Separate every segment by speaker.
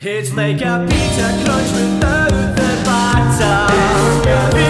Speaker 1: It's like a pizza crunch without the batter.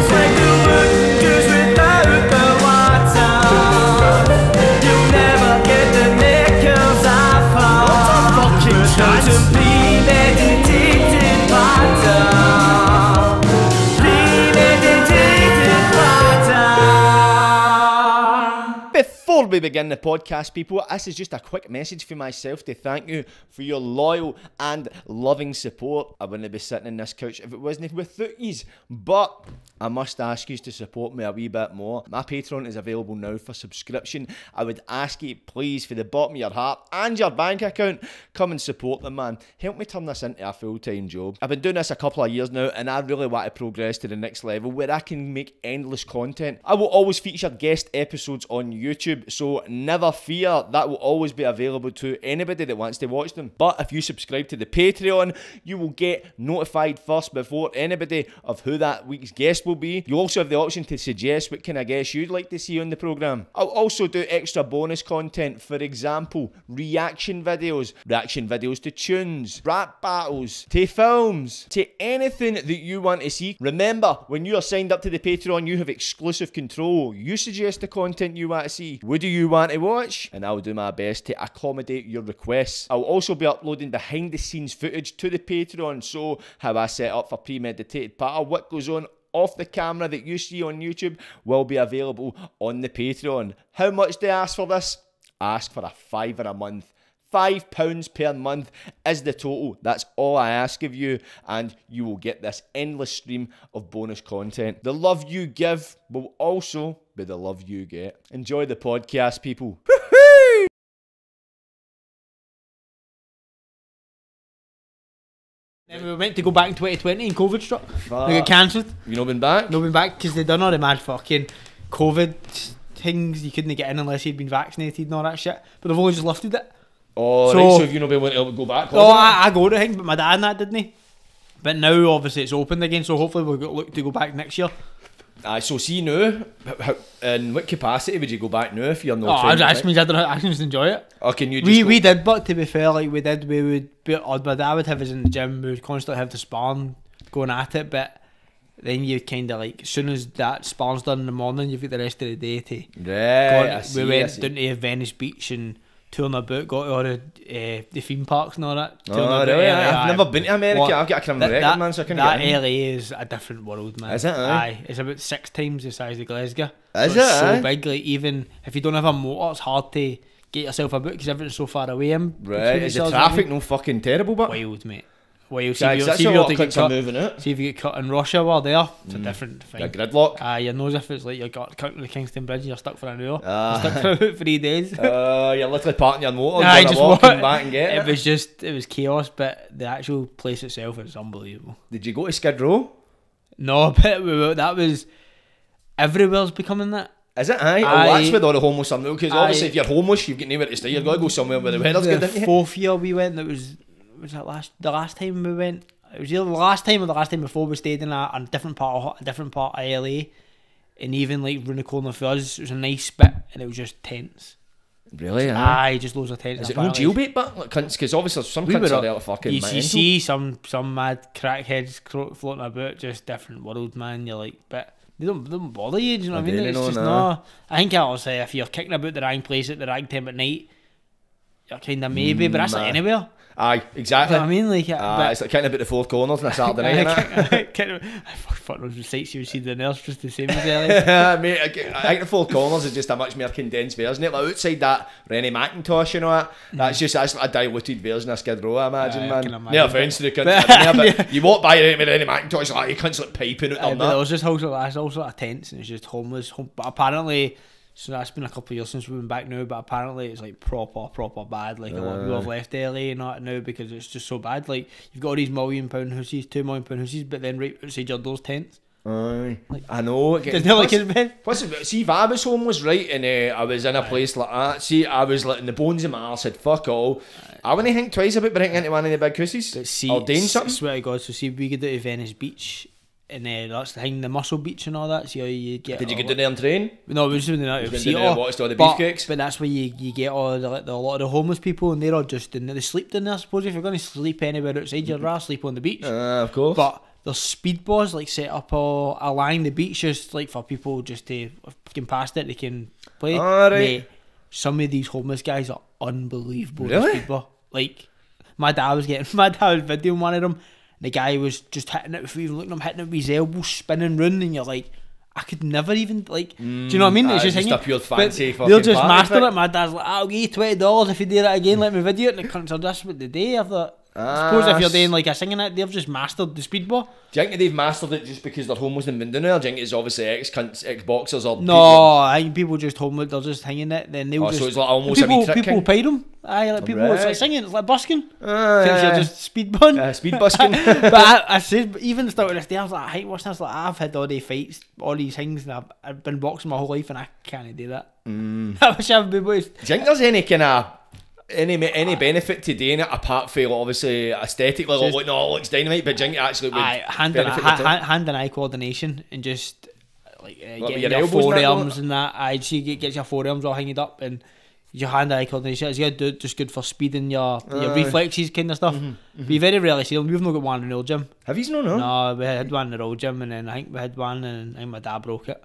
Speaker 2: We begin the podcast, people, this is just a quick message for myself to thank you for your loyal and loving support. I wouldn't be sitting in this couch if it wasn't with yous, but I must ask you to support me a wee bit more. My Patreon is available now for subscription. I would ask you, please, for the bottom of your heart and your bank account, come and support them, man. Help me turn this into a full time job. I've been doing this a couple of years now, and I really want to progress to the next level where I can make endless content. I will always feature guest episodes on YouTube, so never fear, that will always be available to anybody that wants to watch them. But if you subscribe to the Patreon, you will get notified first before anybody of who that week's guest will be. You also have the option to suggest what kind of guest you'd like to see on the programme. I'll also do extra bonus content, for example, reaction videos, reaction videos to tunes, rap battles, to films, to anything that you want to see. Remember, when you are signed up to the Patreon, you have exclusive control. You suggest the content you want to see. What do you want to watch? And I'll do my best to accommodate your requests. I'll also be uploading behind the scenes footage to the Patreon, so how I set up for premeditated patter, what goes on off the camera that you see on YouTube will be available on the Patreon. How much do I ask for this? Ask for a fiver a month. Five pounds per month is the total. That's all I ask of you, and you will get this endless stream of bonus content. The love you give will also be the love you get. Enjoy the podcast, people.
Speaker 3: Then we were meant to go back in 2020 and COVID struck.
Speaker 2: Fuck.
Speaker 3: We got cancelled.
Speaker 2: You know, been back?
Speaker 3: No, been back because they done all the mad fucking COVID things. You couldn't get in unless you'd been vaccinated and all that shit. But they've only just lifted it.
Speaker 2: Oh,
Speaker 3: So-
Speaker 2: right, so have you not been able to go back?
Speaker 3: Oh, I, I go to things, but my dad and that didn't he? But now obviously it's opened again, so hopefully we'll look to go back next year.
Speaker 2: Aye, so see now, how, in what capacity would you go back now if you're
Speaker 3: Oh,
Speaker 2: not
Speaker 3: I
Speaker 2: trained?
Speaker 3: just means I don't. I can just enjoy it.
Speaker 2: Or can you just
Speaker 3: We we did, but to be fair, like we did, we would. Be, or my dad would have us in the gym. We would constantly have the sparring going at it, but then you kind of like as soon as that sparring's done in the morning, you've got the rest of the day to. go
Speaker 2: Right,
Speaker 3: on-
Speaker 2: I see,
Speaker 3: we
Speaker 2: I
Speaker 3: went
Speaker 2: see.
Speaker 3: down to Venice Beach and touring about, got to all the uh, the theme parks and all that.
Speaker 2: Oh,
Speaker 3: touring
Speaker 2: really?
Speaker 3: LA,
Speaker 2: I've
Speaker 3: aye.
Speaker 2: never been to America.
Speaker 3: What-
Speaker 2: I've got a criminal
Speaker 3: That,
Speaker 2: record,
Speaker 3: that,
Speaker 2: man, so I couldn't
Speaker 3: that
Speaker 2: get in.
Speaker 3: LA is a different world, man.
Speaker 2: Is it, aye?
Speaker 3: Aye, it's about six times the size of Glasgow.
Speaker 2: Is
Speaker 3: so it's
Speaker 2: it,
Speaker 3: so
Speaker 2: aye?
Speaker 3: big? Like even if you don't have a motor, it's hard to get yourself about because everything's so far away.
Speaker 2: Right, is the
Speaker 3: yourselves, you know what I
Speaker 2: traffic
Speaker 3: mean?
Speaker 2: no fucking terrible, but?
Speaker 3: wild, mate? Wild. See
Speaker 2: Yeah,
Speaker 3: if see
Speaker 2: that's
Speaker 3: if
Speaker 2: a
Speaker 3: you
Speaker 2: lot
Speaker 3: to
Speaker 2: of
Speaker 3: get
Speaker 2: cunts are
Speaker 3: cut.
Speaker 2: moving out.
Speaker 3: See if you get cut in Russia while there. It's
Speaker 2: Mm.
Speaker 3: a different thing.
Speaker 2: The gridlock.
Speaker 3: Aye, your nose if it's like you got cut to the Kingston Bridge, you're stuck for an hour.
Speaker 2: Ah.
Speaker 3: You're stuck for about three days.
Speaker 2: Uh, you're literally parking your motor, going to
Speaker 3: just
Speaker 2: walk,
Speaker 3: walk.
Speaker 2: back and get
Speaker 3: it
Speaker 2: it.
Speaker 3: was just it was chaos, but the actual place itself is unbelievable.
Speaker 2: Did you go to Skid Row?
Speaker 3: No, but we that was everywhere's becoming that.
Speaker 2: Is it? Aye.
Speaker 3: Aye.
Speaker 2: Oh, that's where all the homeless are now, because obviously if you're homeless, you've got nowhere to stay. You've got to go somewhere where the weather's good,
Speaker 3: the
Speaker 2: don't you?
Speaker 3: fourth year we went, that was was that last the last time we went. It was either the last time or the last time before we stayed in a, a different part of a different part of LA, and even like round the corner for us, it was a nice bit, and it was just tents.
Speaker 2: Really? Aye.
Speaker 3: Aye, just loads of tents.
Speaker 2: Is it no
Speaker 3: apparently-
Speaker 2: jailbait, but like, cunts? Because obviously some
Speaker 3: We
Speaker 2: cunts
Speaker 3: were
Speaker 2: are there fucking
Speaker 3: You, you see some some mad crackheads floating about, just different world, man. You're like, but they don't they don't bother you. Do you know what I mean? It's
Speaker 2: don't,
Speaker 3: just
Speaker 2: nah.
Speaker 3: no. I think I'll say if you're kicking about the wrong place at the wrong time at night, you're kind of maybe, but that's like anywhere.
Speaker 2: Aye, exactly.
Speaker 3: you know what I mean? Like,
Speaker 2: Aye,
Speaker 3: but-
Speaker 2: it's like kind of about the four corners on a Saturday night, innit?
Speaker 3: kind of, I fuck, fuck those sites you would see the nurse just the same as earlier.
Speaker 2: Yeah, mate, I, I think the Four Corners is just a much more condensed version. It like outside that Rennie Mackintosh, you know that. Mm-hmm. That's just that's a diluted version of Skid Row, I imagine,
Speaker 3: I
Speaker 2: man.
Speaker 3: can
Speaker 2: No offence to the
Speaker 3: but-
Speaker 2: cunts, out there, but you walk by Rennie Rennie Mackintosh, like you cunts like piping out there,
Speaker 3: but there was just also that's also a tents and it's just homeless. Home, but apparently, so that's been a couple of years since we've been back now. But apparently, it's like proper, proper bad. Like a lot of people have left LA and that now because it's just so bad. Like you've got all these million pound houses, two million pound houses, but then right outside your doors tents.
Speaker 2: Aye, I know. It gets,
Speaker 3: like
Speaker 2: plus, see, if I was homeless, right, and uh, I was in a place like that, see, I was like in the bones of my arse, said fuck all. I wouldn't think twice about breaking into one of the big houses
Speaker 3: But see,
Speaker 2: or doing something.
Speaker 3: Swear to God, so see, we go down to Venice Beach and uh, that's the thing, the muscle beach and all that. So you get.
Speaker 2: Did you get down there and train?
Speaker 3: No, we was doing that.
Speaker 2: You
Speaker 3: It
Speaker 2: went
Speaker 3: was
Speaker 2: down there and watched all the
Speaker 3: but,
Speaker 2: beefcakes?
Speaker 3: but that's where you, you get all the, like, the, a lot of the homeless people, and they're all just in there. They sleep in there. I suppose if you're going to sleep anywhere outside, you'd rather sleep on the beach.
Speaker 2: Uh, of course.
Speaker 3: But there's speedboards like set up all along the beach, just like for people just to fucking past it, they can play.
Speaker 2: Alright.
Speaker 3: Mate, some of these homeless guys are unbelievable. the
Speaker 2: Really?
Speaker 3: Like my dad was getting, my dad was videoing one of them. The guy was just hitting it before even looking at him, hitting it with his elbow, spinning round, and you're like. I could never even like. do you know what I mean? It's mm, just,
Speaker 2: just
Speaker 3: hanging.
Speaker 2: a pure fancy
Speaker 3: They'll just master it. My dad's like, "I'll give you twenty dollars if you do that again. Let me video it." And the cunts are that's what they do. I thought. I suppose if you're
Speaker 2: Ah,
Speaker 3: doing like a singing it, they've just mastered the speedboard.
Speaker 2: Do you think they've mastered it just because they're homeless been doing it? Do you think it's obviously ex cunts, ex boxers or
Speaker 3: No, I think people just homeless. They're just hanging it. Then they'll
Speaker 2: Oh, so
Speaker 3: just
Speaker 2: it's like almost a
Speaker 3: people.
Speaker 2: wee
Speaker 3: people paid them. Aye, like people. It's
Speaker 2: Right.
Speaker 3: like singing. It's like busking.
Speaker 2: Ah,
Speaker 3: Since you're just speed bun.
Speaker 2: Uh, speed busking.
Speaker 3: but I, I said, even starting this day, I was like, hey, what's this? Like, I've had all these fights, all these things, and I've, I've been boxing my whole life, and I can't do that.
Speaker 2: Mm.
Speaker 3: I wish I'd be able to.
Speaker 2: Do you think there's any kind of any any ah. benefit to doing it apart from obviously aesthetically,
Speaker 3: Just-
Speaker 2: like, no, oh, it looks dynamite, but do you think it actually would
Speaker 3: Aye, hand and, hand, hand and eye coordination, and just like uh,
Speaker 2: What,
Speaker 3: getting
Speaker 2: your
Speaker 3: your,
Speaker 2: elbows and that,
Speaker 3: forearms and that. So you get, your forearms all hanging up and. Your hand-eye coordination is good, just good for speeding your your
Speaker 2: Aye.
Speaker 3: reflexes kind of stuff. Mm-hmm, mm-hmm. But you very rarely see them. We've not got one in the old gym.
Speaker 2: Have you no no?
Speaker 3: No, we had one in the old gym, and then I think we had one, and I think my dad broke it.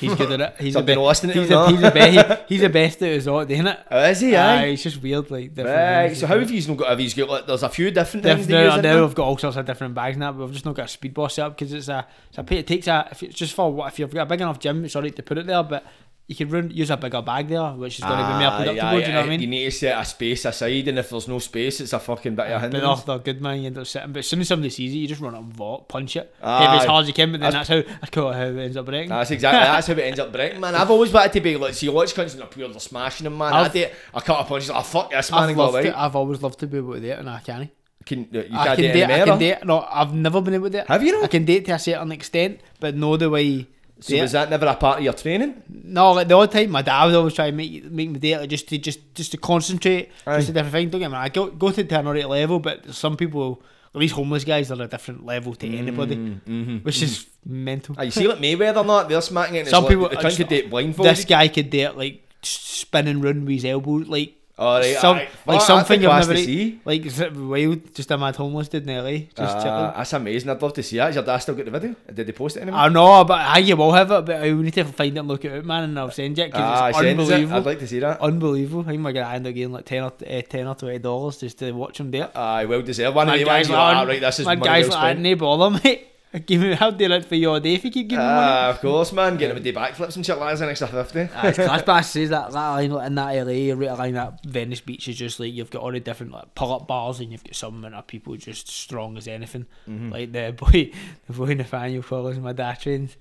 Speaker 3: He's good at it. He's the
Speaker 2: Something
Speaker 3: best.
Speaker 2: listening
Speaker 3: He's, the- he's the best. He's the best at his art, doing it.
Speaker 2: Oh, is he?
Speaker 3: Aye,
Speaker 2: Aye.
Speaker 3: it's just weird, like different.
Speaker 2: Right. So how have you not got? Have you got? Like, there's a few different things.
Speaker 3: Different,
Speaker 2: they
Speaker 3: Now, now we've got all sorts of different bags now, but we've just not got a speed boss set up because it's a, it's a, it takes a, if it's just for what, if you've got a big enough gym, it's alright to put it there, but you could run, use a bigger bag there, which is going to be more
Speaker 2: Aye,
Speaker 3: productive.
Speaker 2: aye,
Speaker 3: do you know what I mean?
Speaker 2: You need to set a space aside, and if there's no space, it's a fucking bit of a
Speaker 3: But
Speaker 2: hindrance.
Speaker 3: they're, good man, you end up sitting. But as soon as somebody sees it, you just run up and vault, punch it.
Speaker 2: Aye.
Speaker 3: It as hard as you can, but then
Speaker 2: That's-
Speaker 3: that's, how that's kind of how it ends up breaking.
Speaker 2: That's exactly that's how it ends up breaking, man. I've always wanted to be like, see, watch cunts and pure they're smashing them, man. I
Speaker 3: I've-
Speaker 2: do it, I cut a punch, like, oh, fuck this, man,
Speaker 3: I've, loved I've always loved to be able to do it, and I can't.
Speaker 2: Can, you
Speaker 3: I
Speaker 2: can't
Speaker 3: can
Speaker 2: do it
Speaker 3: date. I can date. No, I've never been able to it.
Speaker 2: Have you not?
Speaker 3: I can date to a certain extent, but no the way.
Speaker 2: So was that never a part of your training?
Speaker 3: No, like the odd time, my dad would always try and make make me date, like just to just just to concentrate,
Speaker 2: Aye.
Speaker 3: just a different thing. Don't get me wrong, I go go to an alright level, but some people, at least homeless guys, are a different level to anybody,
Speaker 2: Mm-hmm.
Speaker 3: which is mental.
Speaker 2: Ah, you see, like Mayweather, not they're smacking it.
Speaker 3: Some people-
Speaker 2: like, the cunt could do it blindfolded.
Speaker 3: This guy could date like spinning round with his elbow, like
Speaker 2: Oh, right,
Speaker 3: some,
Speaker 2: aye.
Speaker 3: like
Speaker 2: Fuck,
Speaker 3: something
Speaker 2: that's a class
Speaker 3: I've never
Speaker 2: to see.
Speaker 3: like is it wild. Just a mad homeless dude in LA, just
Speaker 2: Ah,
Speaker 3: chilling.
Speaker 2: that's amazing. I'd love to see that. Has your dad still got the video? Did they post it anymore?
Speaker 3: I know, but I you will have it, but I will need to find it and look it out, man, and I'll send you because
Speaker 2: Ah,
Speaker 3: it's
Speaker 2: sends it.
Speaker 3: unbelievable.
Speaker 2: I'd like to see that.
Speaker 3: Unbelievable. I think we're gonna end up getting like ten or uh, ten or twenty dollars just to watch him do it.
Speaker 2: Aye, well deserved. One of
Speaker 3: My
Speaker 2: the
Speaker 3: guy's
Speaker 2: like, ah, right, this is
Speaker 3: my guy's like,
Speaker 2: spent.
Speaker 3: no bother, mate. Give me, I'll do it for you all day if you keep giving me money.
Speaker 2: Ah, of course, man. Getting him to do backflips and shit like an extra 50.
Speaker 3: Ah, it's class, but I says that that line in that LA, right line that Venice Beach is just like you've got all the different like pull up bars and you've got some that are people just strong as anything.
Speaker 2: Mm-hmm.
Speaker 3: Like the boy, the boy Nathaniel Collins, my dad trains.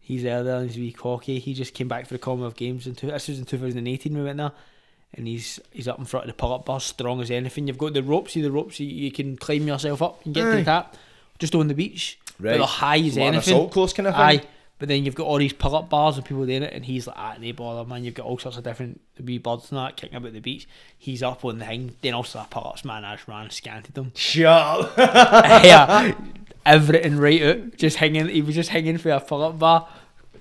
Speaker 3: He's there and he's wee cocky. He just came back for the Commonwealth Games in two, this was in 2018 we went there. And he's he's up in front of the pull up bar, strong as anything. You've got the ropes, see the ropes, you, you can climb yourself up and get to
Speaker 2: Aye.
Speaker 3: the top, just on the beach.
Speaker 2: Right.
Speaker 3: But they're high as
Speaker 2: an
Speaker 3: anything.
Speaker 2: assault course kind of thing?
Speaker 3: Aye. But then you've got all these pull up bars and people doing it, and he's like, ah, no bother, man. You've got all sorts of different wee birds and that kicking about the beach. He's up on the thing. Then also the pull ups, man. I just ran and scanted them.
Speaker 2: Shut up.
Speaker 3: yeah, everything right out. Just hanging. He was just hanging for a pull up bar.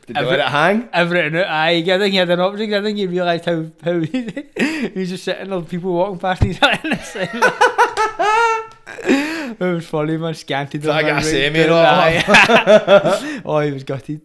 Speaker 2: Did they let it hang?
Speaker 3: Everything out. Aye, I think he had an option. I think he realised how how he, he was just sitting there, people walking past, and he's like, It was funny, man. Scanted them.
Speaker 2: I a
Speaker 3: right
Speaker 2: semi
Speaker 3: down.
Speaker 2: or
Speaker 3: Aye. oh, he was gutted.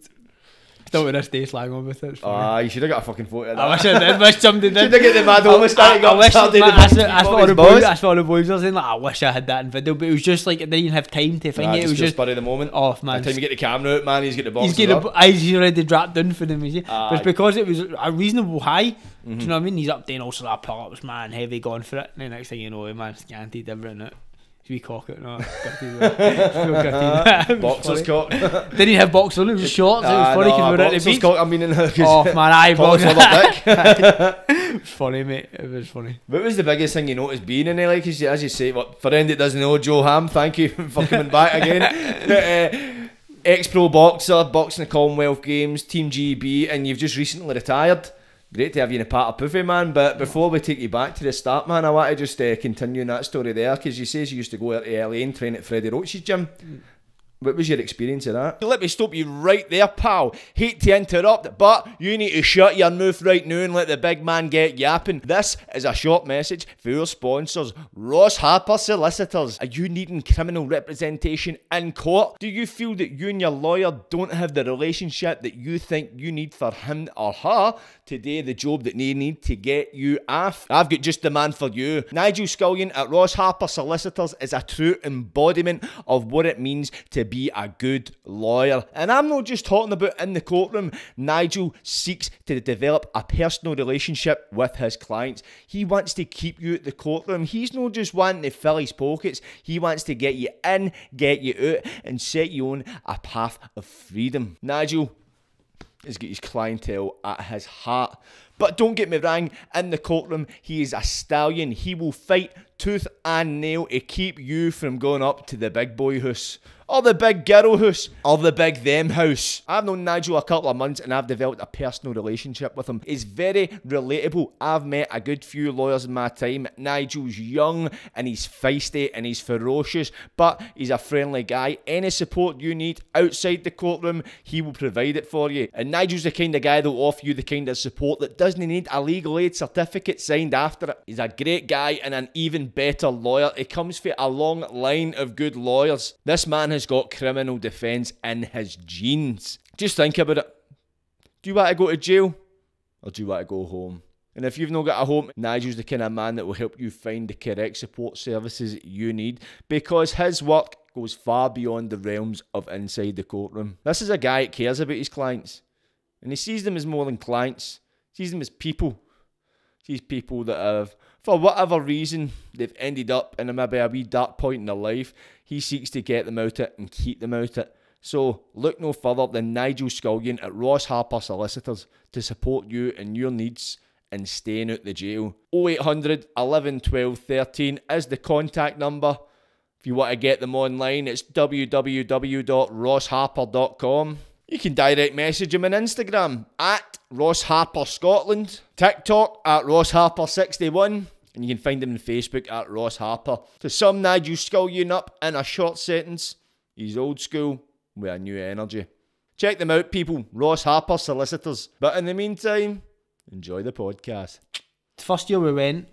Speaker 3: Still with this day slang on with it.
Speaker 2: Ah, you should have got a fucking photo of
Speaker 3: I
Speaker 2: that.
Speaker 3: wish I did. Wish somebody did.
Speaker 2: Should have get the mad homeless guy to go
Speaker 3: I, I wish man,
Speaker 2: to
Speaker 3: that's,
Speaker 2: the
Speaker 3: what- that's
Speaker 2: Bobby's
Speaker 3: what all the
Speaker 2: boys.
Speaker 3: That's what all the boys were saying. Like, I wish I had that in video, but it was just like I didn't even have time to find
Speaker 2: Nah,
Speaker 3: it. Was just
Speaker 2: spur of the moment.
Speaker 3: oh
Speaker 2: By
Speaker 3: man.
Speaker 2: the time you get the camera out, man, he's got the boxes
Speaker 3: He's getting
Speaker 2: up.
Speaker 3: the eyes he's already dropped down for them, is he? But because it was a reasonable high. Do
Speaker 2: Mm-hmm.
Speaker 3: you know what I mean? He's up doing all also that pull ups, man, heavy going for it. And the next thing you know, man, scanted everything out. We cock it, no. It was
Speaker 2: Boxer's cock.
Speaker 3: Didn't he have? It was shorts. it was funny because we were at the beach.
Speaker 2: cock, I mean, in the-
Speaker 3: Oh man, I
Speaker 2: Collars
Speaker 3: boxed.
Speaker 2: on the dick.
Speaker 3: it was funny, mate. It was funny.
Speaker 2: What was the biggest thing you noticed being in LA? Because as you say, what, for anyone that doesn't know, Joe Ham, thank you for coming back again. uh, Ex-pro boxer, boxing the Commonwealth Games, Team GB, and you've just recently retired. Great to have you in a part of Puffy, man. But before we take you back to the start, man, I want to just uh, continue in that story there because you says you used to go out to LA and train at Freddie Roach's gym. What was your experience of that? Let me stop you right there, pal. Hate to interrupt, but you need to shut your mouth right now and let the big man get yapping. This is a short message for your sponsors, Ross Harper Solicitors. Are you needing criminal representation in court? Do you feel that you and your lawyer don't have the relationship that you think you need for him or her to do the job that they need to get you off? I've got just the man for you. Nigel Scullion at Ross Harper Solicitors is a true embodiment of what it means to be a good lawyer. And I'm not just talking about in the courtroom. Nigel seeks to develop a personal relationship with his clients. He wants to keep you at the courtroom. He's not just wanting to fill his pockets, he wants to get you in, get you out, and set you on a path of freedom. Nigel has got his clientele at his heart. But don't get me wrong, in the courtroom, he is a stallion. He will fight tooth and nail to keep you from going up to the big boy house. Or the big girl house. Or the big them house. I've known Nigel a couple of months and I've developed a personal relationship with him. He's very relatable. I've met a good few lawyers in my time. Nigel's young and he's feisty and he's ferocious, but he's a friendly guy. Any support you need outside the courtroom, he will provide it for you. And Nigel's the kind of guy that will offer you the kind of support that doesn't need a legal aid certificate signed after it. He's a great guy and an even better lawyer. He comes from a long line of good lawyers. This man has got criminal defence in his genes. Just think about it. Do you want to go to jail or do you want to go home? And if you've not got a home, Nigel's the kind of man that will help you find the correct support services you need because his work goes far beyond the realms of inside the courtroom. This is a guy that cares about his clients and he sees them as more than clients, he sees them as people. He sees people that have, for whatever reason, they've ended up in a, maybe a wee dark point in their life. He seeks to get them out it and keep them out it. So look no further than Nigel Scullion at Ross Harper Solicitors to support you and your needs in staying out the jail. 0800 11 12 13 is the contact number. If you want to get them online, it's www.rossharper.com. You can direct message him on Instagram at Ross Harper Scotland, TikTok at Ross Harper61, and you can find him on Facebook at Ross Harper. To sum Nigel Scullion up in a short sentence, he's old school with a new energy. Check them out, people. Ross Harper Solicitors. But in the meantime, enjoy the podcast.
Speaker 3: The first year we went,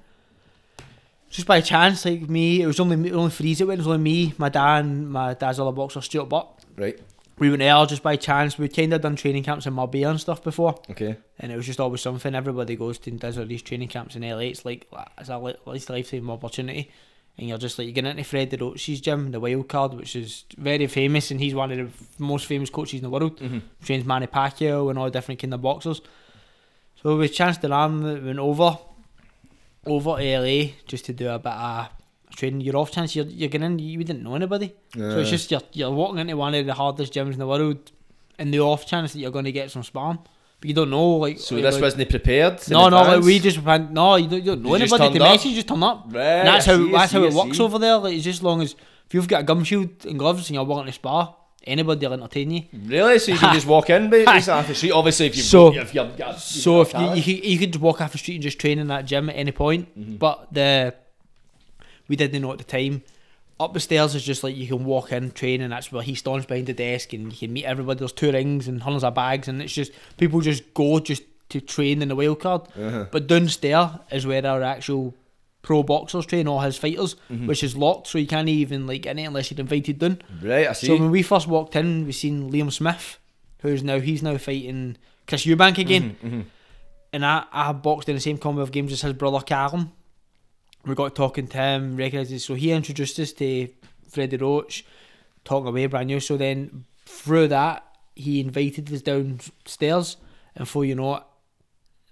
Speaker 3: just by chance, like me, it was only only threes that went. It was only me, my dad, and my dad's other boxer, Stuart Butt.
Speaker 2: Right.
Speaker 3: We went there just by chance. We'd kind of done training camps in Marbella and stuff before,
Speaker 2: Okay.
Speaker 3: and it was just always something. Everybody goes to and does all these training camps in LA. It's like it's a at least a lifetime opportunity. And you're just like you get into Freddie Roach's gym, the Wild Card, which is very famous, and he's one of the most famous coaches in the world. Mm-hmm. Trains Manny Pacquiao and all different kind of boxers. So we chanced around, we went over, over to LA just to do a bit of training. You're off chance you're you're getting in, you didn't know anybody, so it's just you're you're walking into one of the hardest gyms in the world, in the off chance that you're going to get some sparring, but you don't know like.
Speaker 2: So
Speaker 3: like-
Speaker 2: this
Speaker 3: like-
Speaker 2: wasn't prepared?
Speaker 3: no, no, like we just went. No, you don't, you don't know
Speaker 2: You
Speaker 3: anybody
Speaker 2: up?
Speaker 3: message. Just turn up.
Speaker 2: Right,
Speaker 3: And that's
Speaker 2: I
Speaker 3: how
Speaker 2: see,
Speaker 3: that's how it
Speaker 2: I
Speaker 3: works over there. Like it's just as long as if you've got a gum shield and gloves and you're willing to spar, anybody will entertain you.
Speaker 2: Really? So you can just walk in basically off the street? Obviously, if you've
Speaker 3: So-
Speaker 2: if you've got,
Speaker 3: So if you, you could you could walk off the street and just train in that gym at any point,
Speaker 2: Mm-hmm.
Speaker 3: but the we didn't know at the time. Up the stairs is just like you can walk in, train, and that's where he stands behind the desk, and you can meet everybody. There's two rings and hundreds of bags, and it's just people just go just to train in the wild card.
Speaker 2: Uh-huh.
Speaker 3: But downstairs is where our actual pro boxers train, all his fighters,
Speaker 2: Mm-hmm.
Speaker 3: which is locked, so you can't even like get in it unless you're invited down.
Speaker 2: right, I see.
Speaker 3: So when we first walked in, we seen Liam Smith, who's now he's now fighting Chris Eubank again,
Speaker 2: Mm-hmm,
Speaker 3: and I I boxed in the same Commonwealth Games as his brother Callum. We got talking to him, recognised us, so he introduced us to Freddie Roach, talking away brand new. So then through that, he invited us downstairs, and before you know it,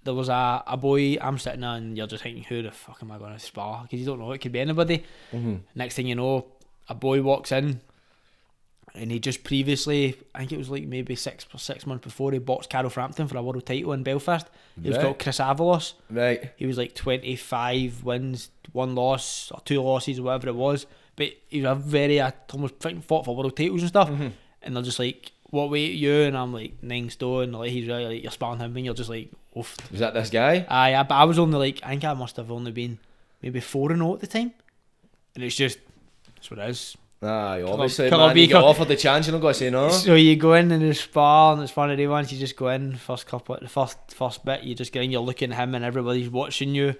Speaker 3: there was a, a boy. I'm sitting there, and you're just thinking, who the fuck am I going to spar? Because you don't know, it could be anybody. Mm-hmm. Next thing you know, a boy walks in, and he just previously, I think it was like maybe six six months before, he boxed Carl Frampton for a world title in Belfast. He was
Speaker 2: Right.
Speaker 3: got Chris Avalos.
Speaker 2: right.
Speaker 3: He was like 25 wins, one loss, or two losses, or whatever it was. But he was a very, uh, almost fought for world titles and stuff.
Speaker 2: Mm-hmm.
Speaker 3: And they're just like, what weight are you? And I'm like, nine stone. Like, he's really like, you're sparring him, and you're just like, oof.
Speaker 2: Was that this guy?
Speaker 3: Aye, I, but I was only like, I think I must have only been maybe 4 and 0 at the time. And it's just, that's what it is.
Speaker 2: Aye, obviously,
Speaker 3: come
Speaker 2: man. You
Speaker 3: be-
Speaker 2: get offered the chance, you're not going to say no.
Speaker 3: So you go in in the spa and it's one of the ones you just go in first couple the first first bit you just get in you're looking at him and everybody's watching you and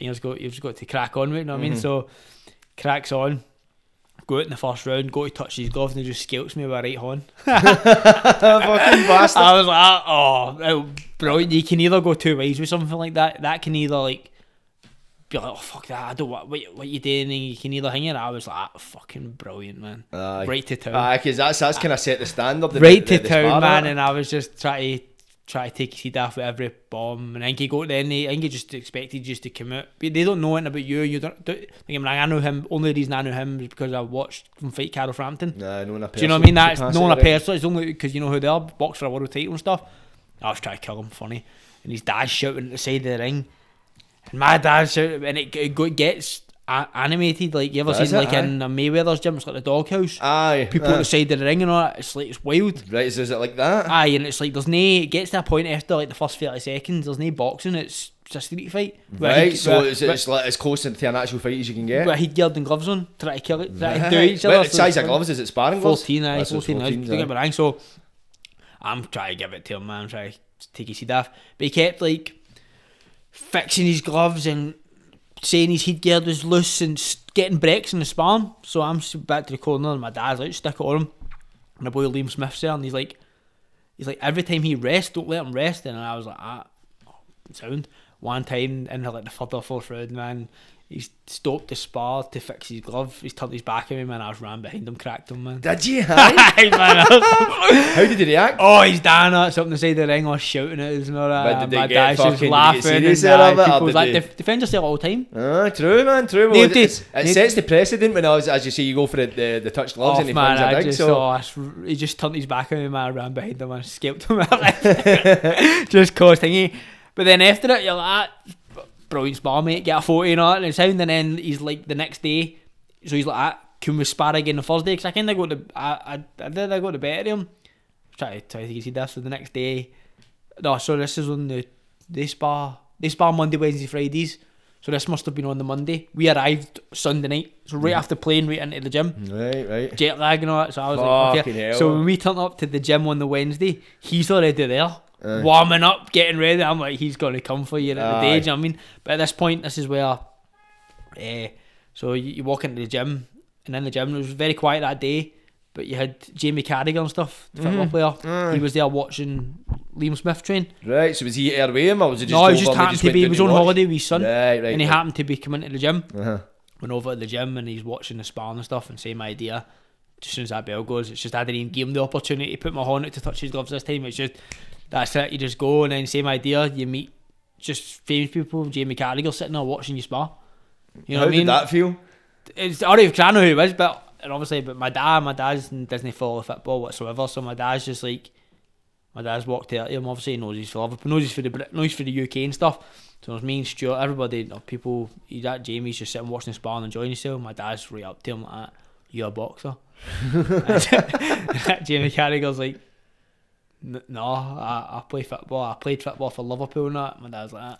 Speaker 3: you just got you've just got to crack on with it, you know what I mean? Mm-hmm. So cracks on, go out in the first round, go to touch his glove and he just scalps me with a right hand.
Speaker 2: Fucking bastard.
Speaker 3: I was like, oh, oh, brilliant. You can either go two ways with something like that. That can either like be like, oh fuck that, I don't what what, what you doing, and you can either hang it. I was like, ah, fucking brilliant, man.
Speaker 2: Aye.
Speaker 3: Right to town.
Speaker 2: Aye, because that's, that's kind of set the standard. the-
Speaker 3: right
Speaker 2: the-
Speaker 3: to
Speaker 2: the
Speaker 3: town, man, and I was just trying to try to take his head off with every bomb. And I think he got then I think he just expected just to come out. But they don't know anything about you. You don't. don't I'm like, I know him. Only reason I know him is because I watched him fight Carl Frampton.
Speaker 2: Nah, no, in a
Speaker 3: Do you know what I mean? That's
Speaker 2: personal
Speaker 3: knowing a person. It's only because you know who they are. Box for a world title and stuff. I was trying to kill him, funny, and his dad shouting at the side of the ring, my dad shouting, and it, it gets animated. Like you ever seen
Speaker 2: it?
Speaker 3: like in a Mayweather's gym? It's like the doghouse.
Speaker 2: Aye.
Speaker 3: People
Speaker 2: aye.
Speaker 3: at the side of the ring and all that. It's like it's wild.
Speaker 2: Right, so is it like that?
Speaker 3: Aye, and it's like there's no. It gets to a point after like the first thirty seconds. There's no boxing. It's just a street fight.
Speaker 2: Right,
Speaker 3: he-
Speaker 2: so
Speaker 3: where-
Speaker 2: it's, it's like as close to an actual fight as you can get.
Speaker 3: where he'd geared and gloves on, try to kill it, try to do
Speaker 2: Right.
Speaker 3: each other.
Speaker 2: What
Speaker 3: so
Speaker 2: size
Speaker 3: it's
Speaker 2: of gloves? Is it sparring gloves?
Speaker 3: 14, aye,
Speaker 2: That's
Speaker 3: 14, aye.
Speaker 2: 14s,
Speaker 3: Don't get me wrong. So I'm trying to give it to him, man. I'm trying to take his head off. But he kept like fixing his gloves and saying his headgear was loose and getting breaks in the sparring. So I'm back to the corner and my dad's like, stick it on him. And the boy Liam Smith's there and he's like, he's like, every time he rests, don't let him rest. And I was like, ah, sound. One time in like the third or fourth round, man, he's stopped the spar to fix his glove. He's turned his back on me, man. I was ran behind him, cracked him, man.
Speaker 2: Did you? Aye,
Speaker 3: man, was-
Speaker 2: How did he react?
Speaker 3: oh, he's down at something to say the ring or shouting at us and all that.
Speaker 2: But did
Speaker 3: my dad's just
Speaker 2: fucking- did they get
Speaker 3: laughing. and
Speaker 2: out
Speaker 3: aye,
Speaker 2: of it, or
Speaker 3: people was like, "Def- defend yourself all the time.
Speaker 2: Ah, true, man, true. Well, it's- it
Speaker 3: they-
Speaker 2: sets the precedent when, I was, as you say, you go for the, the, the touch gloves
Speaker 3: Off,
Speaker 2: and he
Speaker 3: man, I
Speaker 2: big.
Speaker 3: just
Speaker 2: so
Speaker 3: us, he just turned his back on me, man. I ran behind him and scalped him just caused thingy. But then after it, you're like, ah, brilliant spar, mate. Get a photo and all that. And it's sound. And then he's like, the next day, so he's like, ah, can we spar again the Thursday? Because I kind of got the, I, I, I did, I got the better of him. Try to, try to see this. So the next day, no, so this is on the, they spar, they spar Monday, Wednesday, Fridays. So this must have been on the Monday. We arrived Sunday night. So right after playing, right into the gym
Speaker 2: right, right.
Speaker 3: jet lag and all that. So I was like, okay.
Speaker 2: hell.
Speaker 3: So when we turned up to the gym on the Wednesday, he's already there,
Speaker 2: Aye.
Speaker 3: warming up, getting ready. I'm like, he's gonna come for you at the day. Do you know what I mean? But at this point, this is where, uh, so you, you walk into the gym, and in the gym it was very quiet that day. But you had Jamie Carragher and stuff, the football player.
Speaker 2: Mm-hmm. Aye.
Speaker 3: He was there watching Liam Smith train.
Speaker 2: Right, so was he there with him or was it just
Speaker 3: no, he just happened to be. He was on holiday with his son,
Speaker 2: Right, right.
Speaker 3: and he
Speaker 2: right.
Speaker 3: happened to be coming to the gym.
Speaker 2: Uh-huh.
Speaker 3: went over to the gym and he's watching the sparring and stuff and same idea. As soon as that bell goes, it's just I didn't even give him the opportunity to put my out to touch his gloves this time. It's just that's it. You just go and then same idea. You meet just famous people. Jamie Carragher sitting there watching you spar. You know
Speaker 2: How
Speaker 3: what I mean?
Speaker 2: that feel?
Speaker 3: It's already because I know who he is, but and obviously, but my dad, my dad doesn't follow football whatsoever. So my dad's just like, my dad's walked out him. Obviously, he knows he's for Liverpool, knows he's for the knows he's for the UK and stuff. So it's me and Stuart, everybody, you know, people. He's at Jamie's just sitting watching the spar and enjoying himself. My dad's right up to him like that. You're a boxer. Jamie Carragher's like, "N- no, I, I play football. I played football for Liverpool and that. My dad's like, "Ah,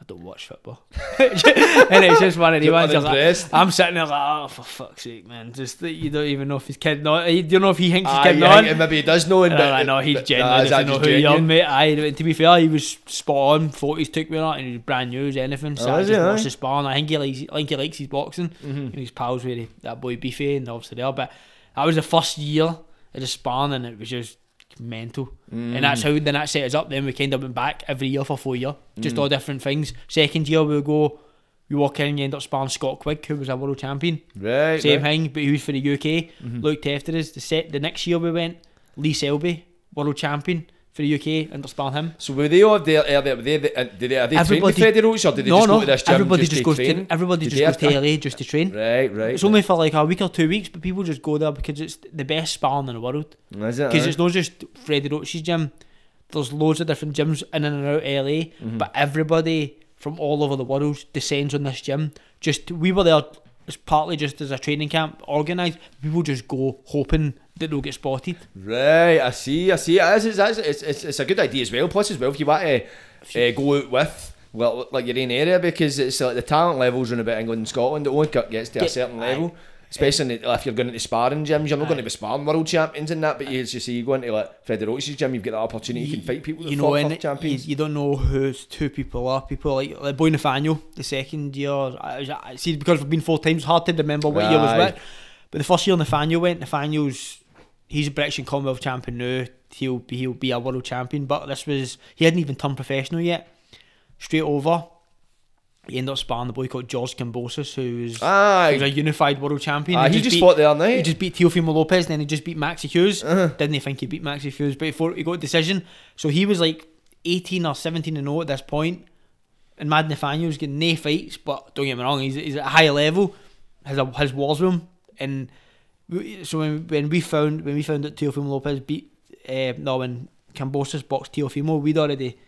Speaker 3: I don't watch football. and it's just one of the ones. Like. I'm sitting there like, oh, for fuck's sake, man. Just you don't even know if he's kidding on. You don't know if he thinks kidding
Speaker 2: you
Speaker 3: on.
Speaker 2: maybe he does know, and but,
Speaker 3: like, no, he's
Speaker 2: but-
Speaker 3: genuine.
Speaker 2: nah,
Speaker 3: Nah,
Speaker 2: is that
Speaker 3: I know who you are, mate. Aye, to be fair, he was spot on. Photos took me that, and he was brand new as anything. So
Speaker 2: Oh,
Speaker 3: I just
Speaker 2: he,
Speaker 3: watched
Speaker 2: aye?
Speaker 3: the sparring. I think he likes, I think he likes his boxing.
Speaker 2: Mm-hmm.
Speaker 3: And his pals with that boy Beefy, and obviously there. But that was the first year of the sparring, and it was just mental. And
Speaker 2: Mm.
Speaker 3: that's how then that set us up. Then we kind of went back every year for four years,
Speaker 2: Mm.
Speaker 3: just all different things. Second year we go. We walk in and you end up sparring Scott Quigg, who was a world champion.
Speaker 2: Right,
Speaker 3: Same
Speaker 2: right.
Speaker 3: thing, but he was for the UK.
Speaker 2: Mm-hmm.
Speaker 3: Looked after us. The set the next year we went. Lee Selby, world champion for the UK, and sparring him.
Speaker 2: So were they all there? Are they, they, uh, did they, are they trained with Freddie Roach or did they
Speaker 3: no,
Speaker 2: just
Speaker 3: no.
Speaker 2: go to this gym
Speaker 3: everybody
Speaker 2: just,
Speaker 3: just goes
Speaker 2: train?
Speaker 3: to everybody
Speaker 2: Did
Speaker 3: just goes to LA just to train.
Speaker 2: Right, right.
Speaker 3: It's only for like a week or two weeks, but people just go there because it's the best sparring in the world.
Speaker 2: Is it?
Speaker 3: Because
Speaker 2: aye?
Speaker 3: it's not just Freddie Roach's gym. There's loads of different gyms in and around LA,
Speaker 2: Mm-hmm.
Speaker 3: but everybody from all over the world descends on this gym. Just we were there as partly just as a training camp organised. People just go hoping that they'll get spotted.
Speaker 2: Right, I see, I see. It's, it's, it's, it's, it's a good idea as well. Plus, as well, if you want to uh, go out with well, like your own area, because it's like the talent levels in about England and Scotland. It only got- gets to a certain
Speaker 3: aye.
Speaker 2: level. Especially the, if you're going into sparring gyms, you're not going to be sparring world champions in that. But you, as you say, you go into like Freddie Roach's gym, you've got that opportunity. You, can fight people.
Speaker 3: you know, and
Speaker 2: for
Speaker 3: you, you don't know who's two people are. People like like Boy Nathaniel, the second year. I, I see because we've been four times. Hard to remember what year was
Speaker 2: Aye.
Speaker 3: what. But the first year Nathaniel went, Nathaniel's he's a British and Commonwealth champion now. He'll be he'll be a world champion. But this was he hadn't even turned professional yet. Straight over, he ended up sparring the boy called George Kambosos, who's was,
Speaker 2: Aye.
Speaker 3: who was a unified world champion.
Speaker 2: Aye, he just
Speaker 3: beat-
Speaker 2: fought the other night.
Speaker 3: He just beat Teofimo Lopez, then he just beat Maxi Hughes.
Speaker 2: Uh-huh.
Speaker 3: Didn't he think he beat Maxi Hughes? But before he got a decision, so he was like 18 or 17 and 0 at this point. And Mad Nathaniel's getting no fights, but don't get me wrong, he's, he's at a high level, has a has wars room and so when, when we found when we found that Teofimo Lopez beat uh, no when Kambosos boxed Teofimo, we'd already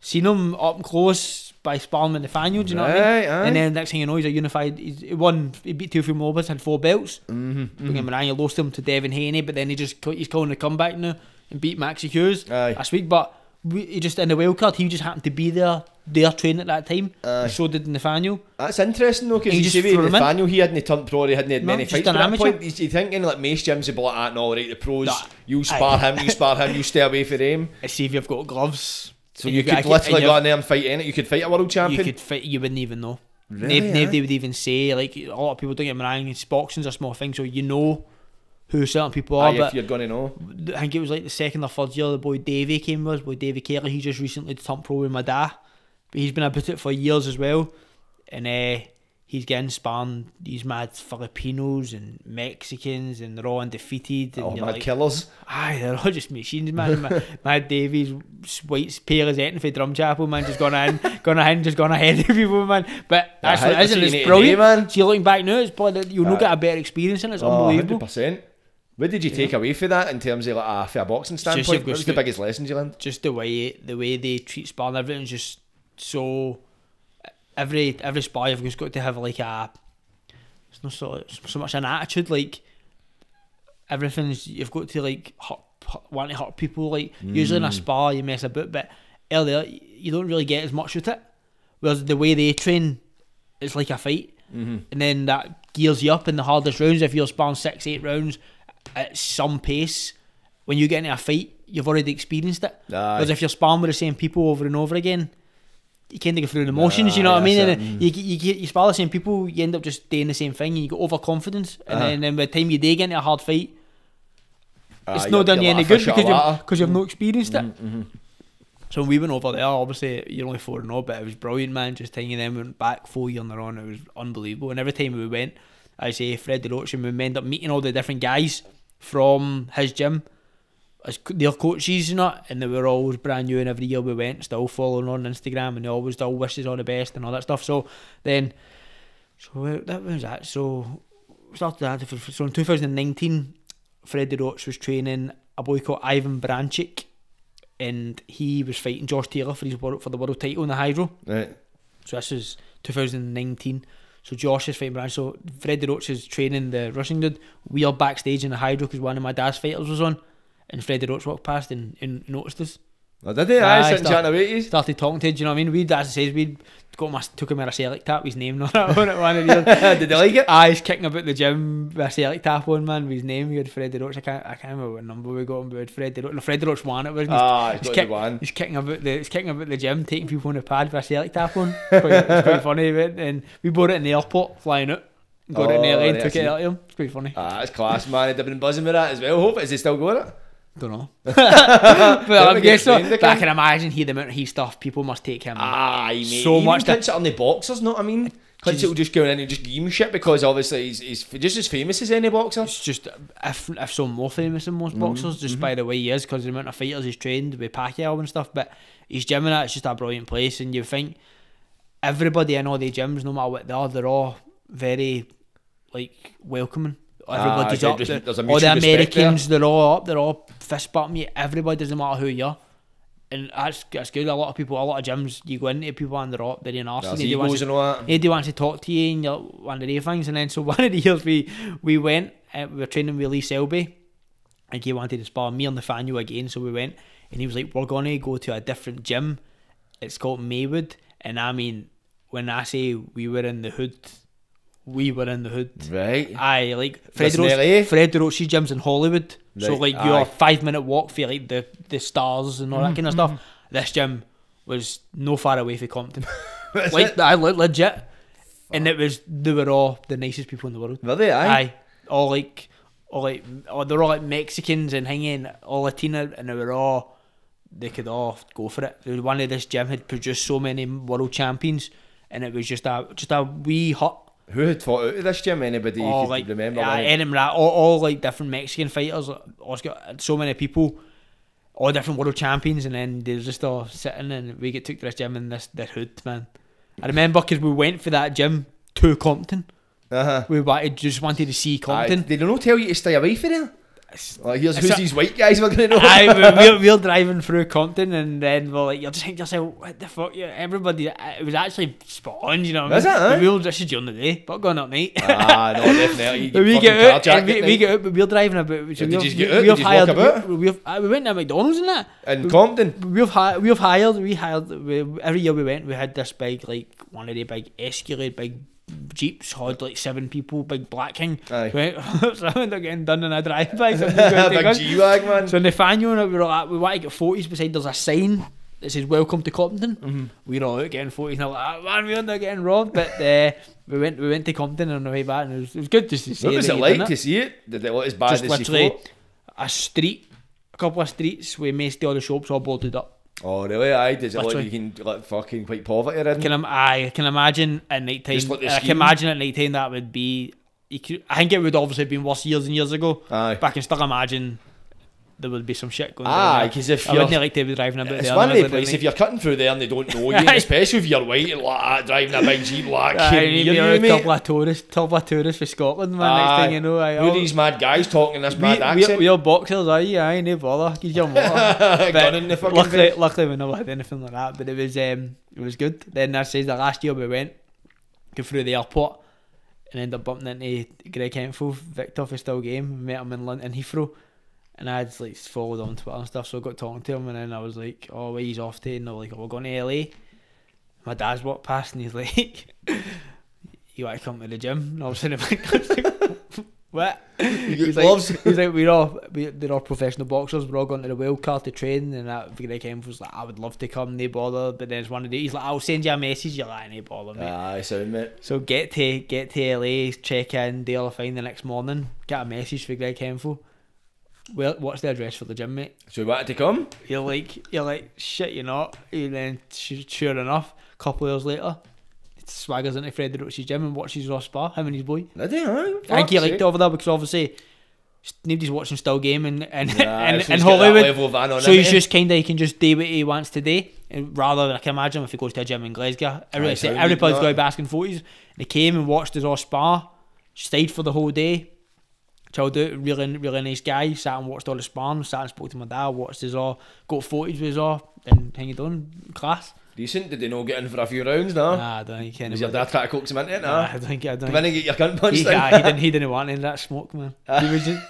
Speaker 3: seen him up close by sparring with Nathaniel. Do you know what I mean?
Speaker 2: aye.
Speaker 3: And then next thing you know, he's a unified. He's, he won. He beat Teofimo Lopez, had four belts.
Speaker 2: Mm-hmm,
Speaker 3: he lost him to Devin Haney, but then he just he's calling a comeback now and beat Maxi Hughes
Speaker 2: Aye.
Speaker 3: last week. But we, he just in the wild card, he just happened to be there, there training at that time.
Speaker 2: Aye.
Speaker 3: So did Nathaniel.
Speaker 2: That's interesting though, because you see with
Speaker 3: threw him in.
Speaker 2: Nathaniel, he hadn't turned pro, he hadn't had
Speaker 3: No,
Speaker 2: many fights. at that point, you you thinking like most gyms would be like, ah, no, right, the pros,
Speaker 3: Nah,
Speaker 2: you spar
Speaker 3: aye.
Speaker 2: him, you spar him, you stay away from them.
Speaker 3: I see if you've got gloves.
Speaker 2: So
Speaker 3: and
Speaker 2: you could literally go in there and fight in it. You could fight a world champion.
Speaker 3: You could fight. You wouldn't even know.
Speaker 2: Really,
Speaker 3: Nobody,
Speaker 2: eh?
Speaker 3: nobody would even say like a lot of people don't get me wrong. It's boxing's a small thing, so you know who certain people are.
Speaker 2: Aye,
Speaker 3: but
Speaker 2: if you're gonna know.
Speaker 3: I think it was like the second or third year the boy Davey came with us, boy Davey Kelly, he just recently turned pro with my dad. But he's been about it for years as well. And uh, he's getting spanned these mad Filipinos and Mexicans and they're all undefeated and
Speaker 2: Oh, mad
Speaker 3: like
Speaker 2: killers.
Speaker 3: Aye, they're all just machines, man. Ma- Mad Davies, white pale as anything for Drumchapel, man, just gone in, gone ahead, just gone ahead of people, man. But that's what it
Speaker 2: that's
Speaker 3: and it's brilliant,
Speaker 2: today, man.
Speaker 3: So you're looking back now, it's probably you'll not get a better experience it. It's
Speaker 2: Oh,
Speaker 3: unbelievable.
Speaker 2: 100%. What did you take away from that in terms of like a, for a boxing standpoint?
Speaker 3: got
Speaker 2: What was the biggest lessons you learned?
Speaker 3: just the way the way they treat sparring, everything's just so. Every every spar you've just got to have like a. It's not so so much an attitude like. Everything's you've got to like hurt, hurt, want to hurt people like usually in a spar you mess about but earlier you don't really get as much with it, whereas the way they train, it's like a fight, mm-hmm. and then that gears you up in the hardest rounds. If you're sparring six eight rounds at some pace, when you get into a fight, you've already experienced it.
Speaker 2: Aye.
Speaker 3: Whereas if you're sparring with the same people over and over again, you can't go through the motions. you know what I mean? And you, you you you spar the same people, you end up just doing the same thing, and you get overconfidence. And
Speaker 2: Uh-huh.
Speaker 3: then, then by the time you do get into a hard fight, it's not done you any good because you've, you've not experienced it.
Speaker 2: Mm-hmm.
Speaker 3: So when we went over there, obviously you're only four and zero, but it was brilliant, man. Just taking them went back four years in a row, it was unbelievable. And every time we went, I say Fred Roach, and we end up meeting all the different guys from his gym as their coaches and that, and they were always brand new. And every year we went, still following on Instagram, and they always still wishes all the best and all that stuff. So then, so that was that. So started that. So in 2019, Freddie Roach was training a boy called Ivan Baranchyk, and he was fighting Josh Taylor for his world, for the world title in the hydro.
Speaker 2: Right.
Speaker 3: So this is 2019. So Josh is fighting Branch. So Freddie Roach is training the Russian dude. We are backstage in the hydro because one of my dad's fighters was on, and Freddie Roach walked past and, and noticed us.
Speaker 2: Oh, did he? Aye,
Speaker 3: Aye,
Speaker 2: sitting chatting away to you.
Speaker 3: Started talking to him. Do you know what I mean? We, as I says, we got my took him out a Celtic tap. with His name on it on one of the
Speaker 2: Did they like it?
Speaker 3: Ah, he's kicking about the gym with a Celtic tap on, man, with his name. We had Freddie Roach. I can't, I can't remember what number we got him, but we had Freddie Roach. No, Freddie Roach won it, wasn't he?
Speaker 2: Ah, he's
Speaker 3: he's,
Speaker 2: got
Speaker 3: kick,
Speaker 2: the one.
Speaker 3: he's kicking about the he's kicking about the gym, taking people on the pad with a Celtic tap on. It's quite, it's quite funny, man. And we bought it in the airport, flying out. Got it in the
Speaker 2: Oh,
Speaker 3: airline, took it out to him. It's quite funny.
Speaker 2: Ah, that's class, man. Have been buzzing with that as well. Hope is he still going it?
Speaker 3: Don't know. but I guess so. But I can imagine he the amount of he stuff people must take him.
Speaker 2: Mate.
Speaker 3: So much that-
Speaker 2: it on the boxers, know what I mean? Will just go in and just give him shit because obviously he's, he's just as famous as any boxer.
Speaker 3: It's just if if so more famous than most mm, boxers, just mm-hmm. by the way he is, because the amount of fighters he's trained with Pacquiao and stuff. But his gym and that's just a brilliant place, and you think everybody in all the gyms, no matter what they are, they're all very like welcoming. Everybody's
Speaker 2: Ah,
Speaker 3: up
Speaker 2: there's-
Speaker 3: there.
Speaker 2: there's
Speaker 3: All the
Speaker 2: respect there.
Speaker 3: Americans, they're all up. They're all fist bumping you. Everybody doesn't matter who you are. And that's, that's good. A lot of people, a lot of gyms, you go into people and they're up, they're in arse.
Speaker 2: There's
Speaker 3: and they want to-
Speaker 2: and all that.
Speaker 3: Nobody wants to talk to you and you're one of the things. And then so one of the years we we went, uh, we were training with Lee Selby, and he wanted to spar me and Nathaniel again. So we went, and he was like, "We're gonna go to a different gym. It's called Maywood." And I mean, when I say we were in the hood, we were in the hood.
Speaker 2: Right.
Speaker 3: Aye, like Fred
Speaker 2: That's in
Speaker 3: Roach,
Speaker 2: LA?
Speaker 3: Fred Roach's gym's in Hollywood, so like
Speaker 2: aye.
Speaker 3: you're five minute walk for like the the stars and all that kind of
Speaker 2: Mm-hmm.
Speaker 3: stuff. This gym was no far away from Compton, like
Speaker 2: it?
Speaker 3: I le- legit, and it was they were all the nicest people in the world.
Speaker 2: Were they? Aye.
Speaker 3: Aye, all like, all like, oh, they're all like Mexicans and hanging all Latina, and they were all, they could all go for it. There was One of this gym had produced so many world champions, and it was just a just a wee hut.
Speaker 2: Who had fought out of this gym? Anybody you could
Speaker 3: like
Speaker 2: remember?
Speaker 3: yeah,
Speaker 2: any
Speaker 3: all, all like different Mexican fighters. Oscar, so many people, all different world champions, and then they're just all sitting, and we get took to this gym in this their hood, man. I remember because we went for that gym to Compton.
Speaker 2: Uh-huh.
Speaker 3: We wanted just wanted to see
Speaker 2: Aye.
Speaker 3: Compton.
Speaker 2: Did they not tell you to stay away from there? Like, here's who's
Speaker 3: a-
Speaker 2: these white guys we're going to know.
Speaker 3: We- we're, we're driving through Compton and then we're like, you're just thinking to yourself, what the fuck? Yeah, everybody, it was actually spot on, you know what I
Speaker 2: Is
Speaker 3: mean?
Speaker 2: it, eh?
Speaker 3: We were just during the day, but going up night.
Speaker 2: ah, no, definitely.
Speaker 3: But we get out, and we, we get out, but we're driving about. So
Speaker 2: Yeah,
Speaker 3: we've,
Speaker 2: did you just get
Speaker 3: we-
Speaker 2: out?
Speaker 3: we've
Speaker 2: Did you
Speaker 3: hired,
Speaker 2: about?
Speaker 3: We, we've, uh, we went to McDonald's and that.
Speaker 2: In Compton.
Speaker 3: We've hi- we've hired we hired we, every year we went we had this big like one of the big Escalade big jeeps had like seven people big Black King
Speaker 2: Aye.
Speaker 3: right so up getting done in a drive by so, we went to
Speaker 2: Big G-Wag, man.
Speaker 3: so Nathaniel and I, we were like we want to get photos beside there's a sign that says welcome to Compton
Speaker 2: Mm-hmm.
Speaker 3: we were all out getting photos and I'm like ah, man we ended up getting robbed but uh, we went we went to Compton on the way back and it was, it was good just to see
Speaker 2: what was it like to see it? Did it look as bad
Speaker 3: just
Speaker 2: as
Speaker 3: literally
Speaker 2: you thought?
Speaker 3: a street a couple of streets with most all the shops all boarded up
Speaker 2: Oh, really? Aye. Does it look like you can like fucking quite poverty ridden?
Speaker 3: Can im- I can imagine at night time.
Speaker 2: Like
Speaker 3: I can imagine at night time that would be. You could, I think it would obviously have been worse years and years ago.
Speaker 2: Aye.
Speaker 3: But I can still imagine there would be some shit going on.
Speaker 2: Aye,
Speaker 3: on.
Speaker 2: 'cause if
Speaker 3: I
Speaker 2: you're-
Speaker 3: wouldn't like to be driving about
Speaker 2: It's one of the places if you're cutting through there and they don't know you, especially if you're white like that, driving a big Jeep like
Speaker 3: Aye,
Speaker 2: here,
Speaker 3: maybe
Speaker 2: you,
Speaker 3: a couple of tourists, couple of tourists for Scotland, man. Next
Speaker 2: Aye.
Speaker 3: thing you know, I
Speaker 2: Who are these mad guys talking in this
Speaker 3: we,
Speaker 2: mad accent?
Speaker 3: we are boxers, aye, aye, no bother. Give your water.
Speaker 2: Gun in the
Speaker 3: luckily, luckily we never had anything like that. But it was um, it was good. Then I says the last year we went go through the airport and ended up bumping into Greg Hemphill, Victor for still game. Met him in London Heathrow. And I had like followed on Twitter and stuff, so I got talking to him, and then I was like, "Oh, where he's off to?" And they're like, "Oh, we're going to LA." My dad's walked past, and he's like, "You want to come to the gym?" And a I'm like, "What?" He's like, he's like, "We're all we, they're all professional boxers. We're all going to the wild card to train." And that Greg Hemphill was like, "I would love to come, no bother." But then it's one of the he's like, "I'll send you a message." You're like, "No bother, mate."
Speaker 2: Aye, sound mate.
Speaker 3: So get to get to LA, check in, deal fine the next morning. Get a message for Greg Hemphill. Well, what's the address for the gym, mate?
Speaker 2: So you wanted to come?
Speaker 3: You're like, you're like, shit, you're not. And then, sure enough, a couple of years later, swaggers into Freddie Roach's gym and watches Ross Spa, him and his boy.
Speaker 2: Did he? Aye.
Speaker 3: I think he
Speaker 2: Fuck's
Speaker 3: liked
Speaker 2: sake.
Speaker 3: it over there because obviously nobody's watching Still Game and and
Speaker 2: Nah,
Speaker 3: and,
Speaker 2: so
Speaker 3: and
Speaker 2: he's got that
Speaker 3: Hollywood.
Speaker 2: level of.
Speaker 3: So he's just kind of he can just do what he wants to do, and rather than I can imagine if he goes to a gym in Glasgow, everybody,
Speaker 2: sounded
Speaker 3: everybody's
Speaker 2: like
Speaker 3: going to be asking photos. And he came and watched us all spa, stayed for the whole day, chilled out, really really nice guy. Sat and watched all the sparring, sat and spoke to my dad, watched his all, got photos with us all, and hanging on class.
Speaker 2: Decent. Did they not get in for a few rounds? No.
Speaker 3: Nah, I don't think he
Speaker 2: Was your dad trying to coax him into it?
Speaker 3: Nah,
Speaker 2: No.
Speaker 3: I don't think I don't.
Speaker 2: Come in and get your cunt punched
Speaker 3: he, yeah, he didn't. He didn't want any of that smoke, man. He was just,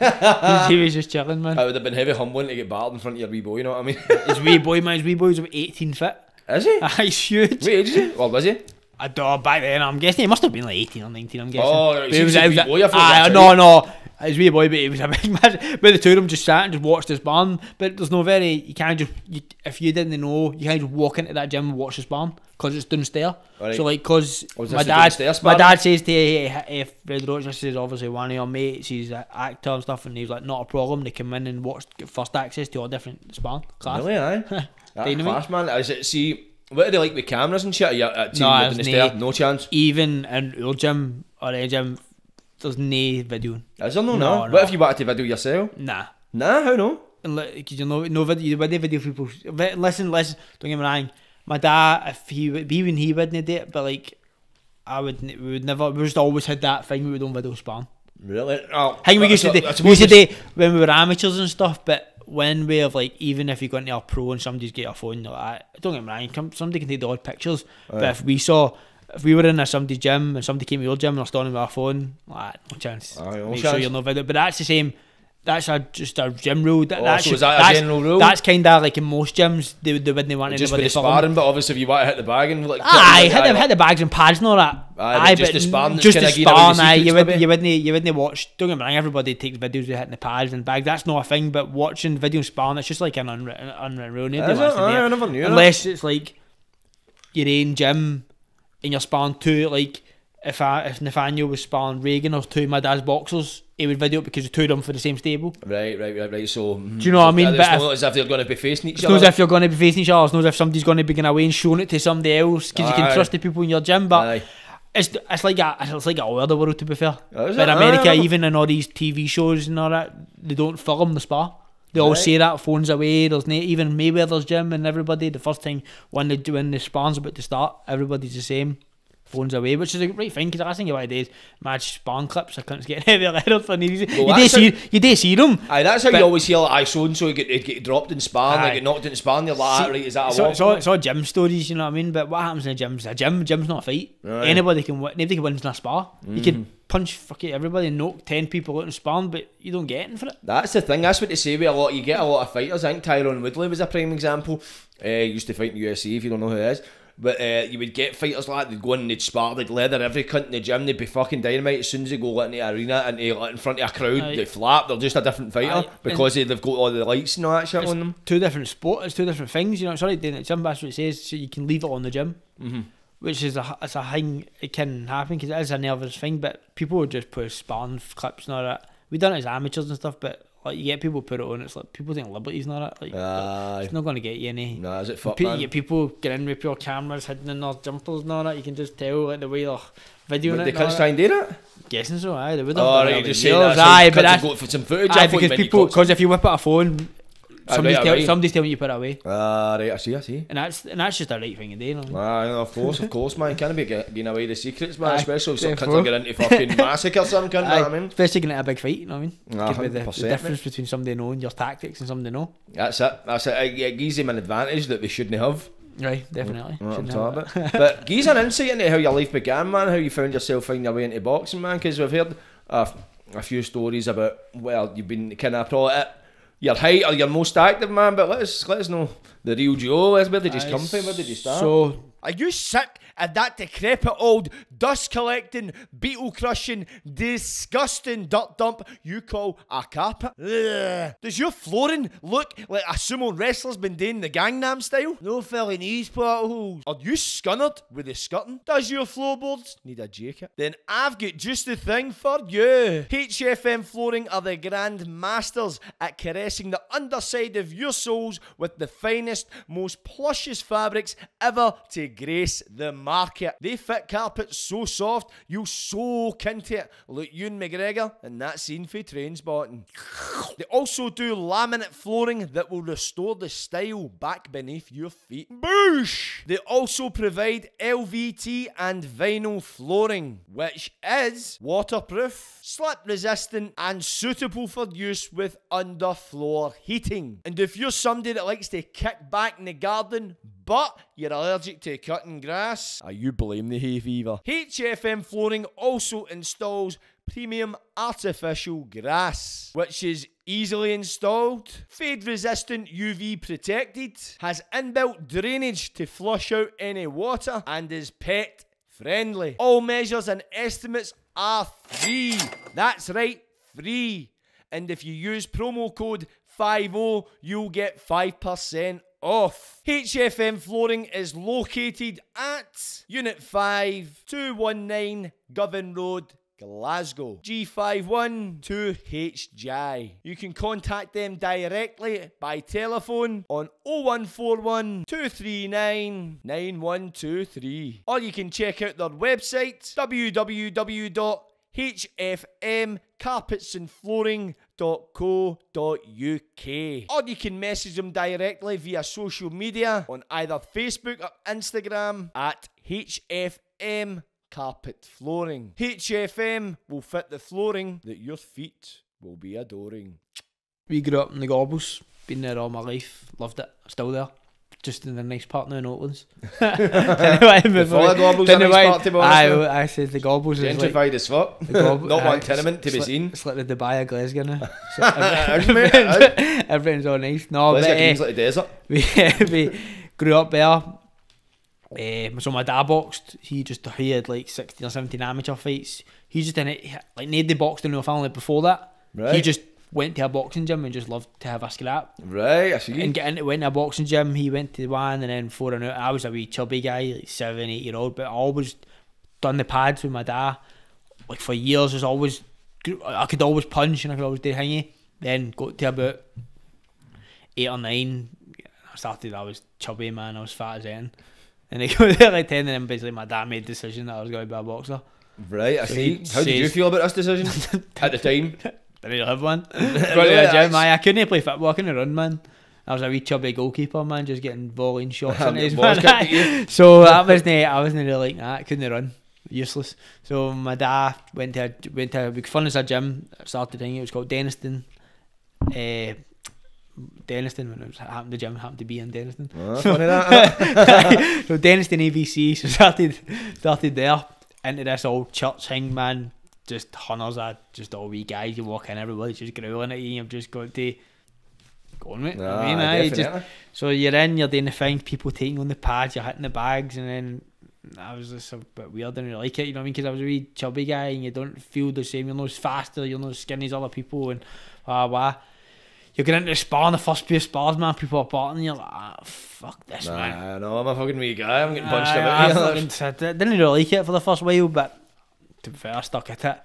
Speaker 3: he, he was just chilling, man.
Speaker 2: That would have been heavy humbling to get barred in front of your wee boy, you know what I mean?
Speaker 3: His wee boy, man, his wee boy's about 18 foot.
Speaker 2: Is he?
Speaker 3: He's huge.
Speaker 2: Wait, is he? Or was he?
Speaker 3: I don't back then. I'm guessing he must have been like 18 or 19. I'm guessing.
Speaker 2: Oh, so
Speaker 3: he was,
Speaker 2: he's a
Speaker 3: was,
Speaker 2: boy, I
Speaker 3: aye,
Speaker 2: was
Speaker 3: no, no. His wee boy, but he was a big man. But the two of them just sat and just watched this barn. But there's no very. You can't just. You, if you didn't know, you can't just walk into that gym and watch this barn because it's downstairs.
Speaker 2: Alright.
Speaker 3: So like, cause
Speaker 2: Oh,
Speaker 3: my dad, my dad says to eh, eh, if Fred Roach says obviously one of your mates, he's an actor and stuff, and he's like not a problem. They come in and watch, get first access to all different span class.
Speaker 2: Really, aye. That class, man. Is it, see, what are they like with cameras and shit? Are you uh, at
Speaker 3: No,
Speaker 2: no, the stair? No chance.
Speaker 3: Even in our gym or any gym, there's no video.
Speaker 2: Is there no,
Speaker 3: No,
Speaker 2: no?
Speaker 3: no.
Speaker 2: What if you wanted to video yourself?
Speaker 3: Nah.
Speaker 2: Nah, how no?
Speaker 3: Like, you know, no video, you wouldn't video people. Listen, listen, don't get me wrong. My dad, if he would, even he wouldn't do it, but like, I would, we would never, we just always had that thing we would on video spam.
Speaker 2: Really? Oh,
Speaker 3: I think we used to do, we used to do when we were amateurs and stuff, but when we have like, even if you go into a pro and somebody's got a phone, like, I- don't get me wrong, come- somebody can take the odd pictures, but if we saw, if we were in a somebody's gym and somebody came to your gym and they're standing with a phone, like, no chance.
Speaker 2: Aye,
Speaker 3: Make sure you're no video, but that's the same that's a just a gym rule. That,
Speaker 4: Oh,
Speaker 3: that's,
Speaker 4: so is that a general rule?
Speaker 3: That's kind of like in most gyms, they, they wouldn't want
Speaker 4: Just with
Speaker 3: anybody them.
Speaker 4: sparring, but obviously if you want to hit the bag and like
Speaker 3: Aye, hit the, hit the bags and pads and all that.
Speaker 4: Aye, but just the sparring
Speaker 3: just the
Speaker 4: kinda giving away the
Speaker 3: sparring, aye, you wouldn't, you wouldn't, you wouldn't watch. Don't get me wrong, everybody takes videos of hitting the pads and bags. That's not a thing. But watching video and sparring, it's just like an unwritten, unwritten rule.
Speaker 4: Is it?
Speaker 3: to do
Speaker 4: Aye,
Speaker 3: it.
Speaker 4: I never knew that.
Speaker 3: Unless it's like your own gym and you're sparring too, Like if I, if Nathaniel was sparring Reagan or two of my dad's boxers, he would video it because the two of them for the same stable.
Speaker 4: Right, right, right, right. So hmm. do
Speaker 3: you know what I mean?
Speaker 4: It's
Speaker 3: But
Speaker 4: not as if they're going to be facing each
Speaker 3: It's
Speaker 4: other.
Speaker 3: not as if you're going to be facing each other. It's not as if somebody's going to be going away and showing it to somebody else because you can trust the people in your gym. But
Speaker 4: Aye.
Speaker 3: it's it's like a it's like all other world to be fair.
Speaker 4: Oh, is
Speaker 3: but in
Speaker 4: it?
Speaker 3: America,
Speaker 4: Aye.
Speaker 3: even in all these TV shows and all that, they don't film the spa. They all
Speaker 4: Right.
Speaker 3: say that phones away. There's na- even Mayweather's gym and everybody. The first thing when they do when the sparring's about to start, everybody's the same. Phones away, which is a great thing because I think about is match sparring clips. I couldn't get heavy leather for no reason.
Speaker 4: Well,
Speaker 3: you do see, you do see them.
Speaker 4: Aye, that's how
Speaker 3: But-
Speaker 4: you always hear like, aye, so and so get get dropped in sparring,
Speaker 3: Aye.
Speaker 4: like get knocked in sparring. You're like, ah, right, is that a
Speaker 3: all,
Speaker 4: walk?
Speaker 3: it's, all, it's all gym stories, you know what I mean? But what happens in a gym? A gym, gym's not a fight.
Speaker 4: Mm-hmm.
Speaker 3: Anybody can win. Nobody can win in a spa. You can punch fucking everybody and knock ten people out in sparring, but you don't get anything for it.
Speaker 4: That's the thing. That's what they say with a lot. You get a lot of fighters. I think Tyron Woodley was a prime example. Uh, used to fight in the UFC. If you don't know who he is. But uh, you would get fighters like that, they'd go in and they'd spar, they'd leather every cunt in the gym, they'd be fucking dynamite as soon as they go into the arena and they, like, in front of a crowd,
Speaker 3: Aye.
Speaker 4: they flap, they're just a different fighter
Speaker 3: Aye,
Speaker 4: because they, they've got all the lights and all that shit
Speaker 3: It's
Speaker 4: on them.
Speaker 3: two different sports. It's two different things. You know, sorry, doing it gym. That's what it says. So you can leave it on the gym,
Speaker 4: Mm-hmm.
Speaker 3: which is a it's a thing. It can happen because it is a nervous thing. But people would just put sparring clips and all that. We done it as amateurs and stuff, but like you get people put it on. It's like people liberties and all that. Like
Speaker 4: Aye.
Speaker 3: it's not going to get you any.
Speaker 4: Nah, is it fuck,
Speaker 3: Pe-
Speaker 4: man?
Speaker 3: people get in with pure cameras hidden in their jumpers and all that. You can just tell like the way they're videoing
Speaker 4: But
Speaker 3: it.
Speaker 4: they can't
Speaker 3: that.
Speaker 4: try and do that?
Speaker 3: Guessing so, aye. They would oh, have
Speaker 4: Oh, right, just saying that's
Speaker 3: aye, but
Speaker 4: they've got for some footage.
Speaker 3: aye, because people because if you whip out a phone,
Speaker 4: Aye,
Speaker 3: somebody's,
Speaker 4: right,
Speaker 3: tell,
Speaker 4: away.
Speaker 3: somebody's telling you to put it away,
Speaker 4: Ah, right, I see, I see.
Speaker 3: and that's and that's just the right thing to do. You know?
Speaker 4: Aye, of course, of course, man. Can't be get- giving away the secrets, man.
Speaker 3: Aye,
Speaker 4: Especially if some cunts are getting into fucking massacre or something, cunt, know what I mean?
Speaker 3: especially getting into a big fight, you know what I mean?
Speaker 4: Ah,
Speaker 3: Could be the, the difference between somebody knowing your tactics and somebody know.
Speaker 4: That's it. That's it. It it gives them an advantage that they shouldn't have.
Speaker 3: Right, definitely.
Speaker 4: What I'm talking about. but give an insight into how your life began, man. How you found yourself finding your way into boxing, man. Because we've heard a, a few stories about well, you've been kind of probably at your height or your most active, man. But let us let us know the real Joe. Where did you
Speaker 3: Aye,
Speaker 4: come from? Where did you start?
Speaker 3: So
Speaker 2: Are you sick of that decrepit old dust collecting, beetle crushing, disgusting dirt dump you call a carpet? Ugh. Does your flooring look like a sumo wrestler's been doing the Gangnam style? No filling these potholes. Are you scunnered with the scutting? Does your floorboards need a jacket? Then I've got just the thing for you. HFM Flooring are the grand masters at caressing the underside of your soles with the finest, most plushest fabrics ever to grace the market. They fit carpets so soft, you'll soak into it like Ewan McGregor in that scene for Trainspotting. They also do laminate flooring that will restore the style back beneath your feet. Boosh! They also provide LVT and vinyl flooring, which is waterproof, slip resistant, and suitable for use with underfloor heating. And if you're somebody that likes to kick back in the garden, but you're allergic to cutting grass, ah, you blame the hay fever. HFM Flooring also installs premium artificial grass, which is easily installed, fade resistant UV protected, has inbuilt drainage to flush out any water, and is pet friendly. All measures and estimates are free. That's right, free. And if you use promo code 50, you'll get 5% off. HFM Flooring is located at Unit 5, 219 Govan Road, Glasgow. G512HJ. You can contact them directly by telephone on 0141 239 9123. Or you can check out their website www.hfmcarpetsandflooring.co.uk. Or you can message them directly via social media on either Facebook or Instagram at HFM Carpet Flooring. HFM will fit the flooring that your feet will be adoring.
Speaker 3: we grew up in the Gorbals, been there all my life, loved it, still there. Just in a nice partner in Oatlands. anyway,
Speaker 2: Before the Gorbals a nice part, to be honest,
Speaker 3: I. I said the Gorbals is like,
Speaker 2: as fuck.
Speaker 3: the Gob-
Speaker 2: Not one tenement to be seen.
Speaker 3: It's like the Dubai of Glasgow now. So
Speaker 2: Aye, mate,
Speaker 3: everything's, everything's all nice. No,
Speaker 2: Glasgow
Speaker 3: but, uh,
Speaker 2: like the desert.
Speaker 3: we, we grew up there. Um, so my dad boxed. He just he had like sixteen or seventeen amateur fights. He just didn't like nobody boxed in our family before that. He just went to a boxing gym and just loved to have a scrap.
Speaker 2: Right, I see.
Speaker 3: And get into went to a boxing gym. He went to the one and then four and out. I was a wee chubby guy, like seven, eight year old, but I always done the pads with my dad. Like for years, was always I could always punch and I could always do hingy. Then got to about eight or nine. I started. I was chubby man. I was fat as anything. And they got there like ten, and then basically my dad made the decision that I was going to be a boxer.
Speaker 2: Right, I
Speaker 3: So
Speaker 2: see. How did you feel about this decision at the time?
Speaker 3: Didn't really have one. Got to the gym. aye, I couldn't play football. I couldn't run, man. I was a wee chubby goalkeeper, man, just getting volleying shots. In his man.
Speaker 2: kicked at you.
Speaker 3: so that wasn't. I wasn't really like that. Couldn't run. Useless. So my dad went to a, went to a big fun as a gym. Started thing. It was called Dennistoun. Uh, Dennistoun when it was happened the gym happened to be in.
Speaker 2: Oh, funny that.
Speaker 3: so Dennistoun ABC. So started started there into this old church thing, man. Just hunters are just all wee guys. You walk in, everybody's just growling at you. You've just got to go on with. it. I mean,
Speaker 2: Ah,
Speaker 3: aye, just so you're in, you're doing the thing, people taking on the pads, you're hitting the bags, and then I was just a bit weird, didn't really like it, you know what I mean? Because I was a wee chubby guy, and you don't feel the same, you're not as faster, you're not as skinny as other people, and blah blah. You're getting into the spar, and the first few spars, man, people are parting, and you're like, ah, fuck this, man.
Speaker 2: Nah, no, I'm a fucking wee guy. I'm getting punched
Speaker 3: Aye,
Speaker 2: about
Speaker 3: I
Speaker 2: here.
Speaker 3: fucking said. Didn't really like it for the first while, but to be fair, I stuck at it.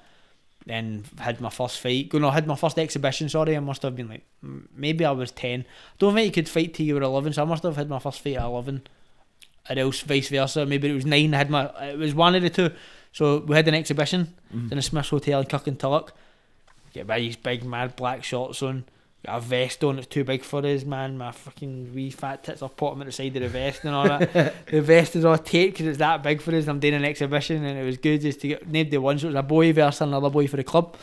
Speaker 3: Then had my first fight. No, I had my first exhibition. Sorry, I must have been like maybe I was ten. Don't think you could fight till you were eleven, so I must have had my first fight at eleven. Or else vice versa. Maybe it was nine. I had my. It was one of the two. So we had an exhibition mm-hmm. in the Smiths Hotel in Kirkintilloch. Get by these big mad black shorts on. Got a vest on that's too big for us, man. My fucking wee fat tits are potting at the side of the vest and all that. the vest is all taped because it's that big for us. I'm doing an exhibition and it was good just to get nobody won. So it was a boy versus another boy for the club.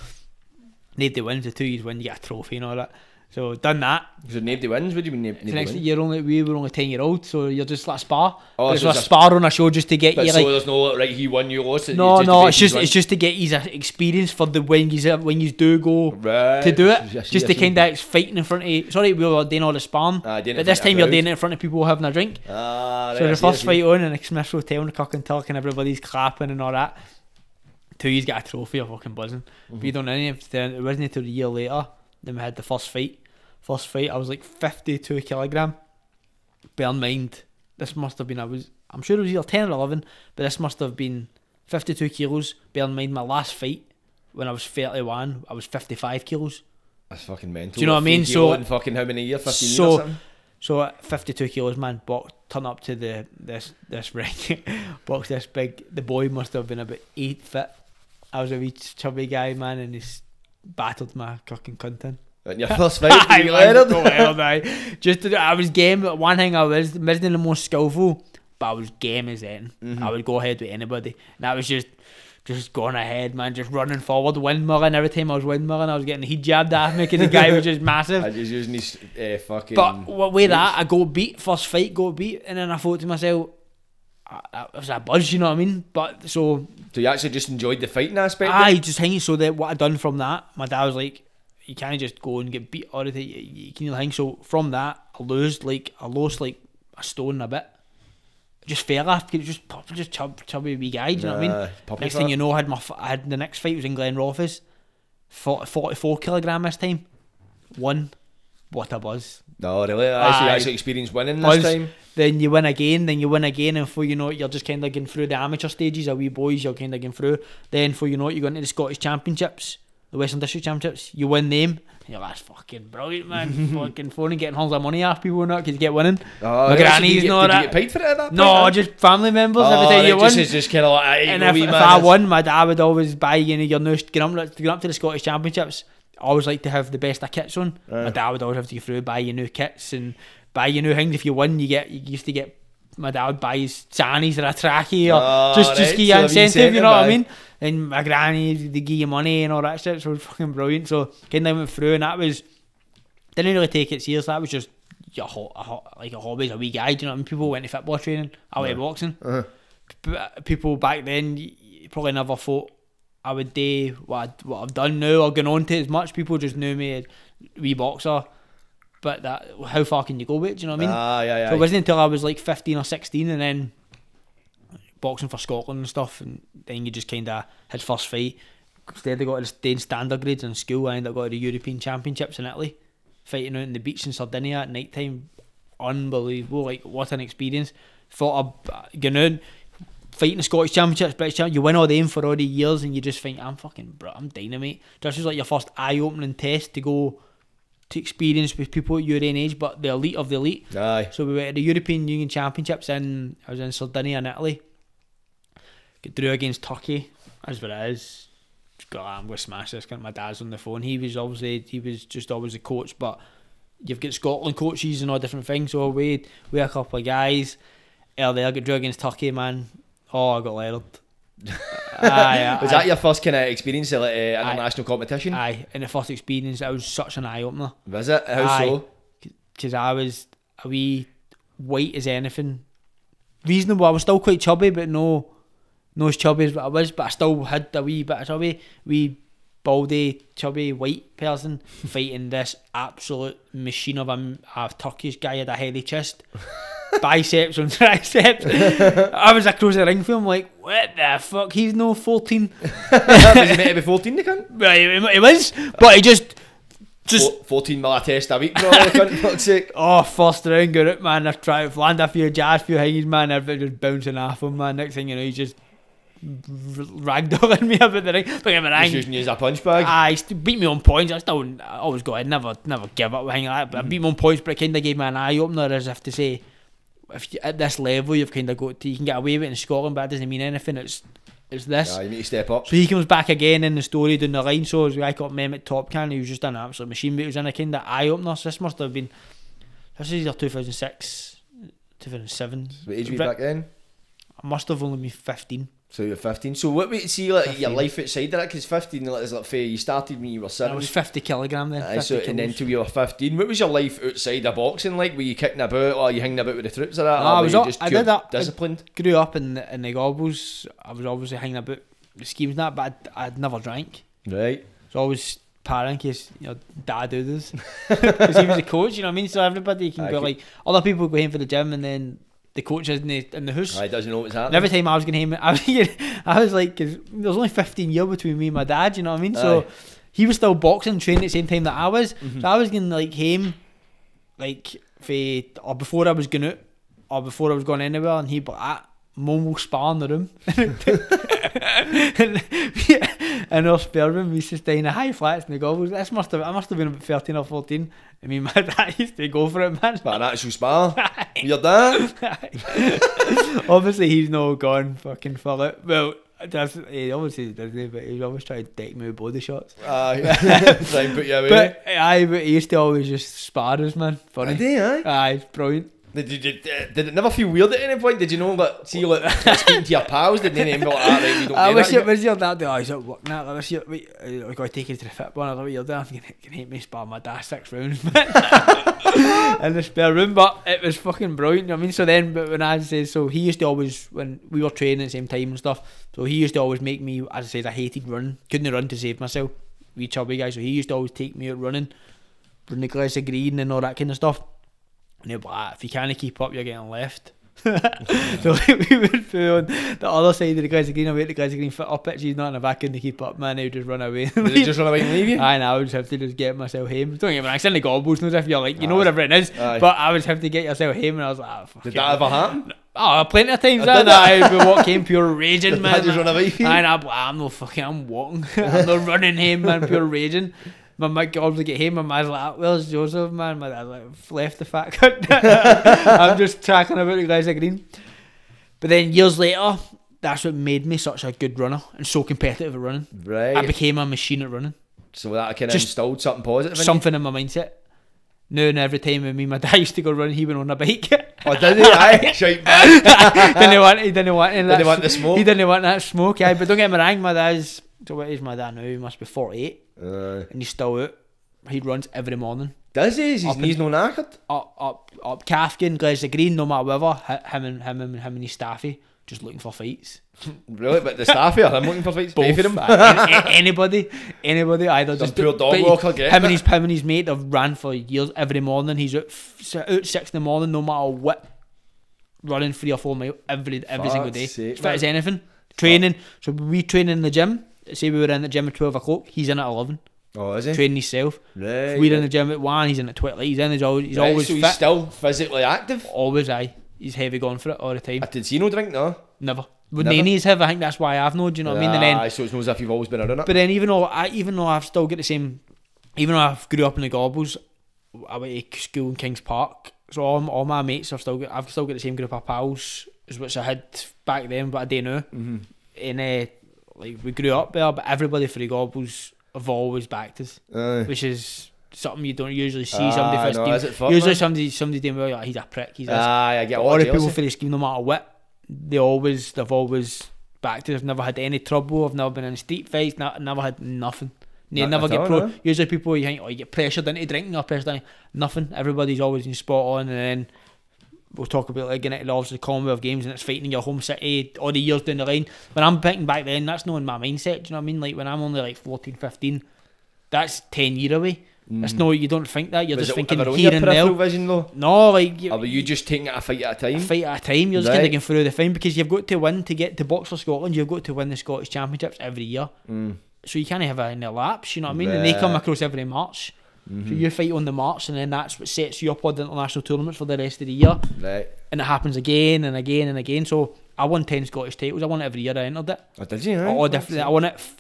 Speaker 3: Nobody wins the two years win, you get a trophy and all that. So done that.
Speaker 2: So nobody wins? What do you mean nab-
Speaker 3: The next
Speaker 2: wins?
Speaker 3: you're only we were only ten year old, so you're just like spar.
Speaker 2: Oh,
Speaker 3: it's
Speaker 2: so it's a-
Speaker 3: spar on a show just to get
Speaker 2: But
Speaker 3: you
Speaker 2: so
Speaker 3: like
Speaker 2: there's no right. He won, you lost.
Speaker 3: no,
Speaker 2: it's
Speaker 3: no, it's just it's just to get his experience for the when you when you do go
Speaker 2: right
Speaker 3: to do it, just to kind of fighting in front of. Sorry, we were doing all the sparring,
Speaker 2: Ah,
Speaker 3: but this time you're doing it in front of people having a drink.
Speaker 2: Ah, right,
Speaker 3: so the
Speaker 2: see,
Speaker 3: first fight on in the Smith's Hotel in Cock and and everybody's clapping and all that. Two years get a trophy, or fucking buzzing. But you don't know any of then it wasn't until a year later. Then we had the first fight. First fight, I was like fifty two kilogram. Bear in mind, this must have been I was I'm sure it was either ten or eleven, but this must have been fifty two kilos. Bear in mind my last fight when I was thirty one, I was fifty five kilos.
Speaker 2: That's fucking mental.
Speaker 3: Do you know what I mean? So-
Speaker 2: in fucking how many years? Fifteen years
Speaker 3: so-
Speaker 2: or something.
Speaker 3: So 52 kilos, man, box, turn up to the this this ring, box this big. The boy must have been about eight foot. I was a wee chubby guy, man, and he's battled my fucking cunt in.
Speaker 2: In your first fight,
Speaker 3: Aye,
Speaker 2: you
Speaker 3: man,
Speaker 2: let
Speaker 3: go
Speaker 2: it.
Speaker 3: wild, aye. Just to, I was game. but One thing I was wasn't the most skillful, but I was game as anything.
Speaker 2: Mm-hmm.
Speaker 3: I would go ahead with anybody, and I was just. Just going ahead, man, just running forward, windmilling. Every time I was windmilling, I was getting heat jabbed at me because the guy was just massive.
Speaker 2: I just using these uh, fucking.
Speaker 3: But what way that I go beat first fight, go beat, and then I thought to myself, I, I, it was a buzz, you know what I mean? But so
Speaker 2: So you actually just enjoyed the fighting aspect?
Speaker 3: I just hanging. So that what I done from that, my dad was like, you can't just go and get beat all the time. You, you can hang. So from that, I lost like I lost like a stone a bit. Just fell off. Just just chub, chubby wee guy. Do you know what I mean? Next thing you know, I had my I had the next fight was in Glenrothes, 40, 44 kilogram this time, one. What a buzz!
Speaker 2: No, really. I actually, actually experienced winning
Speaker 3: Buzz.
Speaker 2: this time.
Speaker 3: Then you win again, then you win again, and for you know it, you're just kind of getting through the amateur stages. Are wee boys, you're kind of getting through. Then for you know it, you go into the Scottish Championships, the Western District Championships. You win them. And you're like, that's fucking brilliant, man. fucking phone and getting tons of money off people and that because you get winning.
Speaker 2: Oh,
Speaker 3: My
Speaker 2: really? So
Speaker 3: grannies
Speaker 2: did you,
Speaker 3: know that.
Speaker 2: Did you get paid for it at that point?
Speaker 3: No, just family members
Speaker 2: oh,
Speaker 3: every time you
Speaker 2: right,
Speaker 3: win.
Speaker 2: just, just kind of like,
Speaker 3: and if, if I won, my dad would always buy you know your new get up, get up to the Scottish Championships. I always like to have the best of kits on. My dad would always have to go through buy you new kits and buy you new things. If you win, you get you used to get. My dad would buy his Sannies or a trackie or
Speaker 2: Oh,
Speaker 3: just just
Speaker 2: right,
Speaker 3: give you
Speaker 2: so
Speaker 3: incentive. You know what I mean? And my granny they give you money and all that shit. So it was fucking brilliant. So kind of went through and that was didn't really take it serious. That was just your ho- a ho- like a hobby as a wee guy. Do you know what I mean? People went to football training. I went to boxing.
Speaker 2: Uh-huh.
Speaker 3: P- People back then probably never thought I would do what, I'd, what I've done now or gone on to as much. People just knew me as wee boxer. But that, how far can you go with it? Do you know what I mean?
Speaker 2: Ah, yeah, yeah.
Speaker 3: So it wasn't until I was like 15 or 16 and then boxing for Scotland and stuff, and then you just kind of had first fight. Instead, I got to stay in standard grades in school. I ended up going to the European Championships in Italy, fighting out on the beach in Sardinia at night time. Unbelievable! Like what an experience. Thought of going out, fighting the Scottish Championships, British Championships. You win all them for all the years, and you just think I'm fucking, bro, I'm dynamite. This was like your first eye-opening test to go to experience with people your own age, but the elite of the elite.
Speaker 2: Aye.
Speaker 3: So we went to the European Union Championships in I was in Sardinia in Italy. Get drew against Turkey. That's what it is. Just go, "Ah, I'm gonna smash this. My dad's on the phone. He was obviously he was just always a coach, but you've got Scotland coaches and all different things. So we we a couple of guys. Earlier, I got drew against Turkey, man. Oh, I got leveled. Aye,
Speaker 2: Was
Speaker 3: aye,
Speaker 2: that your first kind of experience at like, uh, international competition?
Speaker 3: aye. In the first experience, it was such an eye opener.
Speaker 2: Was it? How so?
Speaker 3: because I was a wee white as anything. Reasonable. I was still quite chubby, but no, no as chubby as I was. But I still had a wee bit of chubby, wee baldy, chubby white person fighting this absolute machine of a, a Turkish guy with a heavy chest. Biceps and triceps. I was across the ring for him, like, what the fuck? He's no 14.
Speaker 2: was he meant to be 14 the cunt?
Speaker 3: Well, he, he was, but he just, just
Speaker 2: Four- 14 mil a test a week, bro. cunt, sake.
Speaker 3: Oh, first round, got it, man. I tried to land a few jazz, few hingies, man. Everything just bouncing off him, man. Next thing you know, he's just ragdolling me about the ring. Don't get me wrong.
Speaker 2: using you as a punch bag.
Speaker 3: I used to beat me on points. I still I always go. I never, never give up. Hang like that. But I beat me on points, but it kind of gave me an eye opener, as if to say, if you at this level, you've kind of got to, you can get away with it in Scotland, but it doesn't mean anything. It's it's this.
Speaker 2: Aye, you need to step up.
Speaker 3: So he comes back again in the story down the line. So as I got Mehmet Topkan, he was just an absolute machine. But he was in a kind of eye opener. So this must have been this is either 2006, 2007.
Speaker 2: What age were you back then?
Speaker 3: I must have only been 15.
Speaker 2: So you're 15. So what would see like your life outside of that? Because 15 like, is like fair. You started when you were seven.
Speaker 3: I was 50 kilogram then.
Speaker 2: Aye,
Speaker 3: 50
Speaker 2: so, and then till you were 15, what was your life outside of boxing like? Were you kicking about or you hanging about with the troops or that?
Speaker 3: No,
Speaker 2: or
Speaker 3: I was up-
Speaker 2: just
Speaker 3: I did that. I-
Speaker 2: disciplined?
Speaker 3: grew up in the, in the Gorbals. I was obviously hanging about the schemes and that, but I'd, I'd never drank.
Speaker 2: Right.
Speaker 3: So I was in case you know dad do this because he was a coach. You know what I mean? So everybody can
Speaker 2: Aye,
Speaker 3: go
Speaker 2: keep-
Speaker 3: like other people go in for the gym and then the coach is in the in the house.
Speaker 2: I doesn't know what's
Speaker 3: And
Speaker 2: happening.
Speaker 3: every time I was going home, I was, I was like, cause there was only 15 years between me and my dad, you know what I mean? So he was still boxing, training at the same time that I was.
Speaker 2: Mm-hmm.
Speaker 3: So I was getting like home, like, for, or before I was going out, or before I was going anywhere, and like, ah, Mum will spar in the room. and, and our spare room, we used to stay in the high flats in the Gorbals. This must have, I must have been about 13 or 14. I mean, my dad used to go for it, man.
Speaker 2: But an actual spar. Your dad?
Speaker 3: obviously, he's not gone fucking for it. Well, that's, he obviously doesn't, but he's always trying to deck me with body shots.
Speaker 2: Aye. Try and put you away.
Speaker 3: But aye, but he used to always just spar us, man. Funny.
Speaker 2: Did aye?
Speaker 3: Aye, brilliant.
Speaker 2: Did, you, did, did it never feel weird at any point? Did you know, like, see, like, speaking to your pals, did any them be like, ah, right, we don't
Speaker 3: I wish it was your dad. Oh, he's at work now. I wish you, wait, uh, I got to take you to the fit one. I thought you're doing. Can, can hate me spar my dad six rounds, in the spare room, but it was fucking brilliant. You know what I mean, so then, but when I say so, he used to always when we were training at the same time and stuff. So he used to always make me, as I said, I hated running. Couldn't run to save myself. We chubby guys, so he used to always take me out running, run the Glasgow Green and all that kind of stuff. And like, "Ah, if you can't keep up, you're getting left. so we would put on the other side of the guys of green away the guys green foot up it. She's not in the back in to keep up, man. He would just run away.
Speaker 2: Did they just run away and leave you?
Speaker 3: Aye, and I would just have to just get myself home. Don't get me wrong, in the Gorbals, knows if you're like, you know whatever it is.
Speaker 2: Aye.
Speaker 3: But I would just have to get yourself home, and I was like, oh, fuck
Speaker 2: Did that ever happen?
Speaker 3: Oh, plenty of times
Speaker 2: Did
Speaker 3: that. I would walk home pure raging, man.
Speaker 2: I just run away from you?
Speaker 3: Aye, and I'm, I'm no fucking, I'm walking. I'm not running home, man, pure raging my mum got on to get him. My mum's like, ah, "Where's Joseph, man?" My dad's like, "Left the fat cut. I'm just tracking about the guys at green. But then years later, that's what made me such a good runner and so competitive at running.
Speaker 2: Right.
Speaker 3: I became a machine at running.
Speaker 2: So that kind of
Speaker 3: just
Speaker 2: installed something positive.
Speaker 3: Something in, in my mindset. Now and every time me and my dad used to go running, he went on a bike.
Speaker 2: Oh, did he? Aye, shite man.
Speaker 3: didn't want, he didn't want,
Speaker 2: didn't want the smoke.
Speaker 3: He didn't want that smoke, aye. But don't get me wrong, my dad's, so what is my dad now? He must be 48.
Speaker 2: Uh,
Speaker 3: and he's still out. He runs every morning.
Speaker 2: Does he? Is his
Speaker 3: up
Speaker 2: knees no knackered?
Speaker 3: Up, up, up. Kafkin, the Green, no matter whether. Him and him and him and his staffy just looking for fights.
Speaker 2: really? But the staffy or him looking for fights? Both. Them?
Speaker 3: anybody, anybody, either. Just
Speaker 2: poor dog walker
Speaker 3: Him and, his, him and his mate have ran for years every morning. He's out, out six in the morning, no matter what, running three or four miles every, every single day.
Speaker 2: Sake,
Speaker 3: as fit as anything. Training. So we train in the gym. Say we were in the gym at twelve o'clock. He's in at 11.
Speaker 2: Oh, is he?
Speaker 3: training himself.
Speaker 2: Right.
Speaker 3: We're in the gym at one. He's in at twelve. He's in. He's always he's
Speaker 2: Right,
Speaker 3: always
Speaker 2: so
Speaker 3: fit.
Speaker 2: he's still physically active.
Speaker 3: always aye. He's heavy going for it all the time.
Speaker 2: I did see no drink, no.
Speaker 3: Never. With
Speaker 2: Never?
Speaker 3: Nene's have, I think that's why I've known. Do you know what I mean? And then
Speaker 2: so it's not as if you've always been around it.
Speaker 3: But then even though I even though I've still got the same, even though I've grew up in the Gorbals, I went to school in Kings Park. So all, all my mates have still got I've still got the same group of pals as which I had back then, but I do now.
Speaker 2: Mm-hmm.
Speaker 3: And uh, like we grew up there, but everybody for the Gorbals have always backed us,
Speaker 2: Aye.
Speaker 3: which is something you don't usually see. Somebody for a
Speaker 2: no,
Speaker 3: scheme.
Speaker 2: is it fuck,
Speaker 3: usually
Speaker 2: man?
Speaker 3: somebody somebody doing well, you're like, he's a prick. He's this.
Speaker 2: Aye, I get a
Speaker 3: all the people for the scheme, no matter what, they always they've always backed us. I've never had any trouble. I've never been in street fights. No, never had nothing. They
Speaker 2: Not
Speaker 3: never
Speaker 2: at
Speaker 3: get
Speaker 2: all,
Speaker 3: pro.
Speaker 2: no?
Speaker 3: Usually people you think oh you get pressured into drinking or pressured into nothing. Everybody's always in spot on, and then we'll talk about like getting into obviously the Commonwealth Games and it's fighting in your home city all the years down the line. When I'm picking back then, that's not in my mindset. Do you know what I mean? Like when I'm only like 14, 15, that's ten year away. That's no, you don't think that. You're
Speaker 2: Mm. Was
Speaker 3: just
Speaker 2: it
Speaker 3: thinking here and now.
Speaker 2: vision though?
Speaker 3: No, like you,
Speaker 2: Or were you just taking it a fight at a time?
Speaker 3: a fight at a time. You're just
Speaker 2: Right.
Speaker 3: through the thing because you've got to win to get to box for Scotland. You've got to win the Scottish Championships every year.
Speaker 2: Mm.
Speaker 3: So you can't have it in a lapse. You know what I mean? And they come across every March.
Speaker 2: Mm-hmm.
Speaker 3: So you fight on the March, and then that's what sets you up on the international tournaments for the rest of the year.
Speaker 2: Right.
Speaker 3: And it happens again and again and again. So I won ten Scottish titles. I won it every year. I entered it.
Speaker 2: Oh, did you?
Speaker 3: All different. I won it f-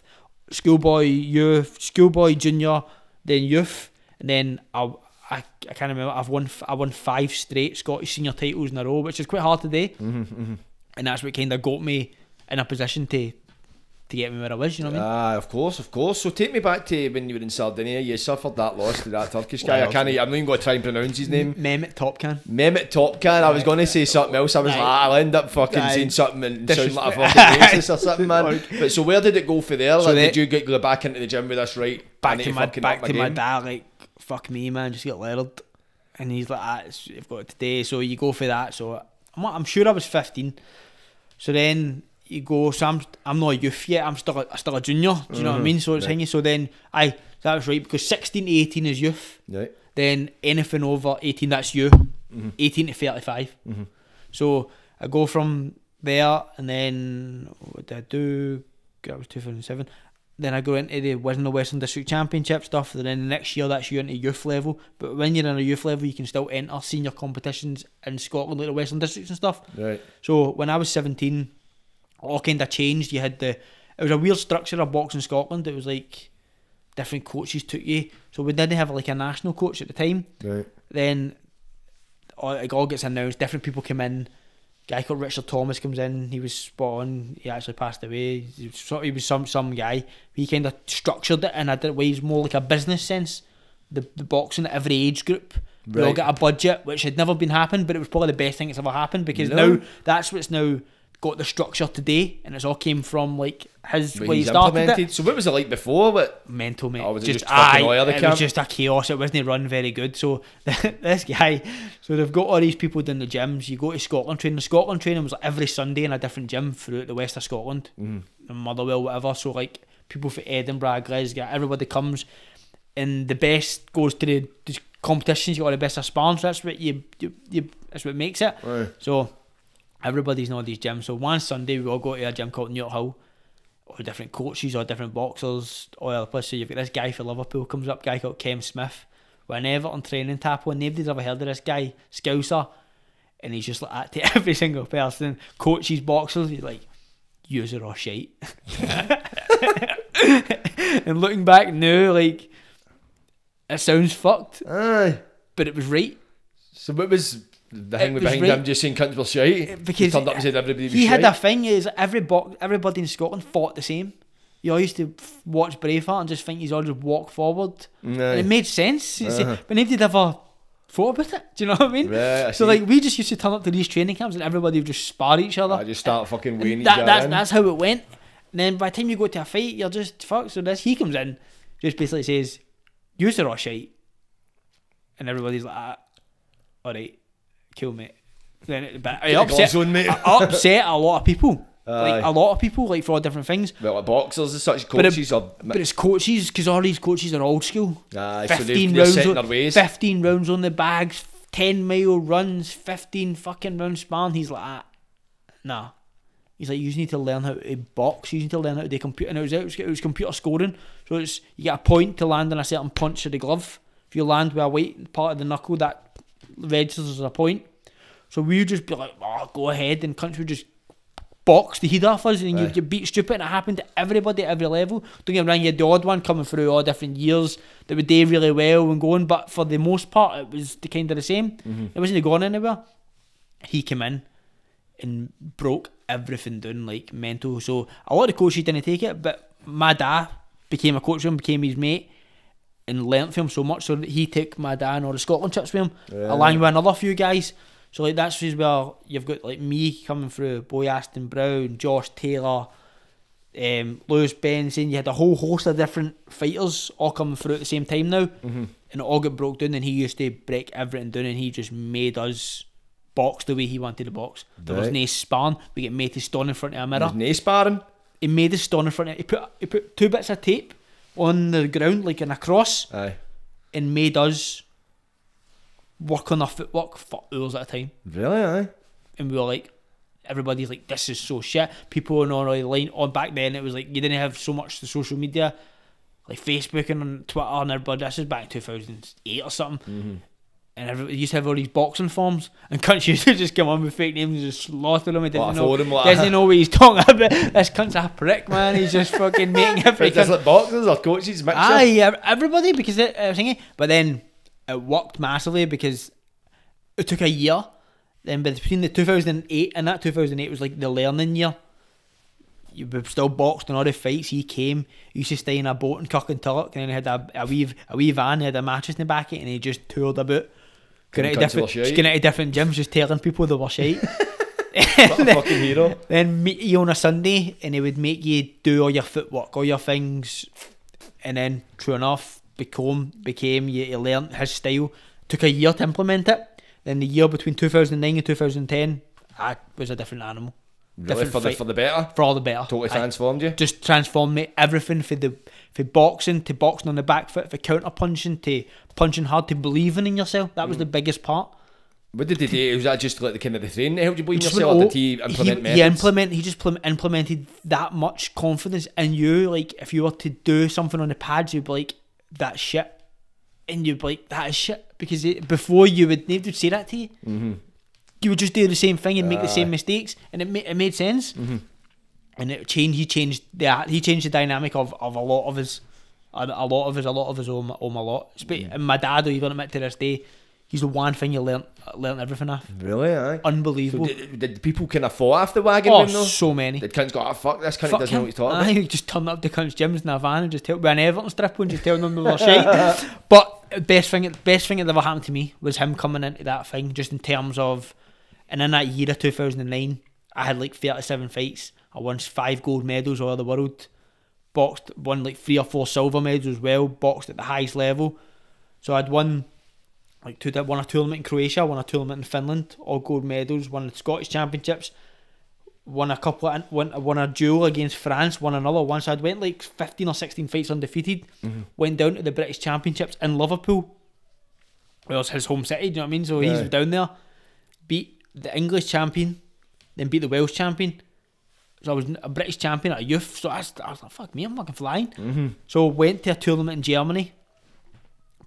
Speaker 3: schoolboy, youth, schoolboy, junior, then youth, and then I, I, I can't remember. I've won f- I won five straight Scottish senior titles in a row, which is quite hard to do.
Speaker 2: Mm-hmm,
Speaker 3: And that's what kind of got me in a position to to get me where I was. You know what I mean?
Speaker 2: Ah, of course, of course. So take me back to when you were in Sardinia. You suffered that loss to that Turkish guy. I can't. I'm not even going to try and pronounce his name.
Speaker 3: Mehmet Topkan.
Speaker 2: Mehmet Topkan. I was going to say something else. I was like, I'll end up fucking saying something and sound like a fucking racist or something, man. But so where did it go for there?
Speaker 3: So
Speaker 2: Like, did you get go back into the gym with us? Right,
Speaker 3: Back to my
Speaker 2: fucking
Speaker 3: back to my dad. Like fuck me, man. Just get lettered. And he's like, ah, it's, you've got it today. So you go for that. So I'm, I'm sure I was 15. So then you go. So I'm I'm not a youth yet. I'm still a, I'm still a junior. Do you know what I mean? So it's
Speaker 2: Mm-hmm. Right.
Speaker 3: hanging. So then I that was right because 16 to 18 is youth.
Speaker 2: Right.
Speaker 3: Then anything over 18 that's you.
Speaker 2: Mm-hmm.
Speaker 3: 18 to 35. So I go from there and then what did I do? That was 2007. Then I go into the Western Western District Championship stuff. And then the next year that's you into youth level. But when you're in a youth level, you can still enter senior competitions in Scotland, like the Western Districts and stuff.
Speaker 2: Right.
Speaker 3: So when I was 17, all kind of changed. You had the, it was a weird structure of boxing Scotland. It was like different coaches took you. So we didn't have like a national coach at the time.
Speaker 2: Right.
Speaker 3: Then all, it all gets announced. Different people come in. Guy called Richard Thomas comes in. He was spot on. He actually passed away. He was, so- he was some some guy. He kind of structured it in a different way. He's more like a business sense. The the boxing at every age group. They all got a budget, which had never been happened, but it was probably the best thing that's ever happened because
Speaker 2: No.
Speaker 3: now that's what's now got the structure today, and it's all came from like his way he started it.
Speaker 2: So what was it like before? What?
Speaker 3: Mental mate,
Speaker 2: Oh,
Speaker 3: just,
Speaker 2: just fucking
Speaker 3: aye,
Speaker 2: oil the
Speaker 3: it
Speaker 2: camp?
Speaker 3: was just a chaos. It wasn't run very good. So this guy, so they've got all these people doing the gyms. You go to Scotland training. The Scotland training was like every Sunday in a different gym throughout the west of Scotland,
Speaker 2: Mm-hmm.
Speaker 3: Motherwell, whatever. So like people from Edinburgh, Glasgow, everybody comes, and the best goes to the, the competitions. You got the best of sparring. So that's what you, you, you that's what makes it.
Speaker 2: Aye.
Speaker 3: So everybody's in all these gyms. So one Sunday we all go to a gym called Newt Hill. All different coaches, all different boxers, other places. So you've got this guy for Liverpool comes up, guy called Kem Smith. With an Everton training tap on, nobody's ever heard of this guy, Scouser. And he's just like that to every single person. Coaches, boxers, he's like, use it or shite. and looking back now, like, it sounds fucked,
Speaker 2: Aye.
Speaker 3: but it was right.
Speaker 2: So what was the thing behind
Speaker 3: right-
Speaker 2: him just saying cunts were shite?
Speaker 3: Because
Speaker 2: he turned up and said everybody
Speaker 3: he had
Speaker 2: shite.
Speaker 3: a thing is every bo- everybody in Scotland fought the same. You all used to f- watch Braveheart and just think he's all just walk forward. And it made sense. See,
Speaker 2: Uh-huh.
Speaker 3: But nobody ever thought about it. Do you know what I mean?
Speaker 2: Right, I
Speaker 3: so
Speaker 2: see.
Speaker 3: like we just used to turn up to these training camps and everybody would just spar each other.
Speaker 2: I just start fucking weighing each
Speaker 3: that,
Speaker 2: other
Speaker 3: that's
Speaker 2: in.
Speaker 3: that's how it went. And then by the time you go to a fight, you're just fucked. So this he comes in, just basically says, "Use the raw shite." and everybody's like, ah, all right, cool, mate. Then it, but it
Speaker 2: the
Speaker 3: upset,
Speaker 2: on, mate.
Speaker 3: upset a lot of people.
Speaker 2: Aye.
Speaker 3: Like a lot of people, like for all different things.
Speaker 2: Well, like boxers and such
Speaker 3: But it-
Speaker 2: coaches are.
Speaker 3: But it's coaches because all these coaches are old school.
Speaker 2: Aye, so they-
Speaker 3: Fifteen
Speaker 2: they're
Speaker 3: rounds, on,
Speaker 2: their ways.
Speaker 3: fifteen rounds on the bags, ten mile runs, fifteen fucking round span. He's like, ah, nah. He's like, you just need to learn how to box. You need to learn how to do computer. And it was, it was, it was computer scoring. So it's you get a point to land on a certain punch of the glove. If you land with a weight part of the knuckle, that registers as a point. So we would just be like, oh, go ahead, and cunts would just box the heat off us, and you, you beat stupid. And it happened to everybody at every level. Don't get me wrong, you had the odd one coming through all different years that would do really well and going, but for the most part, it was the kind of the same. Mm-hmm. It wasn't going anywhere. He came in and broke everything down like mental. So a lot of the coaches didn't take it, but my dad became a coach and became his mate, and learnt from him so much. So that he took my dad on the Scotland trips with him, along with another few guys. So like that's as well. You've got like me coming through, Boy Aston Brown, Josh Taylor, um, Lewis Benson. You had a whole host of different fighters all coming through at the same time now, and it all got broke down. And he used to break everything down, and he just made us box the way he wanted to box. There was no sparring. We get made to stand in front of a mirror
Speaker 2: There's no sparring.
Speaker 3: he made us stand in front of he put he put two bits of tape on the ground like in a cross
Speaker 2: Aye.
Speaker 3: and made us work on our footwork for hours at a time
Speaker 2: Really? Aye.
Speaker 3: and we were like everybody's like this is so shit people on online on back then it was like you didn't have so much the social media like Facebook and Twitter and everybody this is back in 2008 or something mm-hmm. And everybody used to have all these boxing forms and cunts used to just come on with fake names and just slaughter them and
Speaker 2: What,
Speaker 3: didn't know,
Speaker 2: forum, like-
Speaker 3: doesn't know what he's talking about this cunt's a prick man he's just fucking making every cunt
Speaker 2: like boxers or coaches mixture?
Speaker 3: Aye, everybody because it, I was thinking, but then it worked massively because it took a year. Then between the 2008 and that 2008 was like the learning year. You were still boxed in all the fights. He came, he used to stay in a boat in Kirkintilloch, and tuck, and then he had a, a wee a wee van, he had a mattress in the back of it, and he just toured about. Going
Speaker 2: Telling
Speaker 3: to
Speaker 2: cunts they were
Speaker 3: different, going to different gyms, just telling people they were shite.
Speaker 2: What a fucking hero.
Speaker 3: Then meet you on a Sunday, and he would make you do all your footwork, all your things, and then true enough, become became you, you learnt his style. Took a year to implement it. Then the year between 2009 and 2010, I was a different animal.
Speaker 2: Really? For the, for the better?
Speaker 3: For all the better.
Speaker 2: Totally transformed you?
Speaker 3: Just transformed me. Everything for the for boxing to boxing on the back foot, for counter punching to punching hard to believing in yourself. That was the biggest part.
Speaker 2: What did he do? Was that just like the kind of the thing that helped you believe in yourself?
Speaker 3: went,
Speaker 2: Or did he
Speaker 3: oh,
Speaker 2: implement
Speaker 3: he,
Speaker 2: methods?
Speaker 3: he implement he just pl- implemented that much confidence in you. Like if you were to do something on the pads, you'd be like, "That shit," and you'd be like, "That is shit," because it, before you would never would say that to you. Mm-hmm. You would just do the same thing and make the same mistakes, and it ma- it made sense.
Speaker 2: Mm-hmm.
Speaker 3: And it changed. He changed the he changed the dynamic of, of a lot of his a, a lot of us, a lot of him, owe him a lot. Spe- mm-hmm. And my dad, even admit to this day, he's the one thing you learnt learnt everything off.
Speaker 2: Really? Aye. So
Speaker 3: Unbelievable.
Speaker 2: did, did people kind of fall off the wagon
Speaker 3: oh,
Speaker 2: then though?
Speaker 3: so many.
Speaker 2: Did cunts go, oh fuck, this cunt doesn't know what he's talking about?
Speaker 3: you just turn up to cunt's gyms in a van and just tell with an Everton strip and just telling them they were shite. But uh, best thing, best thing that ever happened to me was him coming into that thing, just in terms of, and in that year of 2009, I had like 37 fights. I won five gold medals all over the world. Boxed, won like three or four silver medals as well. Boxed at the highest level. So I'd won like two, won a tournament in Croatia, won a tournament in Finland, all gold medals. Won the Scottish Championships won a couple of won, won a duel against France, won another one. So I'd went like fifteen or sixteen fights undefeated. Mm-hmm. Went down to the British Championships in Liverpool. Well, it's his home city, do you know what I mean? So he's down there. Beat the English champion, then beat the Welsh champion. So I was a British champion at a youth. So I was, I was like, fuck me, I'm fucking flying. Mm-hmm. So went to a tournament in Germany.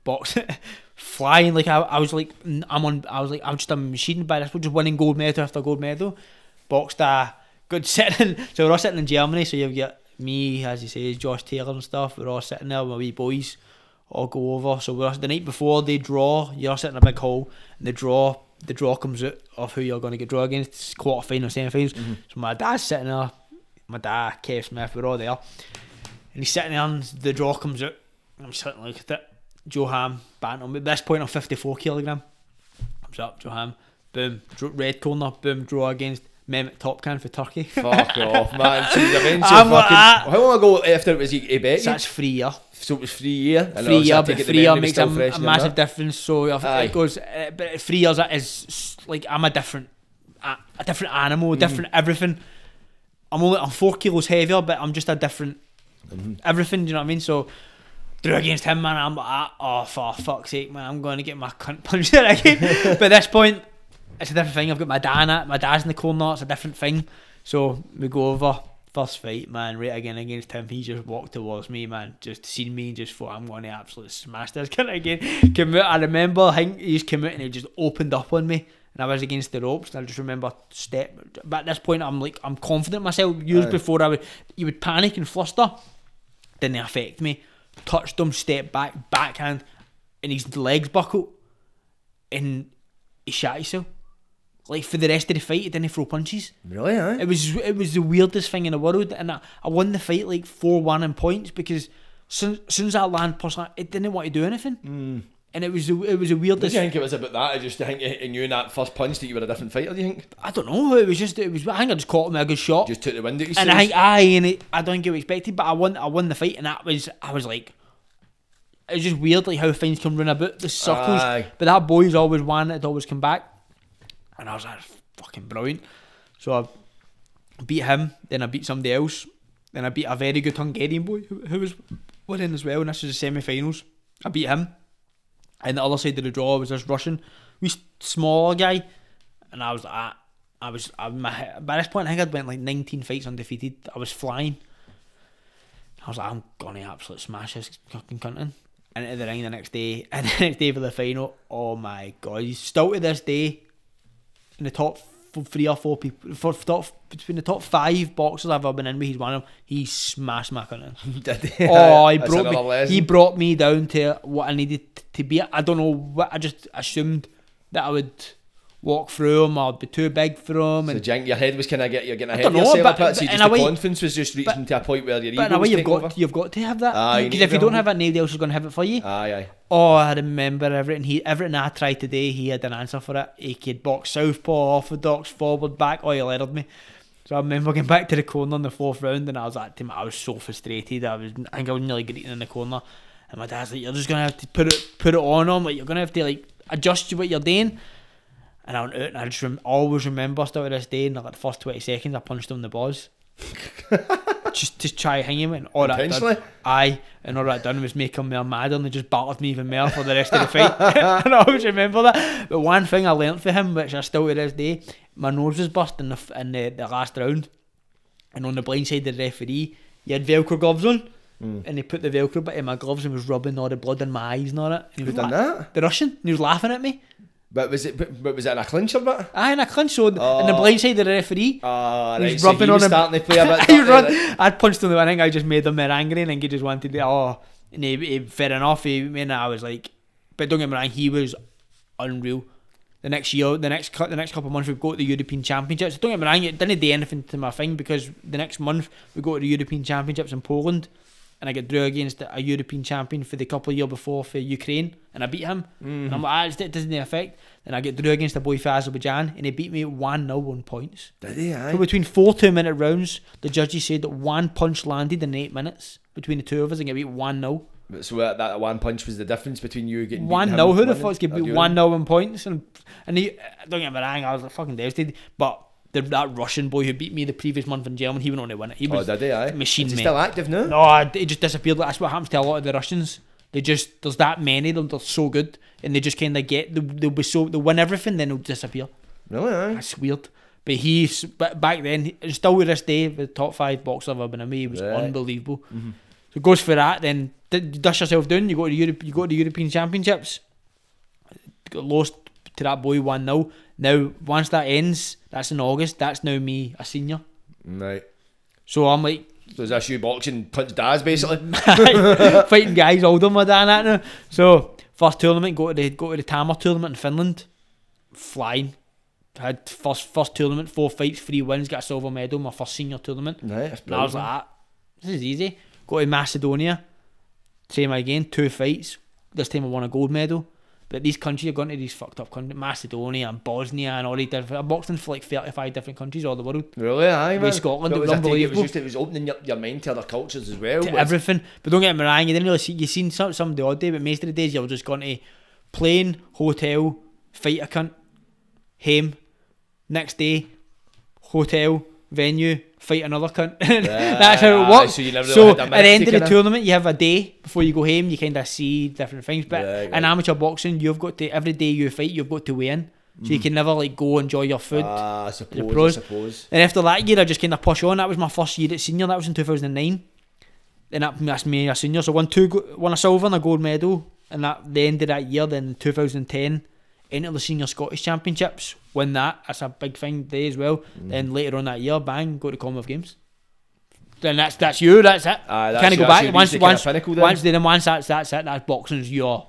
Speaker 3: Box flying like I, I was like I'm on I was like I'm just a machine by this just winning gold medal after gold medal boxed a good sitting. So we're all sitting in Germany. So you've got me, as you say, Josh Taylor and stuff. We're all sitting there, my wee boys, all go over. So we're the night before they draw. You're sitting in a big hall, and the draw, the draw comes out of who you're going to get draw against. It's quarter final, semi finals. Mm-hmm. So my dad's sitting there. My dad, Kev Smith, we're all there, and he's sitting there, and the draw comes out. I'm sitting like at it. Joe Ham, bantam. At this point, I'm 54 kilogram. Comes up, Joe Ham, boom, red corner, boom, draw against Mehmet Topcan for Turkey.
Speaker 2: Fuck off, man. So you eventually
Speaker 3: I'm
Speaker 2: fucking, how long ago after it was he, bet
Speaker 3: so that's three year.
Speaker 2: So it was three year. And I
Speaker 3: year, but
Speaker 2: it
Speaker 3: three year makes a, a
Speaker 2: fresh in your
Speaker 3: massive difference. So if
Speaker 2: Aye.
Speaker 3: it goes, uh, but three years is like I'm a different, a, a different animal,
Speaker 2: Mm.
Speaker 3: different everything. I'm only I'm four kilos heavier, but I'm just a different
Speaker 2: Mm-hmm.
Speaker 3: everything. Do you know what I mean? So. Drew against him, man. I'm like, oh, for fuck's sake, man. I'm going to get my cunt punched again. but at this point, it's a different thing. I've got my dad in it. My dad's in the corner. It's a different thing. So we go over. First fight, man, right again against him. He just walked towards me, man. Just seen me and just thought, I'm going to absolutely smash this guy again. Came out, I remember, I think he just came out and he just opened up on me. And I was against the ropes. And I just remember step. But at this point, I'm like, I'm confident in myself. Years before, I would, you would panic and fluster. Didn't affect me. Touched him, step back, backhand, and his legs buckled. And he shot himself. Like for the rest of the fight, he didn't throw punches.
Speaker 2: Really, aye?
Speaker 3: It was it was the weirdest thing in the world, and I, I won the fight like four one in points because soon, soon as I land push, it didn't want to do anything, hmm. and it was the, it was the
Speaker 2: Did
Speaker 3: weirdest.
Speaker 2: you think it was about that? I just think you knew in that first punch that you were a different fighter. Do you think?
Speaker 3: I don't know. It was just it was. I think I just caught him with a good shot,
Speaker 2: Just took the wind out of
Speaker 3: and
Speaker 2: your
Speaker 3: I
Speaker 2: sails?
Speaker 3: think aye, and it, I don't think it was expected, but I won. I won the fight, and that was I was like. It was just weird, like how things can run about the circles.
Speaker 2: Aye.
Speaker 3: But that boy's always one that'd always come back, and I was like, fucking brilliant. So I beat him, then I beat somebody else, then I beat a very good Hungarian boy who, who was winning as well, and this was the semi-finals. I beat him, and the other side of the draw was this Russian, wee smaller guy, and I was like, ah, I was, I, my, by this point I think I'd went like 19 fights undefeated. I was flying. I was like, I'm gonna absolutely smash this fucking cunt And into the ring the next day, and the next day for the final. Oh my god, he's still to this day in the top three or four people, for top between the top five boxers I've ever been in with. He's one of them. He smashed my cunt.
Speaker 2: Did he?
Speaker 3: Oh, he brought me.
Speaker 2: lesson.
Speaker 3: He brought me down to what I needed to be. I don't know what. I just assumed that I would walk through them or I'd be too big for them.
Speaker 2: So
Speaker 3: And
Speaker 2: do you your head was kind of get you're getting ahead
Speaker 3: don't
Speaker 2: of
Speaker 3: know,
Speaker 2: yourself
Speaker 3: but-
Speaker 2: a bit? So
Speaker 3: but
Speaker 2: just the
Speaker 3: way-
Speaker 2: confidence was just reaching to a point where your ego
Speaker 3: but in a way, you've got
Speaker 2: over.
Speaker 3: you've got to have that
Speaker 2: Aye,
Speaker 3: because if you don't have it, nobody else is going to have it for you.
Speaker 2: Aye, aye.
Speaker 3: Oh, I remember everything. He everything I tried today, he had an answer for it. He could box southpaw, orthodox, forward, back. Oh, he lettered me. So I remember getting back to the corner in the fourth round, and I was like, to him, I was so frustrated. I was, I think I was nearly greeting in the corner, and my dad's like, "You're just gonna have to put it, put it on him. Like you're gonna have to like adjust to what you're doing." And I went out, and I just rem- always remember still to this day. In like the first twenty seconds, I punched him in the balls. just to try hang him, and all that done, aye, and all that done was make him more mad, and they just battered me even more for the rest of the fight. and I always remember that. But one thing I learnt for him, which I still to this day, my nose was burst in the in the, the last round, and on the blind side of the referee, he had Velcro gloves on.
Speaker 2: Mm.
Speaker 3: And he put the Velcro bit in my gloves and was rubbing all the blood in my eyes and all that. And he
Speaker 2: Who
Speaker 3: was
Speaker 2: done that?
Speaker 3: The Russian. And he was laughing at me.
Speaker 2: But was it? But, but was it in a clincher bit?
Speaker 3: Aye, and I clinched so in the
Speaker 2: Oh.
Speaker 3: blind side of the referee.
Speaker 2: Ah,
Speaker 3: He was
Speaker 2: right. So
Speaker 3: rubbing
Speaker 2: he was
Speaker 3: on him.
Speaker 2: starting to play a bit.
Speaker 3: he was run- I'd punched him. I think I just made him more angry, and then he just wanted to. Oh, and he, he fair enough. He, and I was like, but don't get me wrong, he was unreal. The next year, the next the next couple of months, we go to the European Championships. Don't get me wrong, it didn't do anything to my thing because the next month we go to the European Championships in Poland, and I get drew against a European champion for the couple of year before for Ukraine, and I beat him. And I'm like, ah, it doesn't affect. Then I get drew against a boy for Azerbaijan, and he beat me one 0 on points.
Speaker 2: Did he? Aye.
Speaker 3: So between four two minute rounds, the judges said that one punch landed in eight minutes between the two of us and get beat one 0
Speaker 2: But So that, that one punch was the difference between you getting
Speaker 3: One 0 Who the fuck's get
Speaker 2: Or
Speaker 3: beat one? 0 in points? And and he don't get me wrong, I was like fucking devastated. But the, that Russian boy who beat me the previous month in Germany, he went on to win it. He
Speaker 2: Oh,
Speaker 3: was
Speaker 2: did he? Aye.
Speaker 3: machine
Speaker 2: Is he still active now?
Speaker 3: No, it just disappeared. That's what happens to a lot of the Russians. They just there's that many of them. They're so good, and they just kind of get they'll, they'll be so they'll win everything, then they'll disappear.
Speaker 2: Really? Aye.
Speaker 3: That's weird. But he's but back then, still to this day, the top five boxer I've ever been in. He was
Speaker 2: Right.
Speaker 3: unbelievable. Mm-hmm. So it goes for that. Then d- dust yourself down. You go to Europe. You go to the European Championships. Got lost to that boy one 0 Now once that ends, that's in August. That's now me a senior.
Speaker 2: Right.
Speaker 3: So I'm like
Speaker 2: So is this you boxing punch dads basically?
Speaker 3: fighting guys older than my dad that now. So first tournament, go to the go to the Tammer tournament in Finland. Flying. Had first first tournament, four fights, three wins, got a silver medal, my first senior tournament.
Speaker 2: Right. That's
Speaker 3: And I was like, ah, this is easy. Go to Macedonia, same again, two fights. This time I won a gold medal. But these countries, you're going to these fucked up countries, Macedonia and Bosnia and all these different. I'm boxing for like 35 different countries all the world.
Speaker 5: Really, aye, man.
Speaker 3: Scotland, it was
Speaker 5: I think It was
Speaker 3: unbelievable.
Speaker 5: just it was opening your, your mind to other cultures as well.
Speaker 3: to everything. But don't get me wrong, you didn't really see you seen some some the odd day, but most of the days you were just going to plane, hotel, fight a cunt, home, next day, hotel, venue, fight another cunt. That's how it works.
Speaker 5: so really
Speaker 3: So at the end of the
Speaker 5: kinda-
Speaker 3: tournament, you have a day before you go home. You kind of see different things. But
Speaker 5: Right,
Speaker 3: in
Speaker 5: right.
Speaker 3: amateur boxing, you've got to every day you fight, you've got to weigh in. So you can never like go enjoy your food.
Speaker 5: Mm. Ah, I suppose. I suppose.
Speaker 3: And after that year, I just kind of push on. That was my first year at senior. That was in 2009. And that, that's me a senior. So won two, won a silver and a gold medal. And at the end of that year, then 2010, entered the senior Scottish Championships. Win that. That's a big thing day as well.
Speaker 5: Mm.
Speaker 3: Then later on that year, bang, go to Commonwealth Games. Then that's that's you. That's it.
Speaker 5: Aye, that's
Speaker 3: Kind of go back once once
Speaker 5: pinnacle then.
Speaker 3: once then once that's that's it. That's boxing's your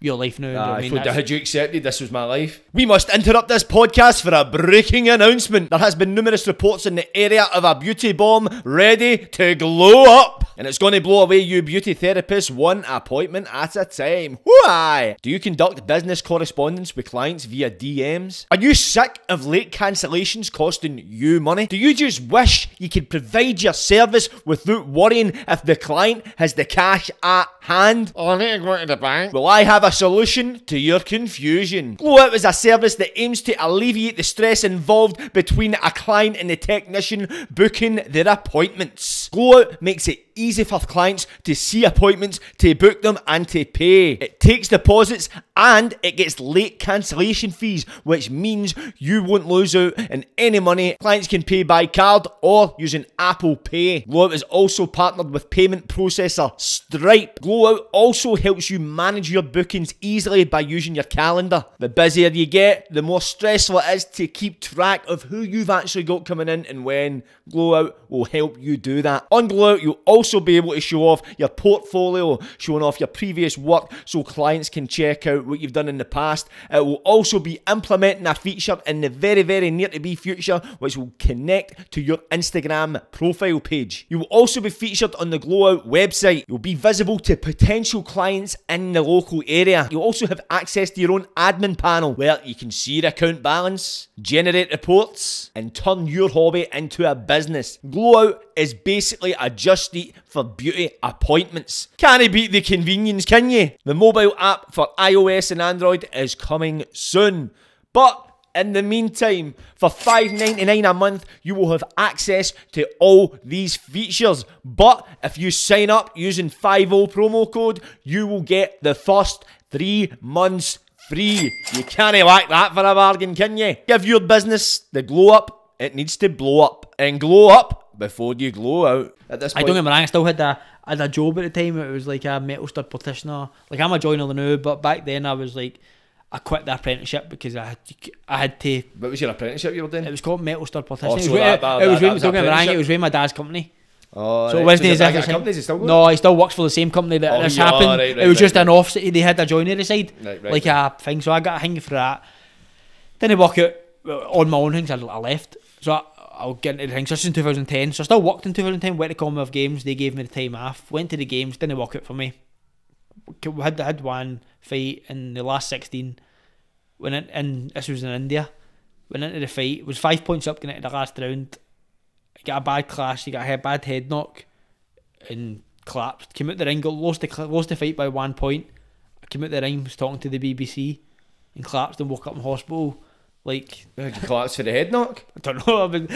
Speaker 3: your life now. what ah,
Speaker 5: I
Speaker 3: mean?
Speaker 5: had you accepted this was my life?
Speaker 2: We must interrupt this podcast for a breaking announcement. There has been numerous reports in the area of a beauty bomb ready to glow up. And it's going to blow away you beauty therapists one appointment at a time. Why? Do you conduct business correspondence with clients via DMs? Are you sick of late cancellations costing you money? Do you just wish you could provide your service without worrying if the client has the cash at hand?
Speaker 5: Oh, I need to go to the bank.
Speaker 2: Well, I have a solution to your confusion. Glow Out is a service that aims to alleviate the stress involved between a client and the technician booking their appointments. Glow Out makes it easy for clients to see appointments, to book them, and to pay. It takes deposits and it gets late cancellation fees, which means you won't lose out on any money. Clients can pay by card or using Apple Pay. Glow Out is also partnered with payment processor Stripe. Glow Out also helps you manage your bookings easily by using your calendar. The busier you get, the more stressful it is to keep track of who you've actually got coming in and when. Glow Out will help you do that. On Glow Out, you'll also be able to show off your portfolio, showing off your previous work so clients can check out what you've done in the past. It will also be implementing a feature in the very, very near to be future which will connect to your Instagram profile page. You will also be featured on the Glow Out website. You'll be visible to potential clients in the local area. You'll also have access to your own admin panel where you can see your account balance, generate reports, and turn your hobby into a business. Glow Out is basically a just eat for beauty appointments. Can't beat the convenience, can you? The mobile app for iOS and Android is coming soon. But in the meantime, for $5.99 a month, you will have access to all these features. But if you sign up using 50 promo code, you will get the first three months free. You can't like that for a bargain, can you? Give your business the glow up. It needs to blow up. And glow up before you glow out.
Speaker 5: At this
Speaker 3: I don't get me wrong, I still had a I had a job at the time. It was like a metal stud partitioner. Like I'm a joiner now, but back then I was like I quit the apprenticeship because I had to, I had to.
Speaker 5: what was your apprenticeship you were doing?
Speaker 3: It was called metal stud partition.
Speaker 5: Oh,
Speaker 3: it was
Speaker 5: so
Speaker 3: with,
Speaker 5: that- that-
Speaker 3: it was
Speaker 5: that
Speaker 3: with,
Speaker 5: was
Speaker 3: don't get me wrong,
Speaker 5: apprenticeship?
Speaker 3: it was with my dad's company.
Speaker 5: Oh,
Speaker 3: So
Speaker 5: right.
Speaker 3: it wasn't
Speaker 5: is
Speaker 3: as
Speaker 5: it
Speaker 3: if it's
Speaker 5: still going?
Speaker 3: No, he still works for the same company that
Speaker 5: Oh,
Speaker 3: this
Speaker 5: yeah,
Speaker 3: happened.
Speaker 5: right, right,
Speaker 3: it was
Speaker 5: right,
Speaker 3: just
Speaker 5: right.
Speaker 3: an offset. They had a joinery side,
Speaker 5: Right, right.
Speaker 3: like a thing. So I got a hang for that. Then I work out on my own things. I, I left. So I, I'll get into the things. So this is in 2010. So I still worked in 2010. Went to Commonwealth Games. They gave me the time off. Went to the games. Didn't work out for me. Had had one fight in the last 16. Went in, and this was in India. Went into the fight. Was five points up going into the last round. Got a bad clash. You got a bad head knock, and collapsed. Came out the ring. Got lost the lost the fight by one point. I came out the ring. Was talking to the BBC, and collapsed and woke up in hospital. Like
Speaker 5: Did you collapse for the head knock?
Speaker 3: I don't know. But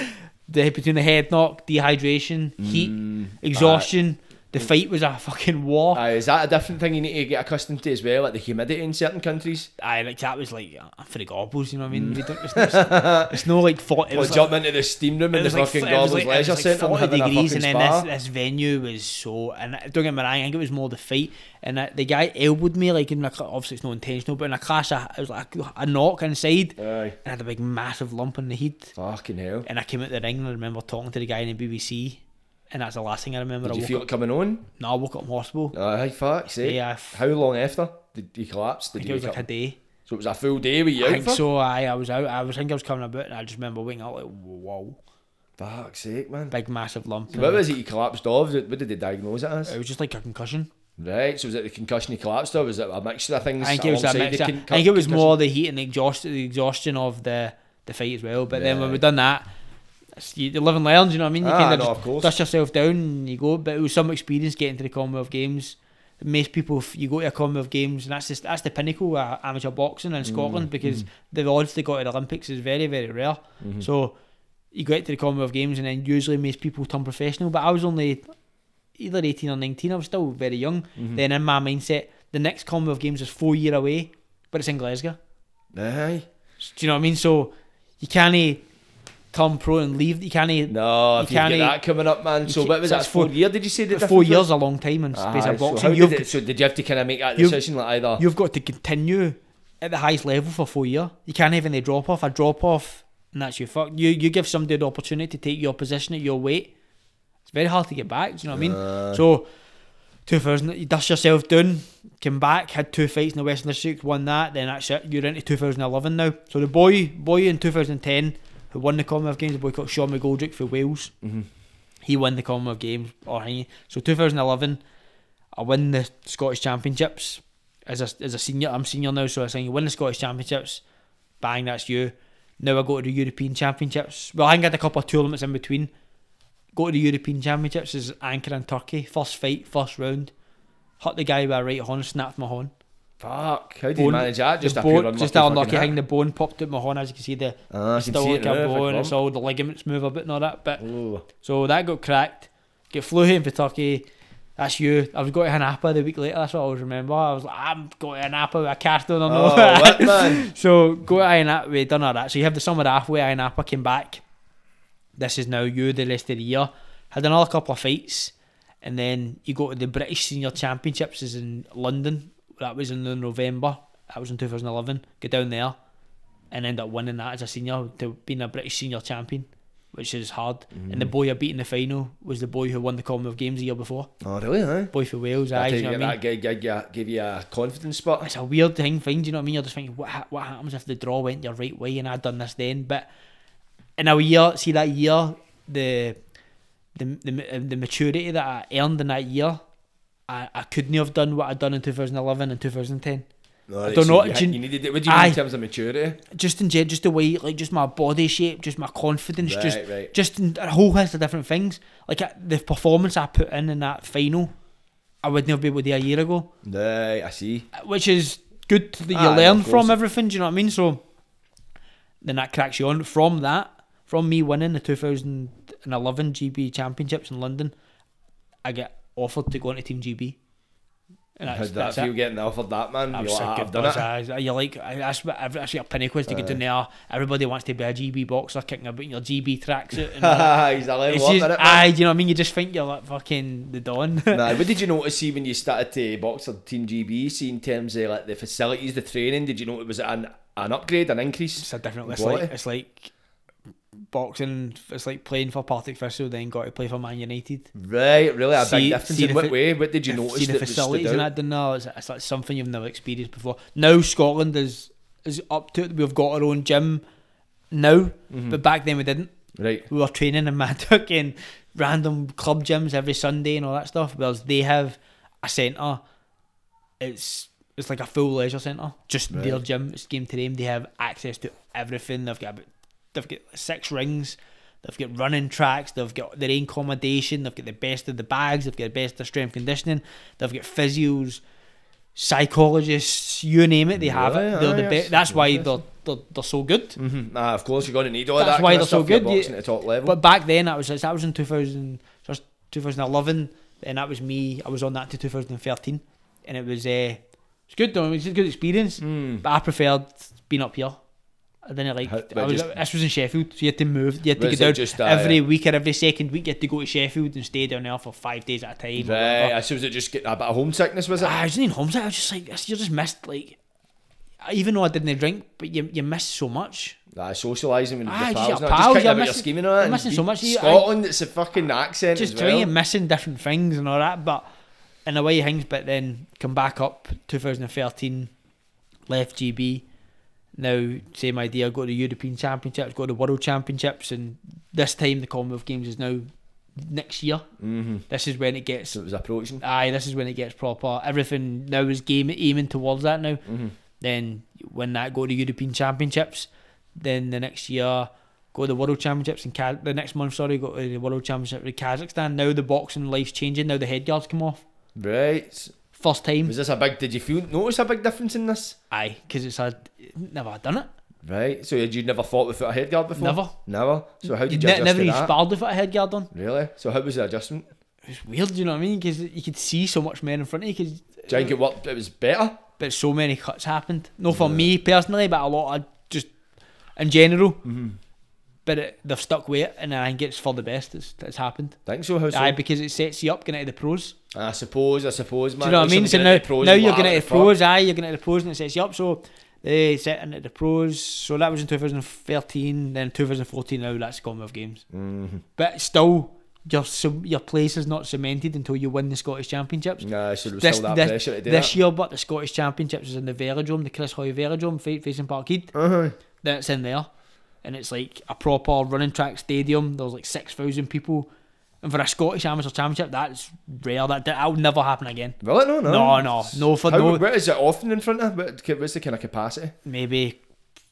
Speaker 3: the between the head knock, dehydration, heat,
Speaker 5: Mm,
Speaker 3: exhaustion. The fight was a fucking war.
Speaker 5: Aye, is that a different thing you need to get accustomed to as well, like the humidity in certain countries?
Speaker 3: Aye, like that was like uh, for the Gorbals, you know what I mean? We don't, it's, not, it's no like forty.
Speaker 5: Or
Speaker 3: was
Speaker 5: jump into the steam room in the
Speaker 3: like,
Speaker 5: fucking Gorbals
Speaker 3: like, it was
Speaker 5: Leisure
Speaker 3: like
Speaker 5: Centre
Speaker 3: 40 degrees, and then
Speaker 5: spa.
Speaker 3: this, this venue was so. And don't get me wrong, I think it was more the fight. And uh, the guy elbowed me like in a, obviously it's not intentional, but in a clash, I, it was like a, a knock inside,
Speaker 5: Aye,
Speaker 3: and I had a big massive lump in the head.
Speaker 5: fucking hell.
Speaker 3: And I came out the ring and I remember talking to the guy in the BBC, and that's the last thing I remember.
Speaker 5: Did
Speaker 3: I
Speaker 5: you feel
Speaker 3: up,
Speaker 5: it coming on?
Speaker 3: no, I woke up in uh, hospital.
Speaker 5: Aye, fuck's sake.
Speaker 3: Yeah, I
Speaker 5: How long after did he collapse?
Speaker 3: I
Speaker 5: Did
Speaker 3: think
Speaker 5: you
Speaker 3: it was like a day.
Speaker 5: So it was a full day with you
Speaker 3: I think
Speaker 5: for?
Speaker 3: so. I I was out. I was think I was coming about, and I just remember waking up like whoa,
Speaker 5: Fuck's sake, man.
Speaker 3: big massive lump.
Speaker 5: So what was it He collapsed of? What did they diagnose it as?
Speaker 3: It was just like a concussion.
Speaker 2: Right, so was it the concussion he collapsed or was it a mixture of things?
Speaker 3: I think it was a mixture. I think it was
Speaker 2: concussion?
Speaker 3: more the heat and the exhaustion, the exhaustion of the the fight as well. But then when we done that, it's- you, live and learn. You know what I mean? You
Speaker 2: Ah,
Speaker 3: kind
Speaker 2: no,
Speaker 3: of dust yourself down and you go. But it was some experience getting to the Commonwealth Games. Most people, if you go to a Commonwealth Games, and that's just, that's the pinnacle of amateur boxing
Speaker 2: Mm,
Speaker 3: in Scotland because the odds to got at the Olympics is very very rare.
Speaker 2: Mm-hmm.
Speaker 3: So you get to the Commonwealth Games and then usually most people turn professional. But I was only either 18 or 19. I was still very young.
Speaker 2: Mm-hmm.
Speaker 3: Then in my mindset, the next Commonwealth Games is four year away, but it's in Glasgow.
Speaker 2: Aye.
Speaker 3: Do you know what I mean? So you can't come pro and leave. You can't.
Speaker 2: No,
Speaker 3: You
Speaker 2: if you get
Speaker 3: can't-
Speaker 2: that coming up, man. So what was that? Four
Speaker 3: four-
Speaker 2: year? Did you say the
Speaker 3: four years
Speaker 2: was?
Speaker 3: a long time in space of boxing. you've,
Speaker 2: did it, so did you have to kind of make that decision, like either?
Speaker 3: you've got to continue at the highest level for four years. You can't have any drop off. A drop off, and that's your fuck. You you give somebody the opportunity to take your position at your weight. It's very hard to get back. Do you know what I mean?
Speaker 2: Uh,
Speaker 3: So, 2000, you dust yourself down, came back, had two fights in the Western District, won that. Then that's it. You're into 2011 now. So the boy, boy in 2010 who won the Commonwealth Games, a boy called Sean McGoldrick for Wales.
Speaker 2: Mhm.
Speaker 3: He won the Commonwealth Games or he. So 2011, I win the Scottish Championships as a as a senior. I'm senior now, so I saying you win the Scottish Championships, bang, that's you. Now I go to the European Championships. Well, I think I had a couple of tournaments in between. Go to the European Championships as Ankara in Turkey. First fight, first round. Hit the guy with a right horn, snapped my horn.
Speaker 2: Fuck, how did you manage that? Just a
Speaker 3: bone, just an unlucky thing. The bone popped out my horn, as you can see. The
Speaker 2: Ah,
Speaker 3: it's
Speaker 2: can
Speaker 3: still
Speaker 2: see
Speaker 3: like a bone. It's all the ligaments move a bit and all that. But
Speaker 2: Ooh.
Speaker 3: so that got cracked. Get flew home for Turkey. That's you. I was going to Ayia Napa the week later. That's what I always remember. I was like, I'm going to Ayia Napa with a carton on
Speaker 2: Oh, what man?
Speaker 3: So go to Iron we done all that. So you have the summer halfway, Ayia Napa came back. This is now you the rest of the year. Had another couple of fights, and then you go to the British Senior Championships is in London. That was in the November. That was in 2011. Go down there and end up winning that as a senior to being a British senior champion, which is hard. And the mm. boy I beat in the final was the boy who won the Commonwealth Games the year before.
Speaker 2: Oh, really, huh?
Speaker 3: Boy for Wales,
Speaker 2: I
Speaker 3: aye, you know what I mean?
Speaker 2: that gave, gave, you- gave you a confidence spot.
Speaker 3: it's a weird thing, thing. Do you know what I mean? You're just thinking, what what happens if the draw went your right way and I'd done this then? But in a year, see that year, the the the, the maturity that I earned in that year, I, I couldn't have done what I'd done in 2011 and 2010.
Speaker 2: No,
Speaker 3: I don't
Speaker 2: so
Speaker 3: know,
Speaker 2: You,
Speaker 3: do you-
Speaker 2: you needed it. What do you mean in terms of maturity?
Speaker 3: Just in gen- just the way, like just my body shape, just my confidence, just
Speaker 2: Right, right.
Speaker 3: just a whole host of different things. Like the performance I put in in that final, I wouldn't have been able to do a year ago.
Speaker 2: Right, I see.
Speaker 3: which is good that you
Speaker 2: Aye,
Speaker 3: learn
Speaker 2: of
Speaker 3: from everything. Do you know what I mean? So then that cracks you on from that, from me winning the 2011 GB Championships in London. I get offered to go into Team GB, and that's,
Speaker 2: that
Speaker 3: that's
Speaker 2: feel
Speaker 3: it.
Speaker 2: getting offered that, man?
Speaker 3: I was
Speaker 2: like, "Ah, I've done
Speaker 3: buzz,
Speaker 2: it.
Speaker 3: You're like, I- that's I've actually a pinny quiz to get down there. Everybody wants to be a GB boxer, kicking about in your GB tracksuit. and all.
Speaker 2: He's a level
Speaker 3: It's just,
Speaker 2: innit, man?
Speaker 3: aye, do you know what I mean? You just think you're like fucking the Don.
Speaker 2: nah, what did you notice see when you started to box for Team GB? See in terms of like the facilities, the training. Did you know it was an an upgrade, an increase?
Speaker 3: It's a different. It's like it's like boxing. It's like playing for Partick Thistle, then got to play for Man United.
Speaker 2: Right, really a
Speaker 3: See-
Speaker 2: big difference. In what way? What did you
Speaker 3: See
Speaker 2: notice
Speaker 3: the facilities and
Speaker 2: out?
Speaker 3: that. No, it's, it's like something you've never experienced before. Now Scotland is is up to it. We've got our own gym now,
Speaker 2: Mm-hmm.
Speaker 3: but back then we didn't.
Speaker 2: Right.
Speaker 3: We were training in Maddock in random club gyms every Sunday and all that stuff. Whereas they have a centre. It's it's like a full leisure centre. Just their
Speaker 2: Right.
Speaker 3: gym. It's game to them. They have access to everything. They've got about, they've got six rings. They've got running tracks. They've got their own accommodation. They've got the best of the bags. They've got the best of strength conditioning. They've got physios, psychologists. You name it, they have
Speaker 2: Really?
Speaker 3: it. They're the
Speaker 2: Aye,
Speaker 3: best.
Speaker 2: that's
Speaker 3: why they're, they're they're so good.
Speaker 2: Mm-hmm. Nah, of course you're going to need all
Speaker 3: That's
Speaker 2: that. That's why
Speaker 3: they're so good. You-
Speaker 2: at the top level.
Speaker 3: But back then, that was that was in 2000, 2011, and that was me. I was on that to 2013, and it was uh, it's good though. It was a good experience.
Speaker 2: Hmm.
Speaker 3: But I preferred being up here. I didn't like. I was,
Speaker 2: just-
Speaker 3: this was in Sheffield, so you had to move. You had to go down
Speaker 2: just, uh,
Speaker 3: every week or every second week. You had to go to Sheffield and stay down there for five days at a time.
Speaker 2: Right. I suppose it just get a bit of homesickness, was it?
Speaker 3: Ah, I was in homesick. I was just like, you just missed like. Even though I didn't drink, but you you missed so much.
Speaker 2: Nah, socialising with
Speaker 3: Ah,
Speaker 2: your
Speaker 3: just
Speaker 2: pals,
Speaker 3: your
Speaker 2: just kicking
Speaker 3: you're
Speaker 2: about your scheming on it.
Speaker 3: missing so much. You- I-
Speaker 2: Scotland, it's a fucking accent
Speaker 3: just
Speaker 2: as
Speaker 3: trying
Speaker 2: well.
Speaker 3: and missing different things and all that. But in a way, things. But then come back up 2013, left GB. Now same idea. Go to the European Championships, go to the World Championships, and this time the Commonwealth Games is now next year.
Speaker 2: Mm-hmm.
Speaker 3: This is when it gets.
Speaker 2: So it was approaching.
Speaker 3: Aye, this is when it gets proper. Everything now is game aiming towards that now.
Speaker 2: Mm-hmm.
Speaker 3: Then when that go to European Championships, then the next year go to the World Championships in Kaz- the next month. Sorry, go to the World Championship in Kazakhstan. Now the boxing life's changing. Now the head guards come off.
Speaker 2: Right.
Speaker 3: First time.
Speaker 2: Was this a big? Did you feel notice a big difference in this?
Speaker 3: Aye, because it's a never done it.
Speaker 2: Right. So you'd never fought without a headguard before?
Speaker 3: Never.
Speaker 2: Never. So how did you
Speaker 3: Ne-
Speaker 2: adjust
Speaker 3: never
Speaker 2: to
Speaker 3: even sparred without a head guard on.
Speaker 2: Really? So how was the adjustment?
Speaker 3: It was weird, Do you know what I mean? Because you could see so much men in front of you. Cause,
Speaker 2: Do you think it worked? It was better.
Speaker 3: but so many cuts happened. No, for me personally, but a lot of just in general.
Speaker 2: Mm-hmm.
Speaker 3: But it, they've stuck with it, and I think it's for the best. It's, it's happened.
Speaker 2: Think so? How so?
Speaker 3: Aye, because it sets you up getting into the pros.
Speaker 2: I suppose. I suppose, man.
Speaker 3: Do you know what I mean? So now, now you're
Speaker 2: out
Speaker 3: into the pros. Aye, you're getting into the pros, and it sets you up. So they set into the pros. So that was in 2013. Then 2014. Now that's Commonwealth Games.
Speaker 2: Mm-hmm.
Speaker 3: But still, your your place is not cemented until you win the Scottish Championships.
Speaker 2: Nah, so
Speaker 3: This,
Speaker 2: still that
Speaker 3: this,
Speaker 2: pressure to do
Speaker 3: this
Speaker 2: that.
Speaker 3: year, but the Scottish Championships was in the Velodrome, the Chris Hoy Velodrome, fa- facing Parkhead.
Speaker 2: Uh-huh.
Speaker 3: That's in there, and it's like a proper running track stadium. There's like six thousand people, and for a Scottish Amateur Championship, that's rare. That that will never happen again.
Speaker 2: Will it? No, no.
Speaker 3: No, no, no. For
Speaker 2: How,
Speaker 3: no,
Speaker 2: What is it often in front of? What, what's the kind of capacity?
Speaker 3: maybe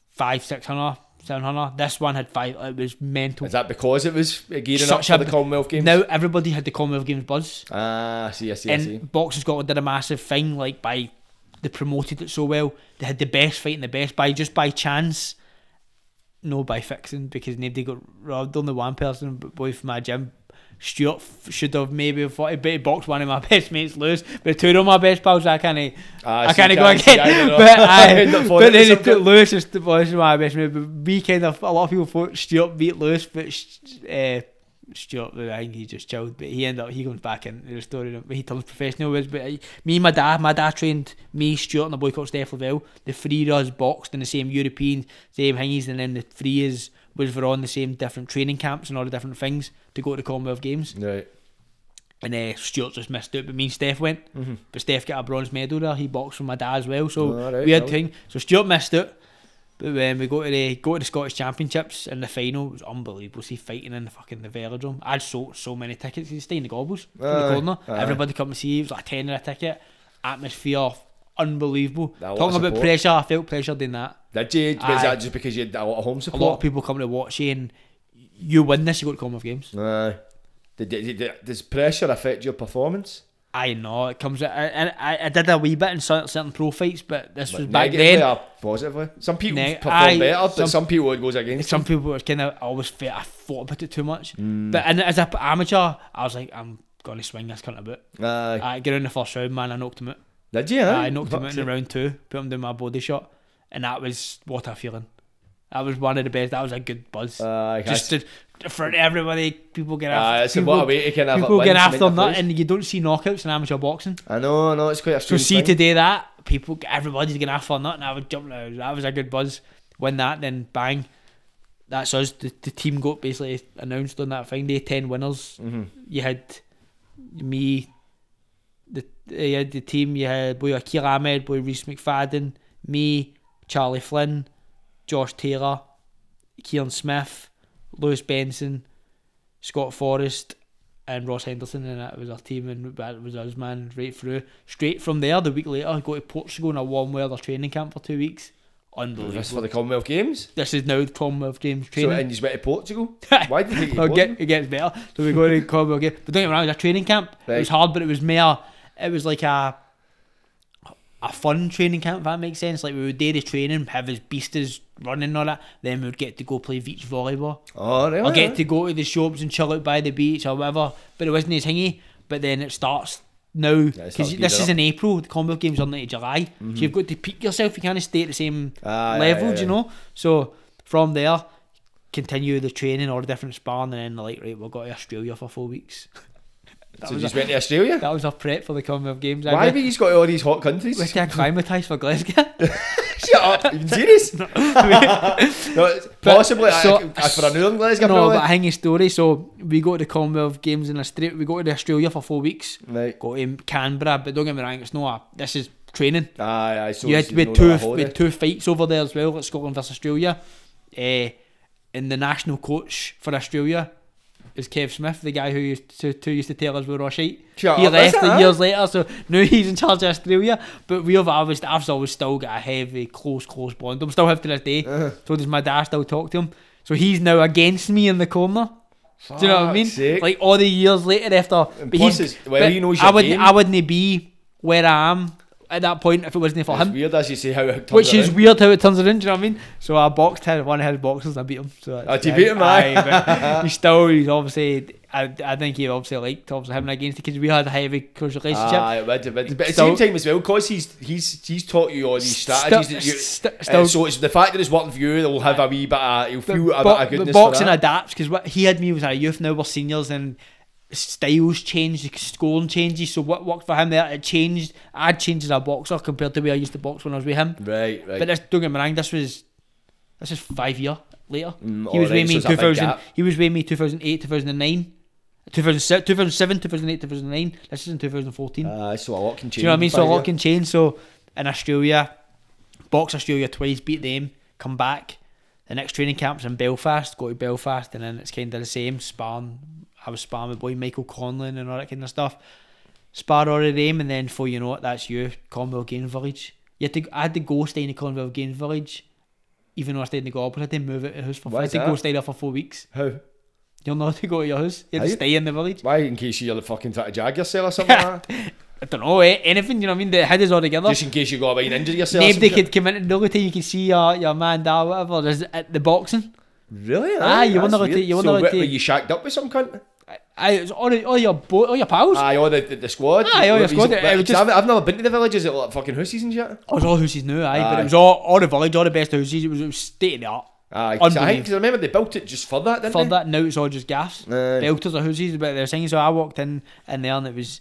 Speaker 3: five, six hundred, seven hundred. This one had five. It was mental.
Speaker 2: Is that because it was gearing
Speaker 3: Such
Speaker 2: up for
Speaker 3: a-
Speaker 2: the Commonwealth Games?
Speaker 3: Now everybody had the Commonwealth Games buzz.
Speaker 2: Ah, I see, I see, I see.
Speaker 3: And Boxing Scotland did a massive thing, like by they promoted it so well. They had the best fight and the best by just by chance, no by fixing because nobody got robbed. Only one person, boy from my gym, Stuart f- should have maybe fought. He bit boxed one of my best mates, Lewis, but two of my best pals, I can't.
Speaker 2: Ah,
Speaker 3: I can't go again.
Speaker 2: no.
Speaker 3: But I,
Speaker 2: up
Speaker 3: but then he
Speaker 2: something.
Speaker 3: Lewis as the boys my best mate. But we kind of a lot of people thought Stuart beat Lewis, but uh, Stuart, I think he just chilled. But he ended up he comes back into the story. He turns professional. Was but I, me, and my dad, my dad trained me, Stuart, and the boy called Steph Lavelle. The three of us boxed in the same European, same thingies, and then the three is was we're on the same different training camps and all the different things to go to the Commonwealth Games.
Speaker 2: Right.
Speaker 3: And uh, Stuart just missed out, but me and Steph went. But Steph got a bronze medal there. He boxed from my dad as well, so
Speaker 2: Oh, right,
Speaker 3: we had
Speaker 2: well.
Speaker 3: thing. So Stuart missed it. But when we go to the go to the Scottish Championships in the final, it was unbelievable. See fighting in the fucking the velodrome. I had so so many tickets. You stay in the Gorbals in the corner.
Speaker 2: aye.
Speaker 3: Everybody come to see. you. It was like a tenner a ticket. Atmosphere unbelievable. Talking about pressure, I felt pressure doing that.
Speaker 2: Did you? Was that just because you had a lot of home support?
Speaker 3: A lot of people come to watch you, and you win this, you go to Commonwealth Games.
Speaker 2: Aye. Did, did, did, does pressure affect your performance?
Speaker 3: I know it comes. I, I, I did a wee bit in certain, pro fights, but this was back then.
Speaker 2: or positively? Some people
Speaker 3: Neg-
Speaker 2: perform
Speaker 3: aye,
Speaker 2: better, but
Speaker 3: some-
Speaker 2: some, people it goes against
Speaker 3: Some people were kind of always felt I thought about it too much.
Speaker 2: Mm.
Speaker 3: But and as a p- amateur, I was like, I'm gonna swing this cunt a bit.
Speaker 2: Aye.
Speaker 3: I get in the first round, man. I knocked him out.
Speaker 2: Did you?
Speaker 3: I knocked him out in round two, put him down my body shot, and that was what a feeling. That was one of the best. That was a good buzz.
Speaker 2: Aye,
Speaker 3: Just to, for everybody, people get after.
Speaker 2: it's a
Speaker 3: people,
Speaker 2: what a way to kind of
Speaker 3: people get after that, and you don't see knockouts in amateur boxing.
Speaker 2: I know, I know, it's quite a
Speaker 3: So see
Speaker 2: thing.
Speaker 3: today that people, everybody's getting after that, and I would jump. That that was a good buzz. Win that, then bang. That's us. The, the team got basically announced on that thing. They ten winners.
Speaker 2: Mhm.
Speaker 3: You had me. The you had the team. You had boy Aqeel Ahmed, boy Reece McFadden, me, Charlie Flynn, Josh Taylor, Kieran Smith, Lewis Benson, Scott Forrest, and Ross Henderson, and that was our team, and that was us, man, right through. Straight from there, the week later, I go to Portugal in a warm weather training camp for two weeks. Unbelievable.
Speaker 2: This for the Commonwealth Games.
Speaker 3: This is now the Commonwealth Games training.
Speaker 2: So, and you went to Portugal. Why did you take
Speaker 3: Well, it, get, it gets better. So we go to Commonwealth Games. But don't get me wrong, it was a training camp. It was hard, but it was more, it was like a a fun training camp, if that makes sense. Like we would do the training, have his beasties running all that. Then we would get to go play beach volleyball.
Speaker 2: Oh, really?
Speaker 3: Or get to go to the shops and chill out by the beach or whatever. But it wasn't as hingy. But then it starts now because
Speaker 2: starts
Speaker 3: this is in April. The Commonwealth Games are in July, so you've got to peak yourself. You can't stay at the same
Speaker 2: Ah,
Speaker 3: level,
Speaker 2: yeah,
Speaker 3: do you
Speaker 2: yeah.
Speaker 3: know. So from there, continue the training or a different sparring, and then like, right, we'll go to Australia for four weeks.
Speaker 2: So you just went to Australia?
Speaker 3: that was our prep for the Commonwealth Games.
Speaker 2: Why have you got all these hot countries?
Speaker 3: We had to acclimatise for Glasgow.
Speaker 2: Shut up! You serious? no, possibly
Speaker 3: so-
Speaker 2: I, I, for a Northern Glasgow.
Speaker 3: no,
Speaker 2: probably.
Speaker 3: but I hang a story. So we go to the Commonwealth Games in Australia. We go to Australia for four weeks.
Speaker 2: right.
Speaker 3: Go to Canberra, but don't get me wrong, it's not. A, this is training.
Speaker 2: Aye, aye. So
Speaker 3: you had we had two, we had two fights over there as well, like Scotland versus Australia. Uh, and the national coach for Australia is Kev Smith, the guy who used to, to used to tell us we were all shite.
Speaker 2: Shut
Speaker 3: he
Speaker 2: up,
Speaker 3: left
Speaker 2: it,
Speaker 3: years later, so now he's in charge of Australia. But we've always, I've always still got a heavy, close, close bond. I'm still have to this day.
Speaker 2: Uh-huh.
Speaker 3: So does my dad still talk to him. So he's now against me in the corner. Do you know what I mean?
Speaker 2: Sake.
Speaker 3: Like all the years later after.
Speaker 2: And
Speaker 3: but he's,
Speaker 2: well,
Speaker 3: but
Speaker 2: he knows
Speaker 3: I wouldn't,
Speaker 2: game.
Speaker 3: I wouldn't be where I am at that point if it wasn't for
Speaker 2: It's
Speaker 3: him.
Speaker 2: weird as you say how it turns
Speaker 3: Which is
Speaker 2: around.
Speaker 3: weird how it turns in, do you know what I mean? So I boxed him, one of his boxers, I beat him. So
Speaker 2: Oh, did you beat him, aye?
Speaker 3: but he's still, he's obviously, I, I think he obviously liked obviously him against because we had a heavy close relationship.
Speaker 2: Aye, it would, it would. But at the same time as well, because he's he's he's taught you all these
Speaker 3: Still-
Speaker 2: strategies that you.
Speaker 3: st-
Speaker 2: uh, so it's the fact that it's working for you. He'll have a wee bit. Of, he'll feel a bit of
Speaker 3: but
Speaker 2: goodness
Speaker 3: boxing adapts because what he had me was a youth, now we're seniors and styles changed, the scoring changes. So what worked for him there, it changed. I'd changed as a boxer compared to where I used to box when I was with him.
Speaker 2: Right, right.
Speaker 3: But this, don't get me wrong, this was this is five year later.
Speaker 2: Mm,
Speaker 3: he was
Speaker 2: alright,
Speaker 3: with me in
Speaker 2: it's a big
Speaker 3: 2000. He was with me 2008, 2009. 2007, 2007, 2008, 2009. This is in 2014.
Speaker 2: Aye, so a lot can change.
Speaker 3: Do you know what I mean? So a lot can change. So in Australia, box Australia twice, beat them, come back. The next training camp's in Belfast. Go to Belfast, and then it's kind of the same. Sparring. I was sparring with boy Michael Conlan and all that kind of stuff. Spar all of them, and then for you know it, that's you, Commonwealth Games Village. You had to, I had to go stay in the Commonwealth Games Village, even though I stayed in the Goblin. I didn't move out of the house for.
Speaker 2: Why
Speaker 3: I had
Speaker 2: is
Speaker 3: to go stay there for four weeks.
Speaker 2: How?
Speaker 3: You're not to go to your house. You had to
Speaker 2: you?
Speaker 3: stay in the village.
Speaker 2: Why? In case you're the fucking trying to jag yourself or something like that?
Speaker 3: I don't know, eh? anything. You know what I mean? They had us all together.
Speaker 2: Just in case you got away and injure yourself.
Speaker 3: Nobody
Speaker 2: some
Speaker 3: could come in. The only time you can see your, your man da whatever is at the boxing.
Speaker 2: Really?
Speaker 3: Aye, you wonder what they- you wonder
Speaker 2: so
Speaker 3: what,
Speaker 2: were you shacked up with some cunt?
Speaker 3: I, it's all, all your bo- all your pals.
Speaker 2: Aye, all the, the, the squad.
Speaker 3: Aye, all your squad, it was just-
Speaker 2: I've, I've never been to the villages at like fucking hussies and shit.
Speaker 3: Oh, it was all houses now, aye, but it was all, all the village, all the best houses. It was, it was state of the art.
Speaker 2: Aye, 'cause I, think,
Speaker 3: Unbelievable.
Speaker 2: 'cause I remember they built it just for that, didn't
Speaker 3: For
Speaker 2: they?
Speaker 3: that, now it's all just gaffs.
Speaker 2: Aye.
Speaker 3: Belters or houses, but they're saying so. I walked in and there and it was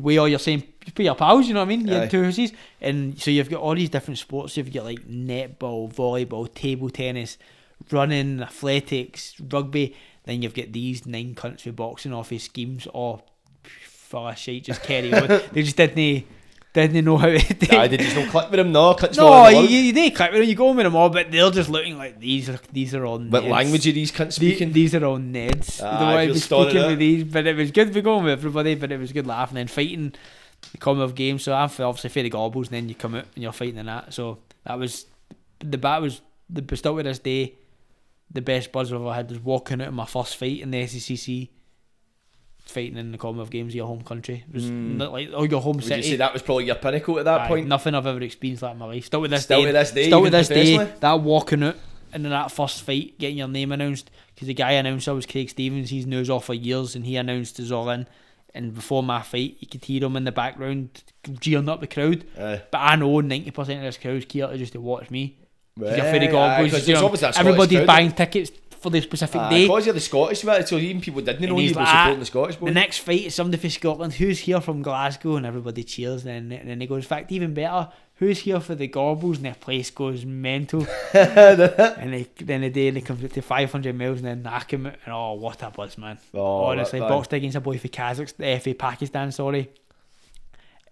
Speaker 3: we all your same with your pals. You know what I mean? You had two houses, and so you've got all these different sports. You've got like netball, volleyball, table tennis, running, athletics, rugby. Then you've got these nine cunts with boxing office schemes all full of shit. Just carry on. they just didn't didn't know how to. do
Speaker 2: Aye, did you no click with him? No, click's
Speaker 3: no, you, you, they click with them, you go with them all, but they're just looking like these are these are all.
Speaker 2: What
Speaker 3: Neds.
Speaker 2: language are these cunts
Speaker 3: The-
Speaker 2: speaking?
Speaker 3: these are all Neds.
Speaker 2: Aye,
Speaker 3: I don't
Speaker 2: I
Speaker 3: to be
Speaker 2: sorry
Speaker 3: speaking with these, but it was good for going with everybody. But it was good laughing and fighting the Commonwealth Games. So I'm obviously for the Gorbals, and then you come out and you're fighting in that. So that was the bat was the but still to this day. The best buzz I've ever had was walking out of my first fight in the SECC, fighting in the Commonwealth Games, of your home country. It was hmm. not like oh your home
Speaker 2: Would
Speaker 3: city.
Speaker 2: you say that was probably your pinnacle at that point?
Speaker 3: Nothing I've ever experienced like in my life. Still with this
Speaker 2: Still
Speaker 3: day.
Speaker 2: to this day,
Speaker 3: Still
Speaker 2: even
Speaker 3: this day. That walking out and in that first fight, getting your name announced because the guy announced I was Craig Stevens. He's knows all for years, and he announced us all in. And before my fight, you could hear him in the background jeering up the crowd.
Speaker 2: Aye.
Speaker 3: But I know ninety percent of this crowd's here to just to watch me. You're for
Speaker 2: Right,
Speaker 3: the
Speaker 2: aye,
Speaker 3: Gorbals,
Speaker 2: 'cause
Speaker 3: you know, everybody's buying tickets for the specific
Speaker 2: Aye,
Speaker 3: day.
Speaker 2: because you're the Scottish, right? So even people didn't know
Speaker 3: And
Speaker 2: you were
Speaker 3: like,
Speaker 2: supporting
Speaker 3: "Ah,
Speaker 2: the Scottish boy.
Speaker 3: The next fight is somebody from Scotland. Who's here from Glasgow? And everybody cheers. Then and then he goes, in fact, even better. Who's here for the Gorbals? And the place goes mental. and they, then the day they come to 500 miles and then knock him out. And oh, what a buzz, man.
Speaker 2: Oh,
Speaker 3: Honestly, boxed against a boy for Kazakhstan, uh, for Pakistan, sorry.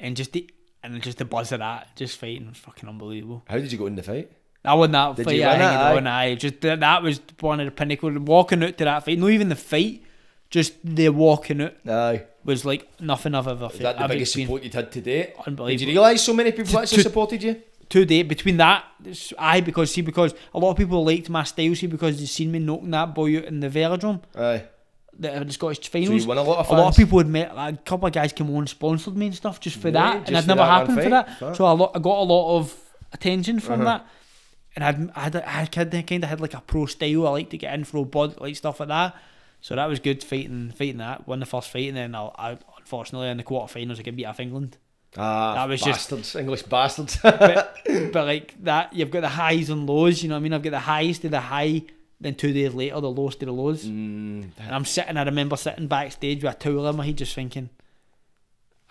Speaker 3: And just the, and just the buzz of that, just fighting was fucking unbelievable.
Speaker 2: How did you go in the fight?
Speaker 3: I won that
Speaker 2: Did
Speaker 3: fight.
Speaker 2: you
Speaker 3: I
Speaker 2: win it?
Speaker 3: I won. I just that, that was one of the pinnacle. Walking out to that fight, not even the fight, just the walking out
Speaker 2: Aye.
Speaker 3: was like nothing I've ever
Speaker 2: Is that the
Speaker 3: I've
Speaker 2: biggest support you'd had to date? Did
Speaker 3: Unbelievable.
Speaker 2: you realise so many people
Speaker 3: To-
Speaker 2: actually
Speaker 3: to-
Speaker 2: supported you?
Speaker 3: To date, between that, aye, because see, because a lot of people liked my style, see, because they seen me knocking that boy out in the velodrome,
Speaker 2: Aye.
Speaker 3: the, the Scottish
Speaker 2: So
Speaker 3: finals.
Speaker 2: you won a lot of
Speaker 3: a lot of people had met like, a couple of guys came on and sponsored me and stuff just for
Speaker 2: Yeah,
Speaker 3: that,
Speaker 2: just
Speaker 3: and I'd never happened for that.
Speaker 2: Fuck.
Speaker 3: So I, lo- I got a lot of attention from
Speaker 2: Uh-huh.
Speaker 3: that, and I'd I had, I had kind of had like a pro style. I like to get in for a body like stuff like that. So that was good fighting fighting that. Won the first fight, and then I, I unfortunately in the quarterfinals I could beat off England.
Speaker 2: Ah,
Speaker 3: That was just-
Speaker 2: bastards, English bastards.
Speaker 3: but, but like that, you've got the highs and lows. You know what I mean? I've got the highs to the high, then two days later the lows to the lows.
Speaker 2: Mm,
Speaker 3: And I'm sitting. I remember sitting backstage with a towel in my head, just thinking,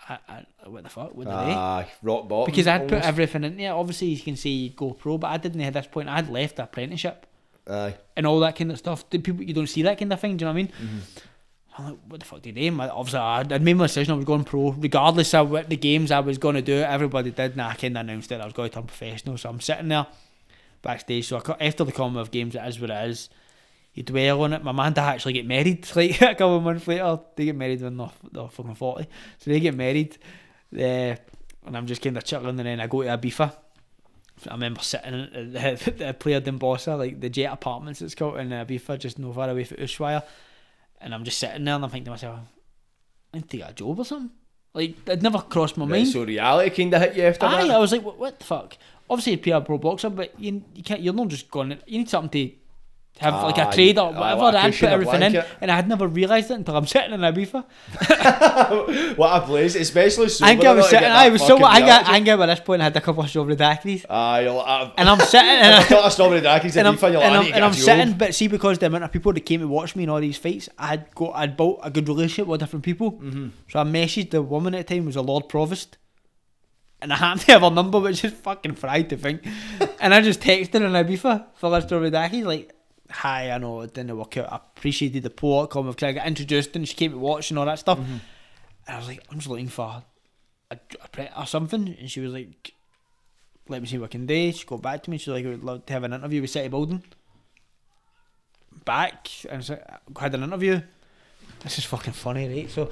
Speaker 3: I, I, "What the fuck? What did they?"
Speaker 2: ah, rock bottom.
Speaker 3: Because I'd put everything in there. Obviously, you can say GoPro, but I didn't at this point. I'd left the apprenticeship
Speaker 2: Aye.
Speaker 3: and all that kind of stuff. The people you don't see that kind of thing. Do you know what I mean?
Speaker 2: Mm-hmm.
Speaker 3: I'm like, what the fuck did they? Obviously, I'd, I'd made my decision. I was going pro, regardless of what the games I was going to do. Everybody did, and I kind of announced it. I was going to turn professional. So I'm sitting there backstage. So I, after the Commonwealth Games, it is what it is. You dwell on it. My man dad actually get married like a couple of months later. They get married when they're, they're fucking 40. So they get married. Uh, and I'm just kind of chuckling and then I go to Ibiza. I remember sitting in the, the Playa d'en Bossa, like the Jet Apartments it's called in Ibiza, just no far away from Ushuaia. And I'm just sitting there and I'm thinking to myself, I need to get a job or something. Like, it never crossed my
Speaker 2: Right,
Speaker 3: mind.
Speaker 2: so reality kind of hit you after
Speaker 3: Aye,
Speaker 2: that.
Speaker 3: I was like, what, what the fuck? Obviously, you'd be a pro boxer, but you, you can't. You're not just going. You need something to have like
Speaker 2: Ah,
Speaker 3: a trade or
Speaker 2: ah,
Speaker 3: whatever,
Speaker 2: like a
Speaker 3: and put
Speaker 2: a
Speaker 3: everything in. And I had never realised it until I'm sitting in Ibiza.
Speaker 2: what a place, especially sober.
Speaker 3: I think I was sitting. I was so. I got. I think by this point I had a couple of strawberry daiquiris,
Speaker 2: Aye, like, I've,
Speaker 3: and I'm sitting. And
Speaker 2: I've
Speaker 3: I,
Speaker 2: got a strawberry daiquiris
Speaker 3: and
Speaker 2: in
Speaker 3: I'm,
Speaker 2: Ibiza, you're like,
Speaker 3: and
Speaker 2: I
Speaker 3: I'm, and I'm sitting, but see, because the amount of people that came to watch me in all these fights, I had got, I'd built a good relationship with different people.
Speaker 2: Mm-hmm.
Speaker 3: So I messaged the woman at the time, was a Lord Provost, and I happened to have her number, which is fucking fried to think. and I just texted her in Ibiza for this story back. He's like, "Hi, I know it didn't work out. I appreciated the port come because I got introduced and she came to watch and all that stuff."
Speaker 2: Mm-hmm.
Speaker 3: And I was like, "I'm just looking for a, a pre- or something," and she was like let me see what I can do. She got back to me. She's like, I would love to have an interview with City Building. Back and so I had an interview. This is fucking funny, right? So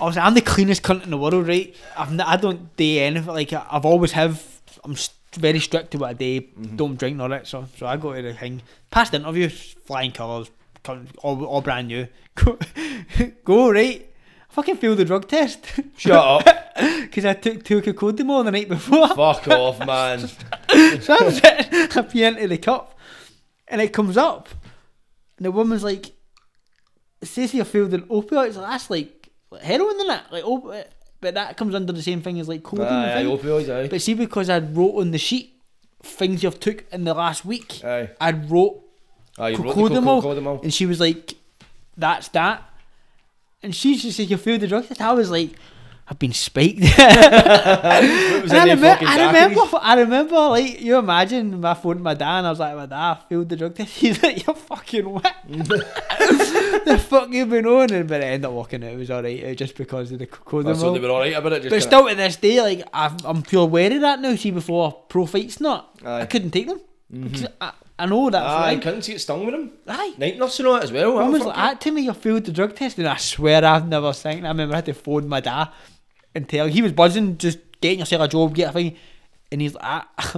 Speaker 3: I was, I'm the cleanest cunt in the world, right? I've, n- I don't do anything like I've always have. I'm st- very strict to what I do. Don't drink none that. So, so I go to the thing. Past the interview, flying colours, come- all, all brand new. Go, go right. Fucking failed the drug test
Speaker 2: Shut up.
Speaker 3: because I took two co-codamol the night before.
Speaker 2: Fuck off, man.
Speaker 3: So I'm sitting, I pee into the cup, and it comes up, and the woman's like, "It says here filled in opioids." Like, That's like heroin, in it? Like, op- but that comes under the same thing as like codeine.
Speaker 2: Aye, aye, opioids, aye.
Speaker 3: But see, because I wrote on the sheet things you've took in the last week,
Speaker 2: Aye.
Speaker 3: I wrote
Speaker 2: Aye, you wrote the
Speaker 3: co-codamol,
Speaker 2: co-codamol.
Speaker 3: and she was like, "That's that," and she just said, "You failed the drug test." I was like. I've been spiked. And I,
Speaker 2: in them
Speaker 3: remem-
Speaker 2: fucking
Speaker 3: I remember. I remember, like, you imagine my phone, my dad, and I was like, my dad, I failed the drug test. He's like, you're fucking what? the fuck you've been on? And, but it ended up walking out. It was alright, uh, just because of the cocaine.
Speaker 2: Oh, so they were alright about it. Just
Speaker 3: but still, to this day, like, I've, I'm pure aware of that now. See, before pro fights, not, I
Speaker 2: Aye. Mm-hmm.
Speaker 3: couldn't take them. Because I, I know that.
Speaker 2: Aye,
Speaker 3: right.
Speaker 2: couldn't see it stung with him.
Speaker 3: Aye.
Speaker 2: Night nurse and all that as well. Oh,
Speaker 3: was like that to me, you failed the drug test, and I swear I've never seen. I remember I had to phone my dad and tell he was buzzing, just getting yourself a job, get a thing, and he's like, ah, I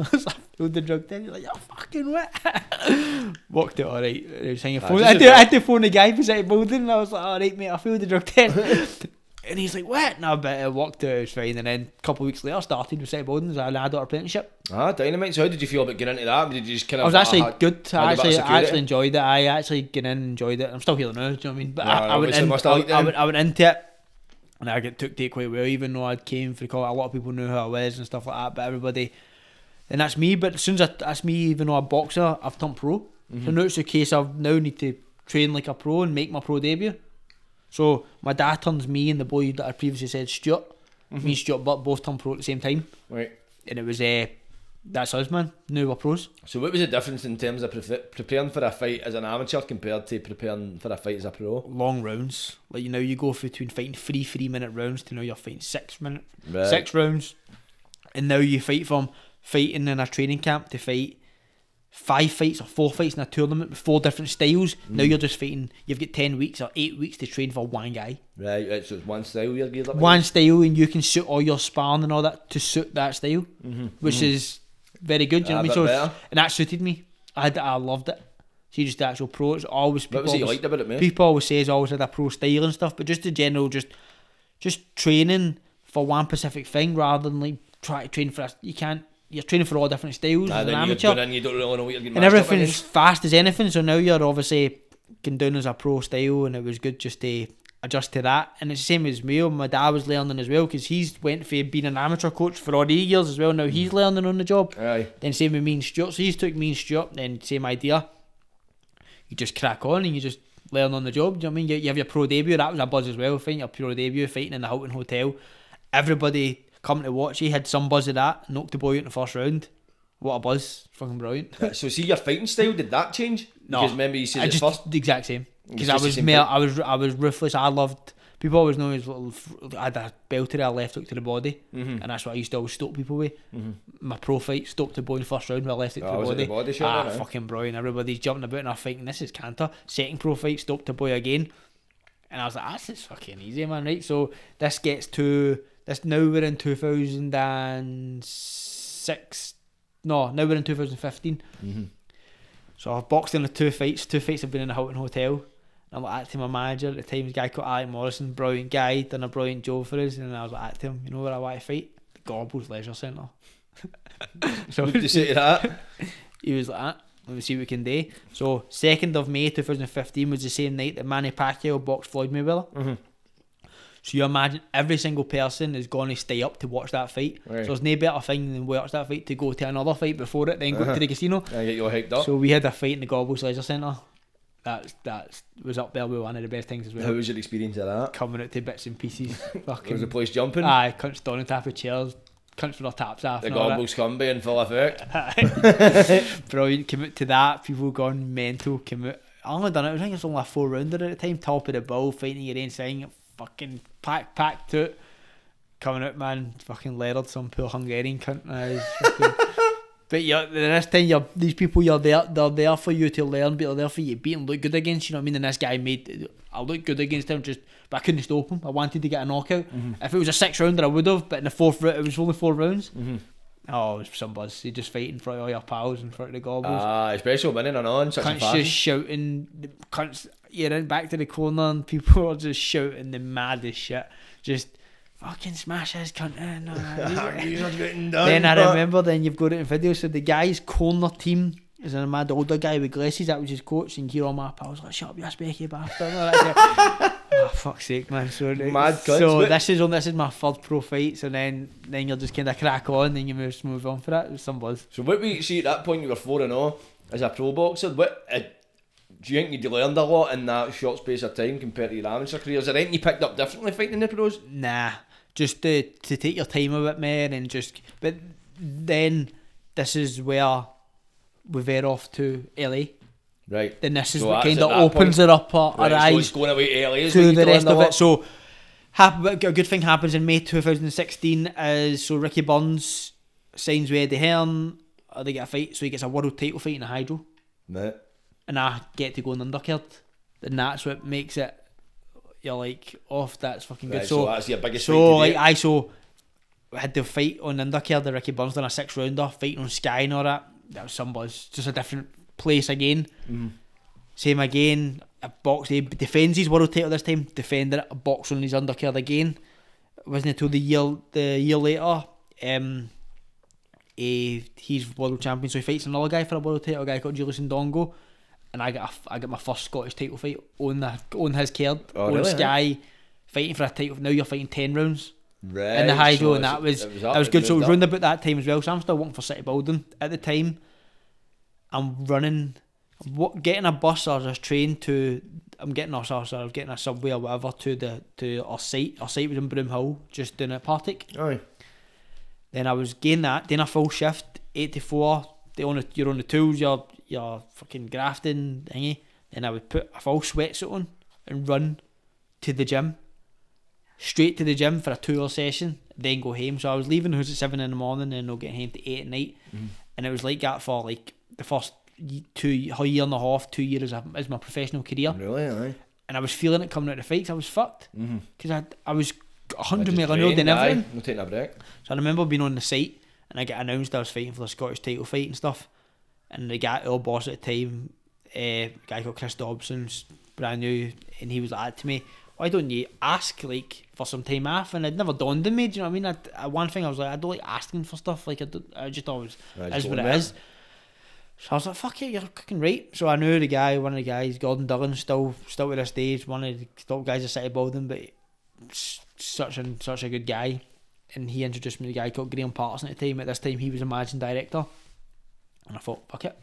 Speaker 3: failed the drug test. He's like, you're fucking what? Walked out alright. I was saying,
Speaker 2: Ah,
Speaker 3: phone. I, had to, I had to phone the guy beside the building, and I was like, alright, mate, I failed the drug test. And he's like, what? No, but I walked out, it was fine. And then a couple of weeks later, I started with City Buildings, I had our apprenticeship.
Speaker 2: Ah, dynamite. So how did you feel about getting into that? Did you just kind of?
Speaker 3: I was actually
Speaker 2: ah,
Speaker 3: good. I
Speaker 2: a bit of
Speaker 3: actually, I actually enjoyed it. I actually get in, and enjoyed it. I'm still here now. Do you know what I mean? But
Speaker 2: Yeah,
Speaker 3: I, I went in. I, I, went, I went into it, and I get took to it quite well. Even though I came for the call, a lot of people knew who I was and stuff like that. But everybody, and that's me. But as soon as I, that's me, even though I'm a boxer, I've turned pro. So now it's a case of now need to train like a pro and make my pro debut. So my dad turns me and the boy that I previously said Stuart. Me and Stuart Butt both turned pro at the same time,
Speaker 2: Right.
Speaker 3: and it was uh, that's us, man. Now we're pros.
Speaker 2: So what was the difference in terms of pre- preparing for a fight as an amateur compared to preparing for a fight as a pro?
Speaker 3: long rounds. Like you know, you go between fighting three three minute rounds to now you're fighting six minute
Speaker 2: Right.
Speaker 3: six rounds, and now you fight from fighting in a training camp to fight five fights or four fights in a tournament with four different styles. Now
Speaker 2: Mm.
Speaker 3: you're just fighting. You've got ten weeks or eight weeks to train for one guy,
Speaker 2: Right. right, So it's one style you're geared up.
Speaker 3: one style, and you can suit all your sparring and all that to suit that style,
Speaker 2: Mm-hmm.
Speaker 3: which is very good. You know what I mean? So
Speaker 2: better.
Speaker 3: and that suited me. I had, I loved it. See, just the actual pro. It's always
Speaker 2: What
Speaker 3: people
Speaker 2: was it you
Speaker 3: always-
Speaker 2: liked about it, mate?
Speaker 3: people always say he's always had a pro style and stuff, but just the general, just just training for one specific thing rather than like try to train for a, you can't. You're training for all different styles
Speaker 2: Ah,
Speaker 3: as an amateur,
Speaker 2: go in, you don't really know what you're getting
Speaker 3: and everything's fast as anything. So now you're obviously going down as a pro style, and it was good just to adjust to that. And it's the same as me. My dad was learning as well because he's went for being an amateur coach for all the years as well. Now he's mm. learning on the job.
Speaker 2: Aye.
Speaker 3: Then same with me and Stuart. So he's took me and Stuart. Then same idea. You just crack on and you just learn on the job. Do you know what I mean? You, you have your pro debut. That was a buzz as well. Fighting your pro debut, fighting in the Hilton Hotel. Everybody coming to watch. He had some buzz of that. Knocked the boy out in the first round. What a buzz! Fucking brilliant.
Speaker 2: So see your fighting style did that change?
Speaker 3: No,
Speaker 2: Because remember you said
Speaker 3: I just
Speaker 2: first.
Speaker 3: the exact same.
Speaker 2: It's
Speaker 3: Because I was
Speaker 2: same.
Speaker 3: I was I was ruthless. I loved. people always know his little. f- I had a belt belter I left hook to the body,
Speaker 2: Mhm.
Speaker 3: and that's what I used to always stop people with.
Speaker 2: Mhm.
Speaker 3: My pro fight stopped the boy in the first round, where I left it to
Speaker 2: Oh,
Speaker 3: the body.
Speaker 2: the body shot,
Speaker 3: ah,
Speaker 2: wasn't it?
Speaker 3: fucking brilliant! Everybody's jumping about and I'm thinking this is canter. Second pro fight, stopped the boy again, and I was like, that's just fucking easy, man. Right, so this gets to this now we're in 2006. No, now we're in 2015.
Speaker 2: Mhm.
Speaker 3: So I've boxed in the two fights. Two fights have been in the Hilton Hotel. I'm like that my manager at the time, a guy called Alec Morrison, brilliant guy, done a brilliant job for us. And I was like him, you know where I want to fight? The Gorbals Leisure Centre. so
Speaker 2: What did you say to that?
Speaker 3: he was like that. Let me see what we can do. So second of May 2015 was the same night that Manny Pacquiao boxed Floyd Mayweather.
Speaker 2: Mhm.
Speaker 3: So you imagine every single person is going to stay up to watch that fight.
Speaker 2: Right.
Speaker 3: So there's no better thing than watch that fight to go to another fight before it, then go
Speaker 2: Uh-huh.
Speaker 3: to the casino.
Speaker 2: I get you all hyped up.
Speaker 3: So we had a fight in the Gorbals Leisure Centre. That's that was up there with one of the best things as well.
Speaker 2: How was your experience of that?
Speaker 3: Coming out to bits and pieces.
Speaker 2: Was the
Speaker 3: Fucking
Speaker 2: place jumping?
Speaker 3: aye, cunts down on top of chairs, cunts with their taps off.
Speaker 2: the
Speaker 3: and all that.
Speaker 2: Gorbals come in full effect.
Speaker 3: Brilliant. Came out to that. People gone mental. Came out. I only done it. I think it was only a four rounder at the time. Top of the bill, fighting your own thing. Fucking pack packed out. Coming out, man. Fucking leathered some poor Hungarian cunt. Uh, but you're, the next time you're these people you're there they're there for you to learn, but they're there for you to beat and look good against. You know what I mean? And this guy made I looked good against him, just but I couldn't stop him. I wanted to get a knockout. If it was a six rounder, I would have. But in the fourth round, it was only four rounds.
Speaker 2: Mhm.
Speaker 3: Oh, it was some buzz. You just fight in front of all your pals in front of the Gorbals.
Speaker 2: Ah, especially winning and on such a
Speaker 3: cunts
Speaker 2: fashion.
Speaker 3: just shouting. the Cunts, you're in back to the corner and people are just shouting the maddest shit. Just fucking smash his cunt in.
Speaker 2: You're not getting done.
Speaker 3: then I remember, then you've got it in video. So the guy's corner team is a mad older guy with glasses. That was his coach. And here on my pals like, shut up, you specky bastard. And all oh, fuck's sake, man. So,
Speaker 2: Mad cunts,
Speaker 3: so
Speaker 2: but-
Speaker 3: this is on this is my third pro fight. So then then you'll just kind of crack on. Then you move move on for that. It was some buzz.
Speaker 2: So what we see at that point, you were four and zero as a pro boxer. What uh, do you think you learned a lot in that short space of time compared to your amateur career? Is there anything you picked up differently fighting the pros?
Speaker 3: Nah, just to to take your time a bit more and just. But then this is where we veer off to LA.
Speaker 2: Right.
Speaker 3: Then this is
Speaker 2: So
Speaker 3: what kind of opens
Speaker 2: point.
Speaker 3: it up our, our
Speaker 2: right so
Speaker 3: eyes
Speaker 2: going away to LA
Speaker 3: to the rest of it. So, hap- a good thing happens in May 2016 is so Ricky Burns signs with Eddie Hearn. They get a fight, so he gets a world title fight in a hydro,
Speaker 2: Right.
Speaker 3: And I get to go in undercard, and that's what makes it. You're like, off. That's fucking good.
Speaker 2: Right, so
Speaker 3: so,
Speaker 2: that's your biggest
Speaker 3: so like. I so had the fight on undercard. The Ricky Burns done a six rounder fighting on Sky and all that. That was some buzz. Just a different place again.
Speaker 2: Mhm.
Speaker 3: Same again. A box. He defends his world title this time. Defended it. A box on his undercard again. It wasn't until the year the year later. Um, he, he's world champion, so he fights another guy for a world title. A guy called Julius Indongo, and I got a, I got my first Scottish title fight on the on his card
Speaker 2: Oh,
Speaker 3: on
Speaker 2: really,
Speaker 3: Sky, fighting for a title. Now you're fighting ten rounds
Speaker 2: Right.
Speaker 3: in the hydro,
Speaker 2: so
Speaker 3: and that was, that
Speaker 2: up,
Speaker 3: was good. So it was round about that time as well. So I'm still working for City Building at the time. I'm running, what getting a bus or a train to. I'm getting us, or I'm getting a subway or whatever to the to our site. Our site was in Broomhill, just doing a Partick.
Speaker 2: Aye.
Speaker 3: Then I was getting that, doing a full shift, eight to four. They on the, you're on the tools, you're you're fucking grafting thingy. Then I would put a full sweatsuit on and run to the gym, straight to the gym for a two-hour session, then go home. So I was leaving house at seven in the morning and not getting home to eight at night, and it was like that for like the first two year and a half, two years as, as my professional career,
Speaker 2: Really? Aye.
Speaker 3: and I was feeling it coming out of the fights. I was fucked
Speaker 2: Mm-hmm.
Speaker 3: because I I was a hundred mile an hour than everything.
Speaker 2: No taking a break.
Speaker 3: So I remember being on the site and I get announced I was fighting for the Scottish title fight and stuff. And the guy, our boss at the time, uh, a guy called Chris Dobson's brand new, and he was like to me, why don't you ask like for some time off? And it never dawned on me. Do you know what I mean? I, I, one thing I was like, I don't like asking for stuff. Like I, I just always
Speaker 2: Right,
Speaker 3: is what it
Speaker 2: with.
Speaker 3: So I was like, fuck it, you're cooking right. So I knew the guy, one of the guys, Gordon Duggan, still still to this day, is one of the top guys at City Building, but such and such a good guy. And he introduced me to a guy called Graham Patterson at the time. At this time, he was a managing director. And I thought, fuck it.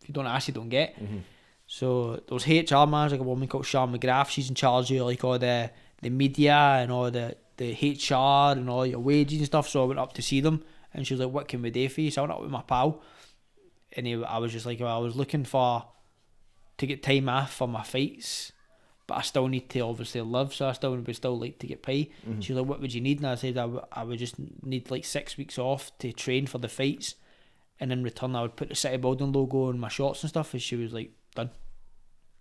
Speaker 3: If you don't ask, you don't get.
Speaker 2: Mhm.
Speaker 3: So there was HR manager, like a woman called Sean McGrath. She's in charge of like all the, the media and all the, the HR and all your wages and stuff. So I went up to see them and she was like, What can we do for you? So I went up with my pal and he, I was just like, well, I was looking for to get time off for my fights but I still need to obviously live, so I still would still like to get paid.
Speaker 2: Mm-hmm.
Speaker 3: She was like, what would you need? And I said I I would just need like six weeks off to train for the fights, and in return I would put the City Building logo on my shorts and stuff. And she was like, done,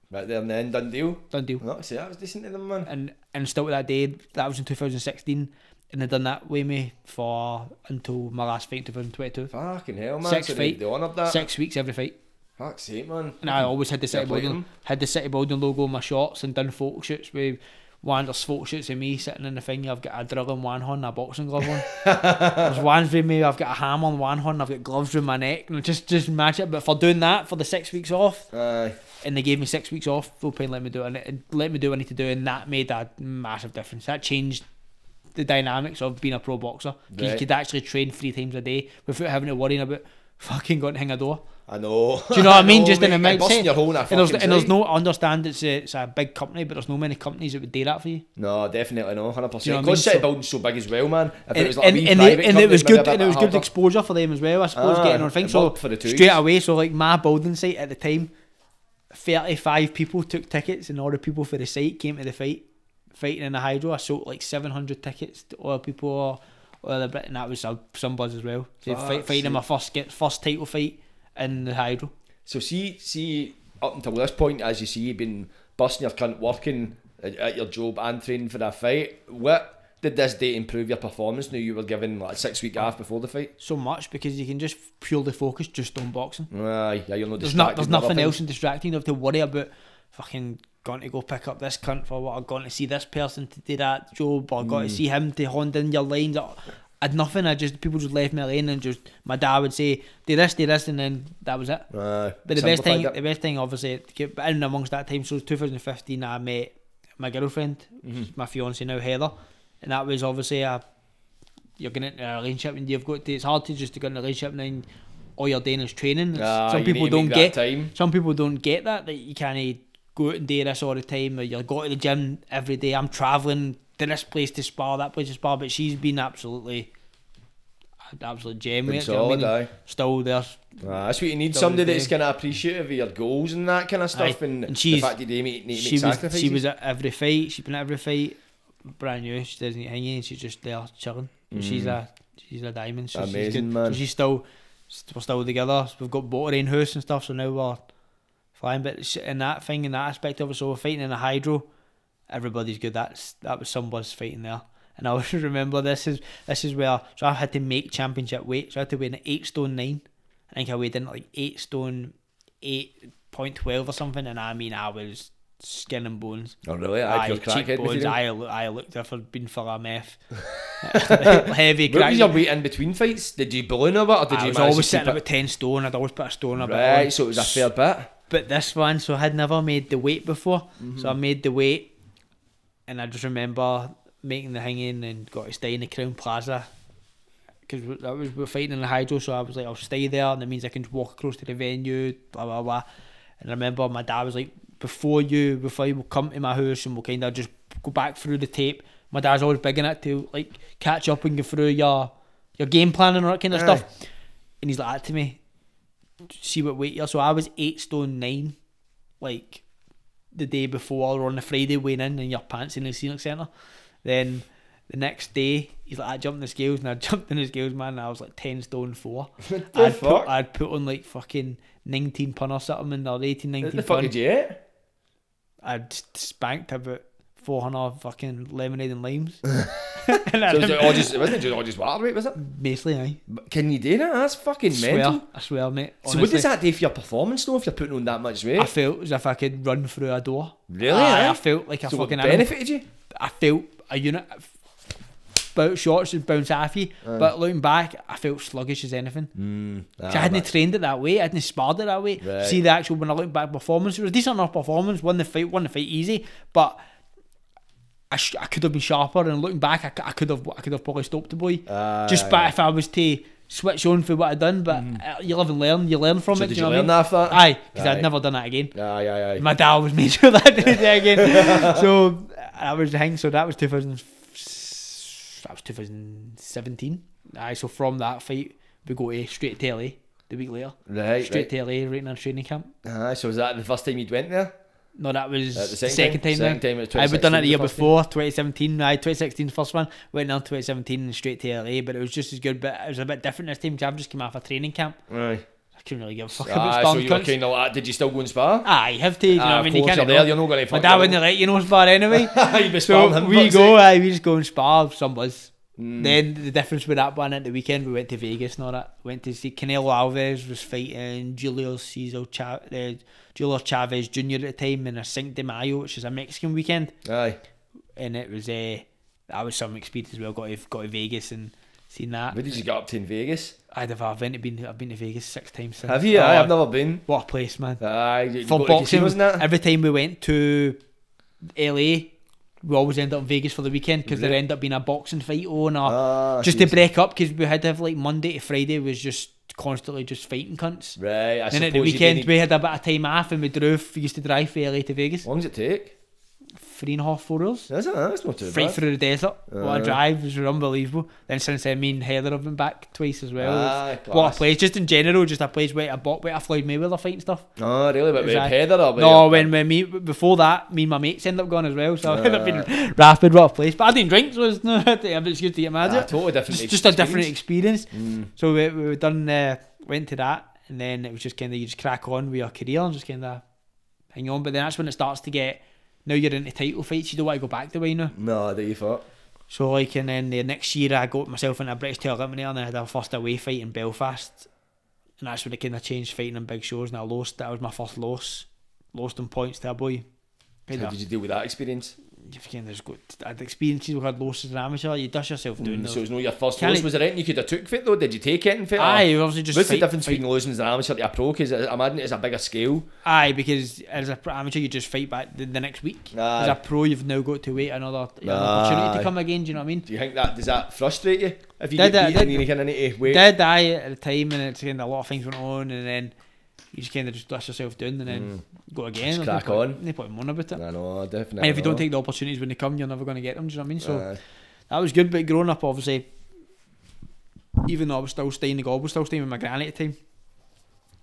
Speaker 2: Right there and then, done deal.
Speaker 3: done deal.
Speaker 2: No, see, that was decent of them, man.
Speaker 3: And and still to that day, that was in 2016, and I done that with me for until my last fight in 2022.
Speaker 2: Fucking hell, man.
Speaker 3: Six
Speaker 2: so they,
Speaker 3: feet.
Speaker 2: they honoured that.
Speaker 3: Six weeks every fight.
Speaker 2: Fuck's sake, man.
Speaker 3: And I always had the City
Speaker 2: to
Speaker 3: Building had the City Building logo on my shorts and done photo shoots with Wander's photo shoots of me sitting in the thing. I've got a drill in one hand, and a boxing glove on. There's ones with me. I've got a hammer on one hand. I've got gloves around my neck. And just just match it. But for doing that for the six weeks off,
Speaker 2: Aye.
Speaker 3: and they gave me six weeks off, full pay, let me do it, and let me do what I need to do, and that made a massive difference. That changed the dynamics of being a pro boxer. 'Cause You could actually train three times a day without having to worry about fucking going to hang a door.
Speaker 2: I know.
Speaker 3: Do you know what I mean?
Speaker 2: know,
Speaker 3: Just in a
Speaker 2: mate, busting your hole
Speaker 3: And there's, and there's no I understand it's a, it's a big company, but there's no many companies that would do that for you.
Speaker 2: No, definitely no, hundred
Speaker 3: Do you
Speaker 2: percent.
Speaker 3: know what I
Speaker 2: Because
Speaker 3: mean? So-
Speaker 2: Building's so big as well, man. If it
Speaker 3: And,
Speaker 2: was like
Speaker 3: and, and, they, and it was good, and it was good exposure for them as well. I suppose
Speaker 2: Aye,
Speaker 3: getting on things. So
Speaker 2: for the two.
Speaker 3: straight away, so like my building site at the time, thirty-five people took tickets, and all the people for the site came to the fight, fighting in the hydro. I sold like seven hundred tickets to all people, or, or the and that was uh, some buzz as well. So fight, fighting in my first get first title fight in the hydro.
Speaker 2: So see, see, up until this point, as you see, you've been busting your cunt, working at, your job and training for that fight. What did this day improve your performance? Now you were given like six week off before the fight.
Speaker 3: So much because you can just purely focus just on boxing.
Speaker 2: Aye, yeah, you're not
Speaker 3: There's not there's nothing else in distracting. You don't have to worry about fucking going to go pick up this cunt for what I've gone to see this person to do that job or got to
Speaker 2: Mm.
Speaker 3: see him to hone in your lines. Had nothing. I just people just left me alone and just my dad would say do this, do this, and then that was it.
Speaker 2: Aye,
Speaker 3: But the best thing,
Speaker 2: simplified
Speaker 3: the best thing, obviously, to get in amongst that time. So 2015, I met my girlfriend,
Speaker 2: Mm-hmm.
Speaker 3: my fiance now, Heather, and that was obviously a. You're going into a relationship and you've got to. It's hard to just to get in a relationship and then all you're doing is training.
Speaker 2: Aye,
Speaker 3: some people don't get.
Speaker 2: time.
Speaker 3: Some people don't get that that you can't go out and do this all the time, or you're going to the gym every day. I'm traveling to this place to spar, that place to spar, but she's been absolutely, absolute gem.
Speaker 2: Been
Speaker 3: with it, you know I mean? Still there.
Speaker 2: Aye, that's what you need. Somebody that's kind of appreciative of your goals and that kind of stuff,
Speaker 3: Aye,
Speaker 2: and,
Speaker 3: and
Speaker 2: the
Speaker 3: she's-
Speaker 2: fact that they make, make
Speaker 3: she was
Speaker 2: sacrifices.
Speaker 3: she was at every fight. She's been at every fight. Brand new. She doesn't get hanging. She's just there chilling. And She's a she's a diamond. So she's
Speaker 2: Mm. Amazing,
Speaker 3: good.
Speaker 2: man.
Speaker 3: So she's still we're still together. We've got boat in house and stuff. So now we're flying. But in that thing, in that aspect of it, so we're fighting in a hydro. Everybody's good. That's that was somebody's fighting there. And I always remember this is this is where so I had to make championship weight. So I had to weigh in at eight stone nine. I think I weighed in at like eight stone eight point twelve or something. And I mean I was skin and bones.
Speaker 2: oh really? Aye, pure crackhead
Speaker 3: cheekbones. I, I looked if I'd been full of meth. Heavy
Speaker 2: What
Speaker 3: crack.
Speaker 2: was your weight in between fights? Did you balloon a bit, or did
Speaker 3: I
Speaker 2: you
Speaker 3: was always sitting about 10 stone. I'd always put a stone
Speaker 2: it?
Speaker 3: a bit
Speaker 2: Right,
Speaker 3: on.
Speaker 2: so it was a fair bit.
Speaker 3: But this one, so I had never made the weight before.
Speaker 2: Mm-hmm.
Speaker 3: So I made the weight. And I just remember making the hanging and got to stay in the Crowne Plaza. Because that was we were fighting in the hydro, so I was like, I'll stay there, and that means I can just walk across to the venue, blah blah blah. And I remember my dad was like, before you, before you will come to my house and we'll kind of just go back through the tape. My dad's always big in it to like catch up and go through your your game plan and all that kind of
Speaker 2: Aye.
Speaker 3: stuff. And he's like that to me. See what weight you're. So I was eight stone nine, like the day before or on the Friday weighing in and your pants in the scenic centre. Then the next day he's like I jumped in the scales and I jumped in the scales man and I was like ten stone four.
Speaker 2: The
Speaker 3: I'd
Speaker 2: fuck?
Speaker 3: put I'd put on like fucking nineteen pun or something or 18,
Speaker 2: What
Speaker 3: 19
Speaker 2: the fuck
Speaker 3: pun.
Speaker 2: did you eat?
Speaker 3: I'd spanked about four hundred fucking lemonade and limes. and I
Speaker 2: So was it all just, it wasn't just all just water weight, was it?
Speaker 3: basically aye.
Speaker 2: But Can you do that? That's fucking
Speaker 3: swear,
Speaker 2: mental.
Speaker 3: I swear, mate.
Speaker 2: So what
Speaker 3: honestly.
Speaker 2: does that do for your performance though if you're putting on that much weight?
Speaker 3: I felt as if I could run through a door.
Speaker 2: Really,
Speaker 3: Aye,
Speaker 2: eh?
Speaker 3: I felt like a
Speaker 2: so
Speaker 3: fucking animal.
Speaker 2: benefited you?
Speaker 3: I felt a unit. Bout shots would bounce off you, but looking back, I felt sluggish as anything.
Speaker 2: Mm,
Speaker 3: 'Cause I hadn't trained it that way. I hadn't sparred it that way.
Speaker 2: Right.
Speaker 3: See the actual when I look back performance, it was a decent enough performance. Won the fight, won the fight easy, but I, sh- I could have been sharper. And looking back, I, c- I could have I could have probably stopped the boy.
Speaker 2: Aye,
Speaker 3: Just
Speaker 2: aye,
Speaker 3: by if I was to switch on for what I'd done, but uh, you live and learn. You learn from
Speaker 2: So
Speaker 3: it.
Speaker 2: did
Speaker 3: do
Speaker 2: you
Speaker 3: you know
Speaker 2: learn
Speaker 3: what I mean?
Speaker 2: that after that?
Speaker 3: Aye, because I'd never done that again.
Speaker 2: Aye, aye, aye.
Speaker 3: My dad always made sure that I did it again. so that was the thing. So that was 2000. That was 2017. Aye, so from that fight, we go to straight to LA the week later.
Speaker 2: Right,
Speaker 3: Straight
Speaker 2: right.
Speaker 3: to LA, right in our training camp.
Speaker 2: Aye, so was that the first time you'd went there?
Speaker 3: No, that was
Speaker 2: At the second
Speaker 3: second,
Speaker 2: time?
Speaker 3: time.
Speaker 2: Second
Speaker 3: then.
Speaker 2: time
Speaker 3: I had done it the year before, 2017. I 2016 the first one. Went down 2017 and straight to LA, but it was just as good. But it was a bit different this time. 'cause I've just come off a training camp.
Speaker 2: Aye.
Speaker 3: I couldn't really give a fuck about
Speaker 2: Ah, so you were kind of like, did you still go and spar?
Speaker 3: Ah, you have to. You know
Speaker 2: Ah,
Speaker 3: what I mean? You can't
Speaker 2: you're there, you're not going to
Speaker 3: My dad
Speaker 2: you.
Speaker 3: wouldn't let you know spar anyway.
Speaker 2: You'd be sparring
Speaker 3: so
Speaker 2: him,
Speaker 3: we go, aye, we just go and spar some buzz.
Speaker 2: Mm.
Speaker 3: Then the difference with that one at the weekend, we went to Vegas and all that. Went to see Canelo Alvarez was fighting Julio Cesar Cha- uh, Julio Chavez Jr. at the time in a Cinco de Mayo, which is a Mexican weekend,
Speaker 2: Aye.
Speaker 3: and it was uh, that was some experience as well. Got to got to Vegas and seen that.
Speaker 2: What did you get up to in Vegas?
Speaker 3: I'd have I've been to been I've been to Vegas six times. Since.
Speaker 2: Have you?
Speaker 3: Oh,
Speaker 2: I've never been.
Speaker 3: What a place, man!
Speaker 2: Aye,
Speaker 3: For boxing,
Speaker 2: and that?
Speaker 3: every time we went to LA, we always end up in Vegas for the weekend because there end up being a boxing fight on or
Speaker 2: Ah,
Speaker 3: just to break up because we had to have like Monday to Friday was just constantly just fighting cunts.
Speaker 2: Right, I
Speaker 3: then at the weekend we had a bit of time off and we drove. We used to drive from LA to Vegas,
Speaker 2: How long does it take?
Speaker 3: Three and a half, four hours.
Speaker 2: Is it? That's not too
Speaker 3: Right
Speaker 2: bad.
Speaker 3: through the desert. what
Speaker 2: Uh.
Speaker 3: a drive was unbelievable. Then since then, me and Heather have been back twice as well.
Speaker 2: Aye,
Speaker 3: what a place! Just in general, just a place where I bought where a Floyd Mayweather fight and stuff.
Speaker 2: Oh, really? But with
Speaker 3: Aye.
Speaker 2: Heather or
Speaker 3: No, when, when me before that, me and my mates ended up going as well. So I ended up being rapid. What a place! But I didn't drink, so it's an excuse to get mad
Speaker 2: Ah,
Speaker 3: at.
Speaker 2: totally different.
Speaker 3: Just, just a different
Speaker 2: experience.
Speaker 3: experience.
Speaker 2: Mm.
Speaker 3: So we we done uh, went to that, and then it was just kind of you just crack on with your career and just kind of hang on. But then that's when it starts to get. Now you're into title fights. You don't want to go back the way now.
Speaker 2: No, that you thought.
Speaker 3: So like, and then the next year I got myself in a British eliminator, and I had our first away fight in Belfast, and that's when it kind of changed fighting in big shows. And I lost. That was my first loss. Lost in points to a boy.
Speaker 2: How did you deal with that experience?
Speaker 3: You've kind of got had experiences. We had losses as an amateur. You dust yourself doing
Speaker 2: Mm,
Speaker 3: those.
Speaker 2: so it was not your first
Speaker 3: Can
Speaker 2: loss.
Speaker 3: it-
Speaker 2: Was there anything you could have took for it though? Did you take anything it? or-
Speaker 3: Aye, obviously just
Speaker 2: What's
Speaker 3: fight,
Speaker 2: the difference
Speaker 3: fight-
Speaker 2: between losing as an amateur to a pro? Because I imagine it's a bigger scale.
Speaker 3: Aye, because as a pro- amateur, you just fight back the, the next week.
Speaker 2: Aye.
Speaker 3: As a pro, you've now got to wait another opportunity to come again. Do you know what I mean?
Speaker 2: Do you think that does that frustrate you if you
Speaker 3: Did
Speaker 2: get
Speaker 3: it,
Speaker 2: beat and
Speaker 3: did.
Speaker 2: you kind of need to wait?
Speaker 3: Did I at the time, and it's kind of a lot of things went on, and then you just kind of just dust yourself down, and then go again.
Speaker 2: Mm. Just
Speaker 3: no
Speaker 2: crack
Speaker 3: point-
Speaker 2: on.
Speaker 3: No point moaning about it.
Speaker 2: I know, definitely.
Speaker 3: And if you don't take the opportunities when they come, you're never going to get them. Do you know what I mean? So
Speaker 2: Aye.
Speaker 3: that was good. But growing up, obviously, even though I was still staying the Gorbals, still staying with my granny at the time,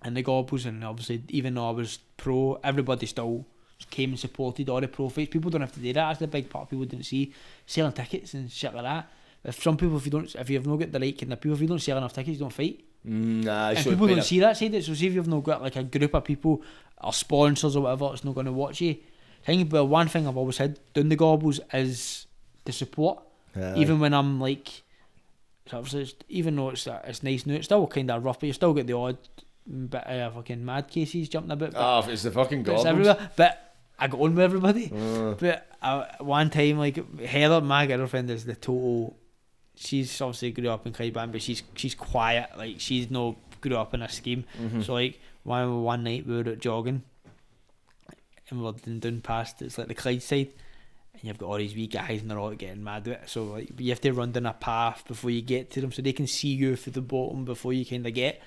Speaker 3: and the Gorbals, and obviously, even though I was pro, everybody still came and supported all the pro fights. People don't have to do that. That's the big part people didn't see. Selling tickets and shit like that. If some people, if you don't, if you've not got the right kind of people, if you don't sell enough tickets, you don't fight.
Speaker 2: Mm, nah, so
Speaker 3: people don't see that side of it. So see if you've not got like a group of people or sponsors or whatever it's not going to watch you. I think well, one thing I've always had doing the Gorbals is the support.
Speaker 2: a-
Speaker 3: Even when I'm like, so obviously it's, even though it's uh, it's nice now, it's still kind of rough. But you still get the odd bit of fucking mad cases jumping about. But,
Speaker 2: Ah, it's the fucking
Speaker 3: but it's everywhere. But I got on with everybody.
Speaker 2: Uh,
Speaker 3: But uh, one time, like Heather, my girlfriend, is the total. She's obviously grew up in Clydebank, but she's she's quiet. Like she's no grew up in a scheme.
Speaker 2: mhm.
Speaker 3: So like one one night we were out jogging, and we we're down, down past it's like the Clyde side, and you've got all these wee guys and they're all getting mad at it. So like you have to run down a path before you get to them, so they can see you through the bottom before you kind of get.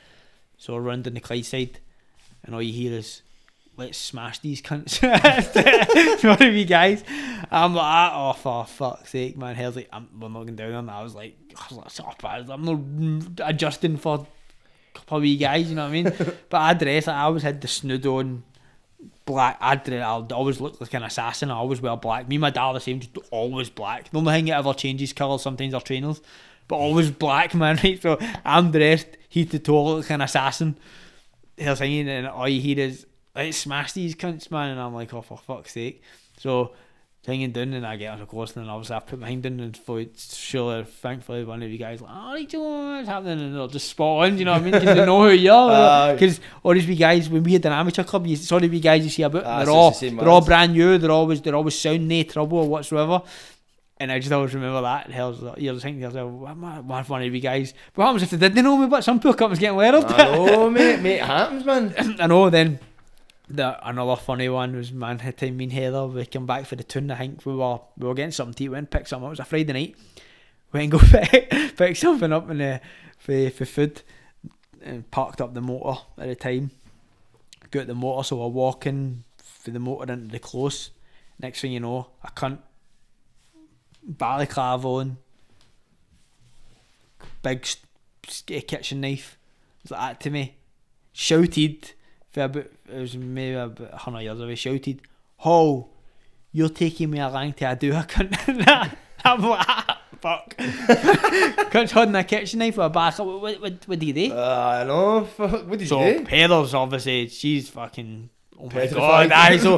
Speaker 3: So I run down the Clyde side, and all you hear is. Let's smash these cunts. One of you guys. I'm like, ah, oh, for fuck's sake, man. Hell's like, I'm, we're not going down on that. I was like, I was like I'm not adjusting for a couple of wee guys, you know what I mean? but I dress, I always had the snood on, black. I dress, I'd always look like an assassin. I always wear black. Me and my dad are the same, just always black. The only thing that ever changes colour sometimes are trainers, but always black, man, right? So I'm dressed head to toe like an assassin. They're singing, and all you hear is, let's smash these cunts, man. And I'm like, oh, for fuck's sake. So, hanging down, and I get on the course, and then obviously I put my hand down, and for sure, thankfully, one of you guys, like, oh, right, Joe, what's happening? And they'll just spot on, you know what I mean? Because they know who you are. Because all these wee guys, when we had an amateur club, you saw the wee guys you see about,
Speaker 2: Aye,
Speaker 3: they're all,
Speaker 2: the
Speaker 3: they're all brand new, they're always, they're always sound, no trouble or whatsoever. And I just always remember that. And hell's you're just thinking to yourself, what am I- one one of you guys? What happens if they didn't know me? But some poor company's getting weird.
Speaker 2: I know, mate, mate, it happens, man.
Speaker 3: I know. Then the another funny one was man time me and Heather we came back for the tune. I think we were we were getting something to eat. We went and picked something. It was a Friday night. We went and go pick, pick something up in the for for food and parked up the motor at the time. Got the motor, so we're walking for the motor into the close. Next thing you know, a cunt balaclava on, big kitchen knife. Was like that to me. Shouted it was maybe about hundred years away. Shouted, "Oh, you're taking me along to a do a cunt." I'm like, ah, fuck. Holding a kitchen knife with a back. What, what, what, do you do?
Speaker 2: Uh, I know. Fuck. What did
Speaker 3: So
Speaker 2: you do?
Speaker 3: Heather's obviously she's fucking oh my god. Aye, so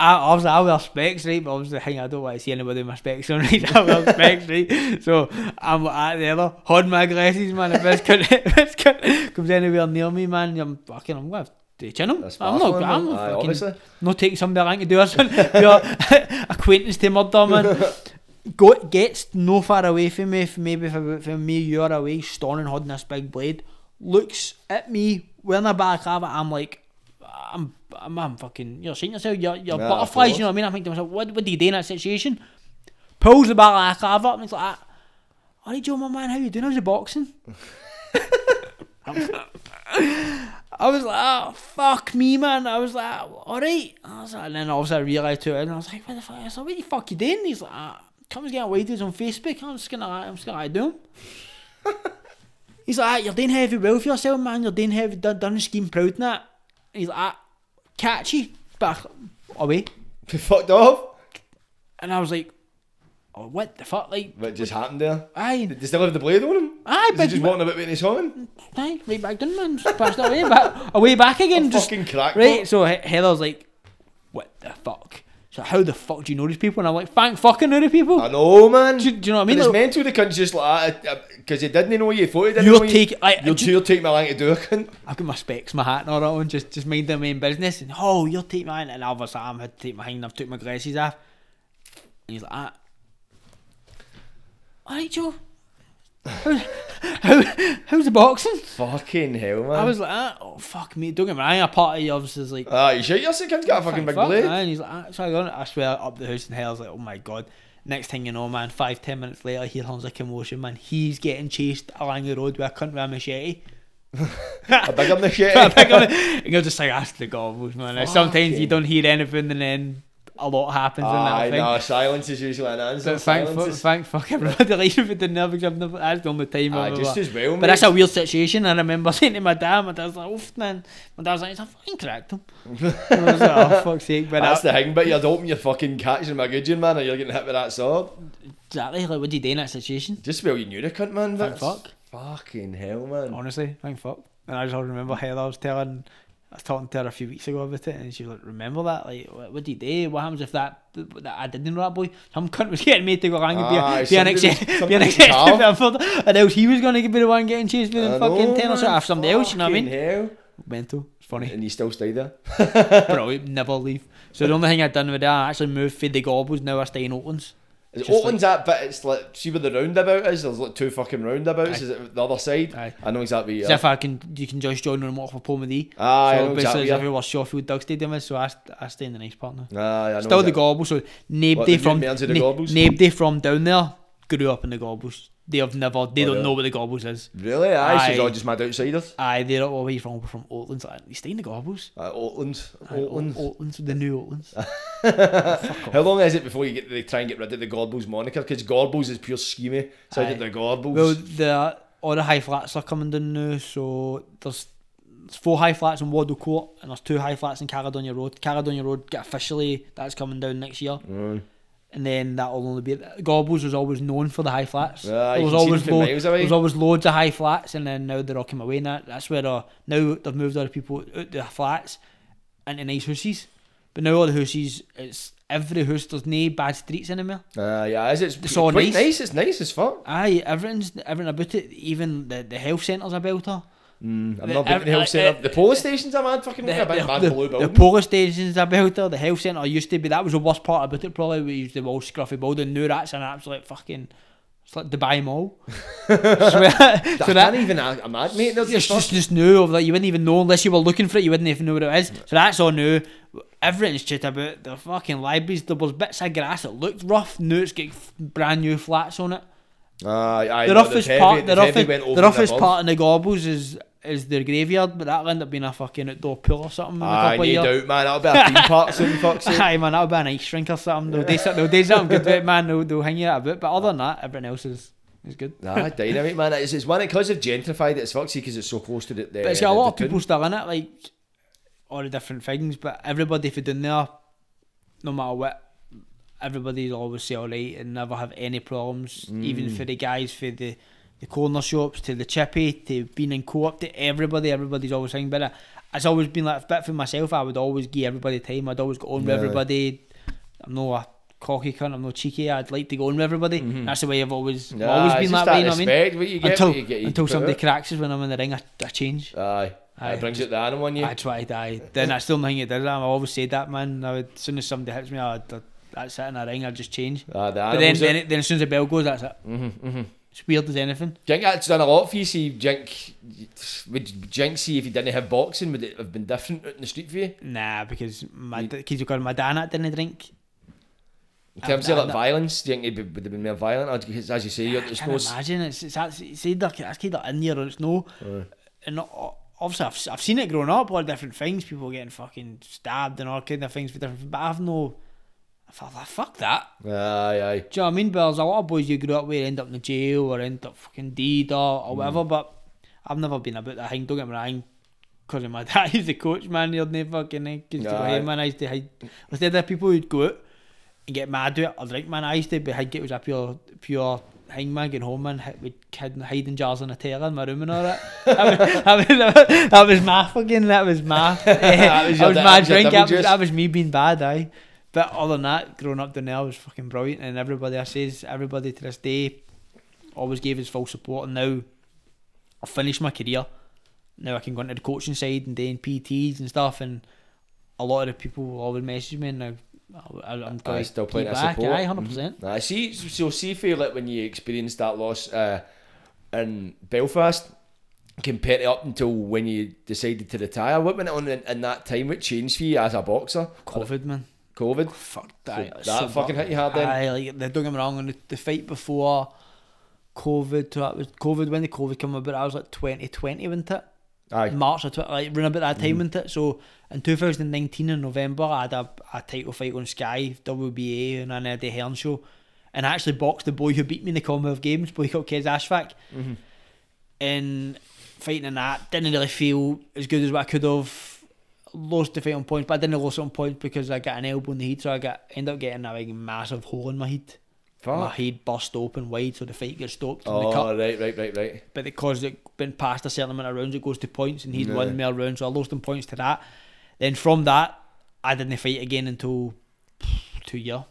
Speaker 3: I obviously I wear specs, right? But obviously the thing I don't want to see anybody with my specs on, right? I wear specs, right? So I'm at the other, holding my glasses, man. If this kid, if this kid comes anywhere near me, man, I'm fucking I'm gonna to him.
Speaker 2: That's
Speaker 3: I'm not, I'm not fucking,
Speaker 2: obviously.
Speaker 3: not taking somebody along to do us. Your acquaintance to murder, man. Go, gets no far away from me, if maybe from me, you're away, stoning, holding this big blade. Looks at me, wearing a balaclava. I'm like, I'm, I'm, I'm fucking, you're seeing yourself, you're, you're
Speaker 2: Nah,
Speaker 3: butterflies, you know what I mean? I'm thinking to myself, what, what do you do in that situation? Pulls the balaclava up and it's like, alright, Joe, my man, how you doing? How's your boxing? I was like, oh, fuck me, man. I was like, alright. I was like, and then obviously I realised to it, and I was like, what the fuck? I was like, what the fuck you doing? He's like, ah, comes getting waiters on Facebook. I'm just gonna, I'm just gonna do him. He's like, ah, you're doing heavy well for yourself, man. You're doing heavy, done, done scheme proud and that. He's like, ah, catchy, back away.
Speaker 2: You fucked off.
Speaker 3: And I was like, oh, what the fuck? Like,
Speaker 2: What just happened there?
Speaker 3: aye,
Speaker 2: Did they still have the blade on him?
Speaker 3: aye,
Speaker 2: Is
Speaker 3: big,
Speaker 2: just walking about with his horn?
Speaker 3: aye, right back down, man. Just passed it away, back, away back again. just,
Speaker 2: Fucking crackpot.
Speaker 3: Right, so Heather's like, what the fuck? So how the fuck do you know these people? And I'm like, thank fucking know the people.
Speaker 2: I know, man.
Speaker 3: do, do you know what I mean?
Speaker 2: But it's
Speaker 3: Like,
Speaker 2: mental the cunt's just like because he didn't know you, thought he didn't
Speaker 3: You're
Speaker 2: know you.
Speaker 3: taking- I-
Speaker 2: you're, you're taking my line to do a cunt.
Speaker 3: I've got my specs, my hat and all that on, just just mind the main business. And oh, you're taking mine. And obviously I'm had to take my hand, I've took my glasses off. And he's like, ah. Alright, Joe. How, how, how's the boxing?
Speaker 2: Fucking hell, man.
Speaker 3: I was like, ah, oh fuck me. Don't get me wrong, a party obviously is like,
Speaker 2: Ah, you shit yourself, cunt's got a fucking big
Speaker 3: fuck,
Speaker 2: blade.
Speaker 3: man. And he's like, ah. so I go, I swear, up the house in hell. I was like, oh my god. Next thing you know, man, five, ten minutes later, he hears a commotion, man. He's getting chased along the road with a cunt with a machete.
Speaker 2: A bigger machete.
Speaker 3: I pick up and you're just like, ask the Gorbals, man. Like, Sometimes you don't hear anything and then a lot happens in that thing.
Speaker 2: no, silence is usually an answer.
Speaker 3: But thank, fuck,
Speaker 2: is-
Speaker 3: thank fuck everybody leaving with the nerve because I've never, that's the only time
Speaker 2: Aye,
Speaker 3: I've
Speaker 2: just
Speaker 3: ever-
Speaker 2: as well,
Speaker 3: But that's a weird situation. I remember saying to my dad, my dad was like, oof, man. My dad was like, it's a fucking cracked him. I was like, oh, fuck's sake. But
Speaker 2: That's
Speaker 3: I,
Speaker 2: the thing, but you're hoping you're fucking catching my good man, or you're getting hit with that sword.
Speaker 3: exactly, like, what do you do in that situation?
Speaker 2: Just well, you knew the cunt, man.
Speaker 3: Thank fuck.
Speaker 2: Fucking hell, man.
Speaker 3: Honestly, thank fuck. And I just remember Heather was telling, I was talking to her a few weeks ago about it, and she was like, "Remember that? Like, what, what do you do? What happens if that, that I didn't know that boy? Some cunt was getting made to go along and be,
Speaker 2: Aye,
Speaker 3: a, ah, be an
Speaker 2: was-
Speaker 3: be an accepted and else he was going to be the one getting chased with the fucking ten or so off somebody else. You know what I mean?
Speaker 2: Hell.
Speaker 3: Mental. It's funny,
Speaker 2: And you still stay there.
Speaker 3: Bro, never leave. So the only thing I'd done with that, I actually moved for the Gorbals. Now I stay in Oatlands.
Speaker 2: Is
Speaker 3: Just
Speaker 2: Oatlands that bit? It's like see where the roundabout is. There's like two fucking roundabouts.
Speaker 3: Aye.
Speaker 2: Is it the other side?
Speaker 3: Aye.
Speaker 2: I know exactly.
Speaker 3: So
Speaker 2: Yeah.
Speaker 3: if I can, you can just join them off of
Speaker 2: Polmadie. I
Speaker 3: so
Speaker 2: know
Speaker 3: basically,
Speaker 2: exactly. Yeah.
Speaker 3: everywhere Shawfield Dug Stadium is. So I, I stay in the nice part now.
Speaker 2: Aye, I know
Speaker 3: Still the. Gorbals, so
Speaker 2: What,
Speaker 3: nobody
Speaker 2: the
Speaker 3: from
Speaker 2: Newtons the
Speaker 3: na- nobody from down there grew up in the Gorbals. They have never, they
Speaker 2: Oh,
Speaker 3: don't
Speaker 2: yeah.
Speaker 3: know what the Gorbals is.
Speaker 2: Really? Aye,
Speaker 3: Aye.
Speaker 2: she's all just mad outsiders.
Speaker 3: Aye, they're all the way from from Oatlands. Like, you stay in the Gorbals.
Speaker 2: Uh, Oatlands.
Speaker 3: Aye,
Speaker 2: Oatlands.
Speaker 3: Oat- Oatlands, the new Oatlands.
Speaker 2: How long is it before you get they try and get rid of the Gorbals moniker? Because Gorbals is pure schemy. So did the Gorbals.
Speaker 3: well, the all the high flats are coming down now. So there's, there's four high flats in Waddell Court, and there's two high flats in Caledonia Road. Caledonia Road get officially that's coming down next year.
Speaker 2: Mm.
Speaker 3: And then that'll only be Gorbals was always known for the high flats.
Speaker 2: Ah,
Speaker 3: there was always
Speaker 2: them
Speaker 3: lo- there was always loads of high flats, and then now they're coming away. And that that's where uh, now they've moved the people out the flats into nice houses. But now all the houses, it's every house. There's no bad streets anymore.
Speaker 2: Uh, yeah, is it?
Speaker 3: It's all
Speaker 2: quite
Speaker 3: nice.
Speaker 2: nice. It's nice as fuck.
Speaker 3: Aye, everything's everything about it. Even the the health centres are up.
Speaker 2: Mm, I'm
Speaker 3: The-
Speaker 2: not big in the
Speaker 3: uh,
Speaker 2: health centre.
Speaker 3: uh,
Speaker 2: The police stations are mad fucking
Speaker 3: The,
Speaker 2: a big
Speaker 3: the, the,
Speaker 2: blue
Speaker 3: the police stations are built up. The health centre used to be. That was the worst part about it. Probably we used the old scruffy building. Now that's an absolute fucking. It's like Dubai Mall. so,
Speaker 2: I
Speaker 3: so that
Speaker 2: can't even a mad mate. There's
Speaker 3: It's
Speaker 2: just
Speaker 3: just, just new of that you wouldn't even know unless you were looking for it. You wouldn't even know what it is. So that's all new. Everything's shit about the fucking libraries. There was bits of grass that looked rough. Now it's got brand new flats on it.
Speaker 2: Aye, aye,
Speaker 3: The
Speaker 2: no,
Speaker 3: roughest
Speaker 2: heavy-
Speaker 3: part, the
Speaker 2: heavy
Speaker 3: roughest,
Speaker 2: went over
Speaker 3: the roughest part in the Gorbals is is their graveyard, but that'll end up being a fucking outdoor pool or something in a
Speaker 2: Aye, no
Speaker 3: years.
Speaker 2: doubt, man. That'll be a theme park soon, fuck's sake.
Speaker 3: Aye, man, that'll be an ice rink or something. They'll do something, they'll do something good with it, man. They'll, they'll hang you out a bit. But other than that, everything else is, is good.
Speaker 2: Nah, dynamite, man. It's, it's one because they've gentrified it. It's sake because it's so close to the. the
Speaker 3: But it's got a lot of people
Speaker 2: town.
Speaker 3: still in it, like all the different things. But everybody for down there, no matter what, everybody's always say alright and never have any problems. Even
Speaker 2: Mm.
Speaker 3: for the guys for the the corner shops to the chippy to being in co-op to everybody, everybody's always saying. But uh, it's always been like a bit for myself. I would always give everybody time. I'd always go on with everybody. I'm no a cocky cunt. I'm no cheeky. I'd like to go on with everybody. That's the way I've always
Speaker 2: Nah,
Speaker 3: always been
Speaker 2: just
Speaker 3: that way. You know what I mean?
Speaker 2: you get,
Speaker 3: until
Speaker 2: you get, you
Speaker 3: until somebody
Speaker 2: out.
Speaker 3: cracks us when I'm in the ring, I, I change.
Speaker 2: Aye.
Speaker 3: Aye.
Speaker 2: It brings it down on one you.
Speaker 3: I try to die. Then I still think it did. That. I always said that, man. I would, as soon as somebody hits me, I'd, I'd, that's it in a ring. I'd just change.
Speaker 2: Ah, the
Speaker 3: But then, then, it- then as soon as the bell goes, that's it.
Speaker 2: Mhm, mhm.
Speaker 3: It's weird as anything.
Speaker 2: Do you think that's done a lot for you? See, Jink, would Jink see if he didn't have boxing, would it have been different out in the street for you?
Speaker 3: Nah, because my because you got my dad that didn't drink.
Speaker 2: In terms
Speaker 3: I-
Speaker 2: of
Speaker 3: I-
Speaker 2: like violence, do you think it would would have been more violent? Or do you- as you say, you're,
Speaker 3: I
Speaker 2: there's
Speaker 3: can't
Speaker 2: no. s-
Speaker 3: imagine it's it's that's it's either it's either in there or it's no. And o- obviously I've, I've seen it growing up, all different things, people getting fucking stabbed and all kind of things for different. But I've no. I thought, "Ah, fuck that.
Speaker 2: Aye, aye.
Speaker 3: Do you know what I mean? But there's a lot of boys you grew up with end up in the jail or end up fucking deed or, or whatever. But I've never been about that thing. Don't get me wrong. Because my dad, he's the coach, man. You'd never fucking used to go home, man. I used to hide. Instead of people who'd go out and get mad at it or drink, man, I used to be hide. It was a pure, pure thing, man. Getting home, man, with hid, hiding jars on a tailor in my room and all that. that, was, that, was, that was my fucking. That was my. that
Speaker 2: was
Speaker 3: my
Speaker 2: that was your
Speaker 3: drink. That was, that was me being bad, aye. But other than that, growing up down there was fucking brilliant, and everybody I says, everybody to this day, always gave his full support. And now, I've finished my career. Now I can go into the coaching side and doing PTs and stuff, and a lot of the people will always message me, and now I, I'm going
Speaker 2: still
Speaker 3: to
Speaker 2: plenty
Speaker 3: keep
Speaker 2: of
Speaker 3: back.
Speaker 2: support.
Speaker 3: Aye, hundred percent.
Speaker 2: Nah, see, so see for like when you experienced that loss uh, in Belfast, compared it up until when you decided to retire. What went on in, in that time? What changed for you as a boxer?
Speaker 3: COVID, man.
Speaker 2: COVID.
Speaker 3: Oh, fuck
Speaker 2: So
Speaker 3: that. it's
Speaker 2: that fucking hit you hard then?
Speaker 3: Aye, like don't get me wrong. On the, the fight before COVID, so that was COVID when the COVID came about. I was like 2020, wasn't it?
Speaker 2: Aye.
Speaker 3: March or tw- like around about that time, mm. wasn't it? So in 2019 in November, I had a, a title fight on Sky, WBA, and I had the Hearn show, and I actually boxed the boy who beat me in the Commonwealth Games, boy called Qais Ashfaq, mm-hmm. and fighting in that didn't really feel as good as what I could have. Lost the fight on points, but I didn't lose it on points because I got an elbow in the head, so I got ended up getting a like, massive hole in my head. My
Speaker 2: Fuck.
Speaker 3: head burst open wide, so the fight gets stopped.
Speaker 2: Oh, right, right, right, right.
Speaker 3: but because it been past a certain amount of rounds, it goes to points, and he'd
Speaker 2: Yeah.
Speaker 3: won more rounds, so I lost him points to that. Then from that, I didn't fight again until two year,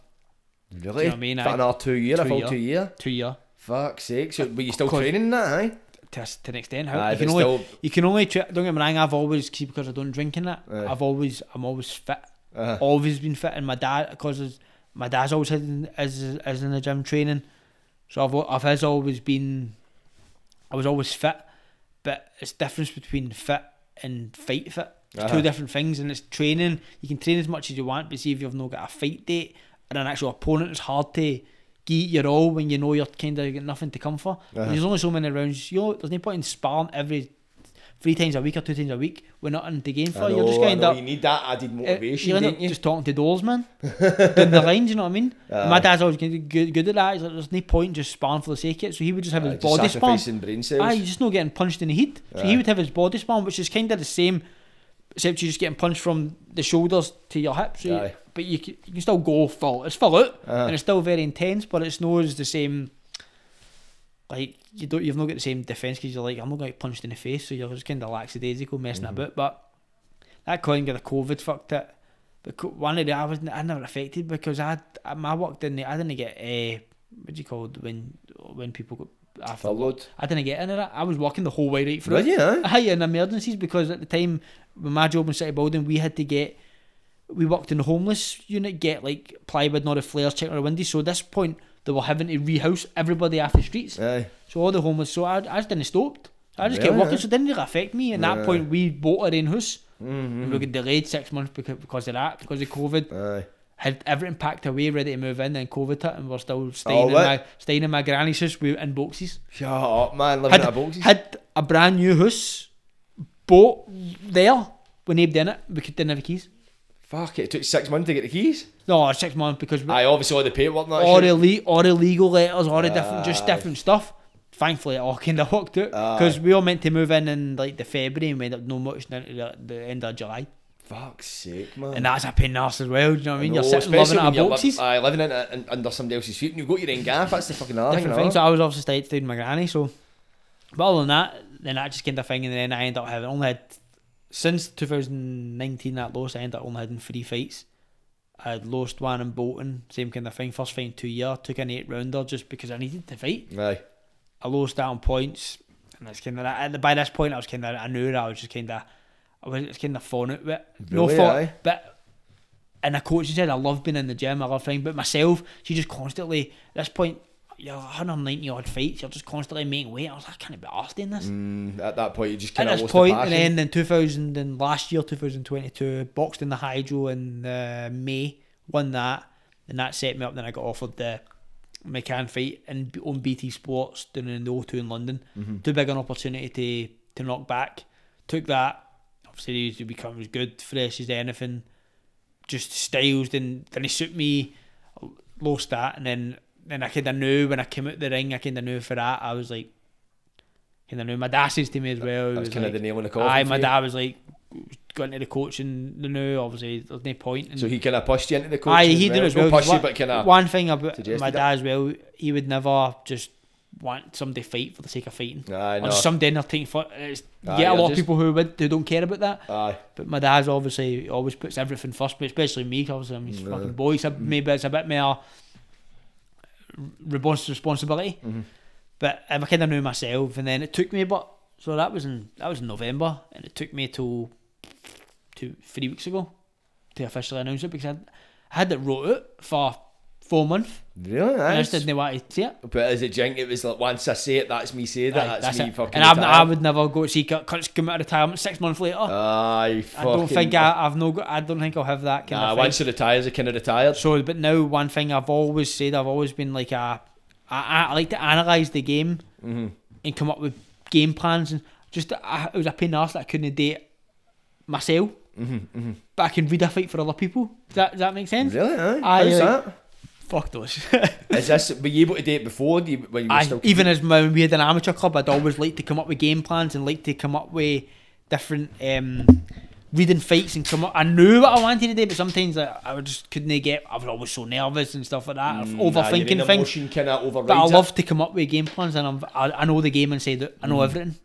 Speaker 2: Really?
Speaker 3: what I mean?
Speaker 2: For another two year, a
Speaker 3: Two
Speaker 2: full
Speaker 3: year.
Speaker 2: two year.
Speaker 3: two year
Speaker 2: Fuck's sake. So, but you still training in that, aye?
Speaker 3: To, to an extent. How
Speaker 2: Aye,
Speaker 3: you can only
Speaker 2: still-
Speaker 3: you can only tra- don't get me wrong. I've always because I don't drink in that.
Speaker 2: Aye.
Speaker 3: I've always I'm always fit.
Speaker 2: Uh-huh.
Speaker 3: Always been fit, and my dad because my dad's always had as as in the gym training, so I've I've has always been. I was always fit, but it's difference between fit and fight fit. It's
Speaker 2: Uh-huh.
Speaker 3: two different things, and it's training. You can train as much as you want, but see if you've not got a fight date and an actual opponent, it's hard to give your all when you know you're kind of got nothing to come for.
Speaker 2: Uh-huh.
Speaker 3: There's only so many rounds. You know, there's no point in sparring every three times a week or two times a week with nothing to game for.
Speaker 2: I
Speaker 3: You're just
Speaker 2: know,
Speaker 3: going to end up.
Speaker 2: You need that added
Speaker 3: Uh,
Speaker 2: motivation,
Speaker 3: you end
Speaker 2: don't
Speaker 3: up
Speaker 2: you?
Speaker 3: just talking to doors, man. Doing the lines, you know what I mean?
Speaker 2: Aye.
Speaker 3: My dad's always good, good, at that. He's like, there's no point just sparring for the sake of it. So he would just have
Speaker 2: Aye,
Speaker 3: his body sparring.
Speaker 2: brain cells.
Speaker 3: Aye, you're just not getting punched in the head. So he would have his body sparring, which is kind of the same, except you're just getting punched from the shoulders to your hips. So you- but you can, you can still go full. It's full out,
Speaker 2: Uh-huh.
Speaker 3: and it's still very intense, but it's not as the same. Like you don't, you've not got the same defense because you're like, I'm not going to get punched in the face, so you're just kind of lackadaisical messing
Speaker 2: Mm-hmm.
Speaker 3: about. But that kind of the COVID fucked it. But one of the I was I never affected because I I my work didn't I didn't get uh, what do you call it when when people got after
Speaker 2: Furloughed.
Speaker 3: I didn't get into that. I was working the whole way right through.
Speaker 2: Did you, huh?
Speaker 3: Aye, in emergencies because at the time when my job in City Building, we had to get we worked in the homeless unit, get like plywood, not a flares, check on the windows. So at this point, they were having to rehouse everybody off the streets.
Speaker 2: Aye.
Speaker 3: So all the homeless. So I, I just didn't stop. I just kept
Speaker 2: Really,
Speaker 3: working, so it didn't really affect me. At
Speaker 2: Yeah.
Speaker 3: that point, we bought our own house.
Speaker 2: Mm-hmm.
Speaker 3: We got delayed six months because, because of that, because of COVID.
Speaker 2: Aye.
Speaker 3: Had everything packed away, ready to move in, then COVID hit, and we're still staying oh,
Speaker 2: in
Speaker 3: my staying in my granny's house with, in boxes
Speaker 2: Shut up, man. Living
Speaker 3: had,
Speaker 2: in a boxes.
Speaker 3: had a brand new house bought there with nobody in it. We could- didn't have the keys.
Speaker 2: Fuck it. It took six months to get the keys.
Speaker 3: No, six months because we,
Speaker 2: Aye, obviously all the paperwork and that
Speaker 3: all
Speaker 2: shit.
Speaker 3: the all the legal letters, all the different, just different stuff. Thankfully, it all kind of worked out because we all meant to move in in like the February and we ended up no much until the, the end of July.
Speaker 2: Fuck's sake, man.
Speaker 3: And that's a pain in the arse as well. Do you know what I mean?
Speaker 2: No,
Speaker 3: you're sitting living
Speaker 2: especially
Speaker 3: at a
Speaker 2: you're
Speaker 3: boxes.
Speaker 2: li- aye, living in, uh, in, under somebody else's feet and you've got your own gaff. That's the fucking other
Speaker 3: different
Speaker 2: thing.
Speaker 3: So? I was obviously stayed, stayed with my granny. So, but other than that, then that just kind of thing, and then I ended up having only had since 2019 that loss, I ended up only having three fights. I had lost one in Bolton, same kind of thing. First fight in two year, took an eight rounder just because I needed to fight.
Speaker 2: Aye.
Speaker 3: I lost that on points, and that's kind of that. By this point, I was kind of I knew that I was just kind of I was kind of fun out with it. No
Speaker 2: Really,
Speaker 3: fault,
Speaker 2: aye?
Speaker 3: but. And the coach said I love being in the gym, I love things, but myself, she just constantly at this point, you're 190 odd fights, you're just constantly making weight. I was like, I can't be arsed doing this.
Speaker 2: Mm, at that point, you just
Speaker 3: At
Speaker 2: kind of
Speaker 3: this
Speaker 2: lost
Speaker 3: point,
Speaker 2: the
Speaker 3: and then in 2000 and last year, 2022, boxed in the Hydro in uh, May, won that, and that set me up. Then I got offered the McCann fight in, on BT Sports down in the O2 in London.
Speaker 2: Mm-hmm.
Speaker 3: Too big an opportunity to to knock back. Took that. He to become as good, fresh as anything. Just styles didn't didn't suit me. Lost that, and then then I kind of knew when I came out the ring. I kind of knew for that. I was like, kind of knew. My dad says to me as well.
Speaker 2: That was
Speaker 3: was
Speaker 2: kind of the nail in the coffin.
Speaker 3: Aye, my dad was like going to the coaching. The new obviously there's no point. And
Speaker 2: So he kind of pushed you into the coaching.
Speaker 3: aye, he did as well.
Speaker 2: push you,
Speaker 3: one-
Speaker 2: but kind of.
Speaker 3: one thing about my
Speaker 2: it.
Speaker 3: dad as well, he would never just want somebody fight for the sake of fighting.
Speaker 2: Aye,
Speaker 3: Or
Speaker 2: no.
Speaker 3: just somebody entertaining for it's,
Speaker 2: Aye,
Speaker 3: get a lot of people who would who don't care about that.
Speaker 2: Aye.
Speaker 3: But my dad's obviously always puts everything first, but especially me. Obviously, I'm his fucking boy. So maybe it's a bit more respons- responsibility.
Speaker 2: Mm-hmm.
Speaker 3: But um, I kind of knew myself, and then it took me. But so that was in that was in November, and it took me till two three weeks ago to officially announce it because I, I had it wrote out for four months.
Speaker 2: Really?
Speaker 3: and I
Speaker 2: Nice.
Speaker 3: just didn't want to see it.
Speaker 2: But as a jink, it was like once I say it, that's me say that. That's, me
Speaker 3: it.
Speaker 2: fucking.
Speaker 3: And I've, I would never go see cuts come out of retirement six months later.
Speaker 2: Aye,
Speaker 3: I don't think I, I've no... I don't think I'll have that kind
Speaker 2: Nah,
Speaker 3: of thing.
Speaker 2: once he retires, he kind of retired.
Speaker 3: So, but now one thing I've always said, I've always been like a, I, I like to analyse the game
Speaker 2: Mm-hmm.
Speaker 3: and come up with game plans and just I, it was a pain in the arse that I couldn't do it myself.
Speaker 2: Mm-hmm,
Speaker 3: But I can read a fight for other people. Does that, does that make sense?
Speaker 2: Really? Aye.
Speaker 3: Aye,
Speaker 2: How's
Speaker 3: like-
Speaker 2: that?
Speaker 3: Fuck those.
Speaker 2: Is this? Were you able to do it before? You, when you were
Speaker 3: I,
Speaker 2: still
Speaker 3: even as my, when we had an amateur club, I'd always like to come up with game plans and like to come up with different um, reading fights and come up. I knew what I wanted to do, but sometimes I, I just couldn't get. I was always so nervous and stuff like that,
Speaker 2: Mm,
Speaker 3: overthinking things.
Speaker 2: Kind of
Speaker 3: But I
Speaker 2: it.
Speaker 3: love to come up with game plans, and I'm, I, I know the game inside out. I
Speaker 2: Mm.
Speaker 3: know everything.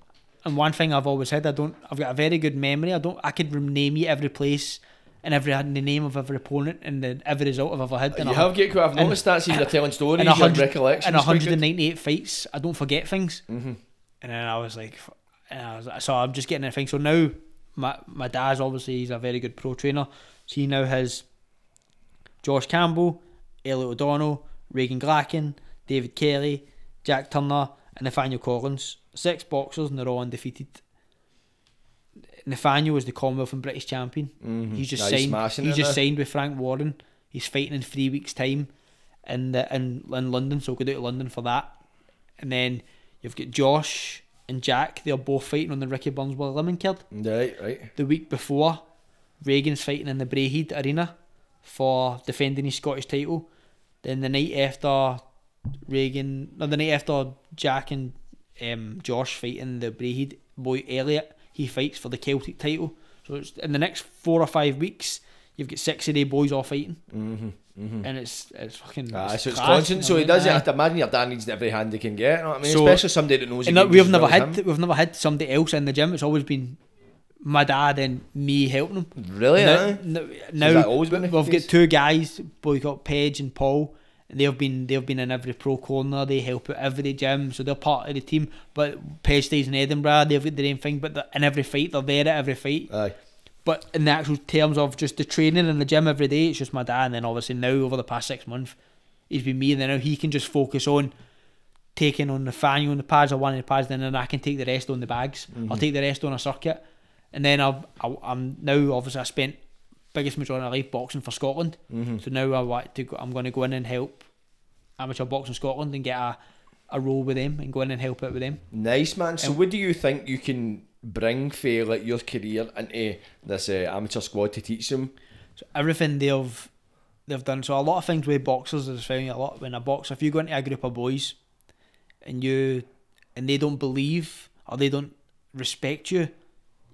Speaker 3: And one thing I've always said, I don't. I've got a very good memory. I don't. I could name you every place and every the name of every opponent and the, every result I've ever had.
Speaker 2: You have get quite. I've
Speaker 3: and-
Speaker 2: noticed that. Seeing you're telling stories,
Speaker 3: and
Speaker 2: your
Speaker 3: 100
Speaker 2: recollection.
Speaker 3: in 198 fights, I don't forget things.
Speaker 2: Mm-hmm.
Speaker 3: And then I was like, and I was, so I'm just getting a thing. So now, my my dad's obviously he's a very good pro trainer. So he now has Josh Campbell, Elliot O'Donnell, Reagan Glacken, David Kelly, Jack Turner, and Nathaniel Collins. Six boxers, and they're all undefeated. Nathaniel was the Commonwealth and British champion. He's just
Speaker 2: he's
Speaker 3: signed.
Speaker 2: smashing
Speaker 3: He's just
Speaker 2: now.
Speaker 3: signed with Frank Warren. He's fighting in three weeks' time, in the in, in London. So go down to London for that. And then you've got Josh and Jack. They're both fighting on the Ricky Burnswell Lemon Kid.
Speaker 2: Right, right.
Speaker 3: The week before, Reagan's fighting in the Braehead Arena for defending his Scottish title. Then the night after, Reagan, no, the night after Jack and um, Josh fighting the Braehead, boy Elliot, he fights for the Celtic title. So it's in the next four or five weeks, you've got six of the boys all fighting,
Speaker 2: Mm-hmm. Mm-hmm.
Speaker 3: and it's it's fucking.
Speaker 2: Aye, so it's constant. So he does it. I have to imagine your dad needs every hand he can get. You know what I mean?
Speaker 3: So-
Speaker 2: Especially somebody that knows.
Speaker 3: And that we've never had we've never had somebody else in the gym. It's always been my dad and me helping him.
Speaker 2: Really?
Speaker 3: now,
Speaker 2: aye?
Speaker 3: now,
Speaker 2: Has
Speaker 3: now
Speaker 2: always been
Speaker 3: we've got two guys, boy got Page and Paul. And they've been they've been in every pro corner. They help out every gym, so they're part of the team. But Page stays in Edinburgh. They've got their own thing, but in every fight they're there at every fight.
Speaker 2: Aye.
Speaker 3: But in the actual terms of just the training in the gym every day, it's just my dad. And then obviously now over the past six months, he's been me. And then now he can just focus on taking on the fanny on the pads or one of the pads. Then I can take the rest on the bags. I'll mm-hmm. take the rest on a circuit. And then I've, I, I'm now obviously I spent biggest majority of my life boxing for Scotland. So now I want to go, I'm going to go in and help amateur boxing Scotland and get a, a role with them and go in and help out with them.
Speaker 2: Nice man. So,
Speaker 3: And-
Speaker 2: what do you think you can bring for like your career into this uh, amateur squad to teach them?
Speaker 3: So everything they've they've done. So a lot of things with boxers is found a lot when a boxer. If you go into a group of boys, and you and they don't believe or they don't respect you,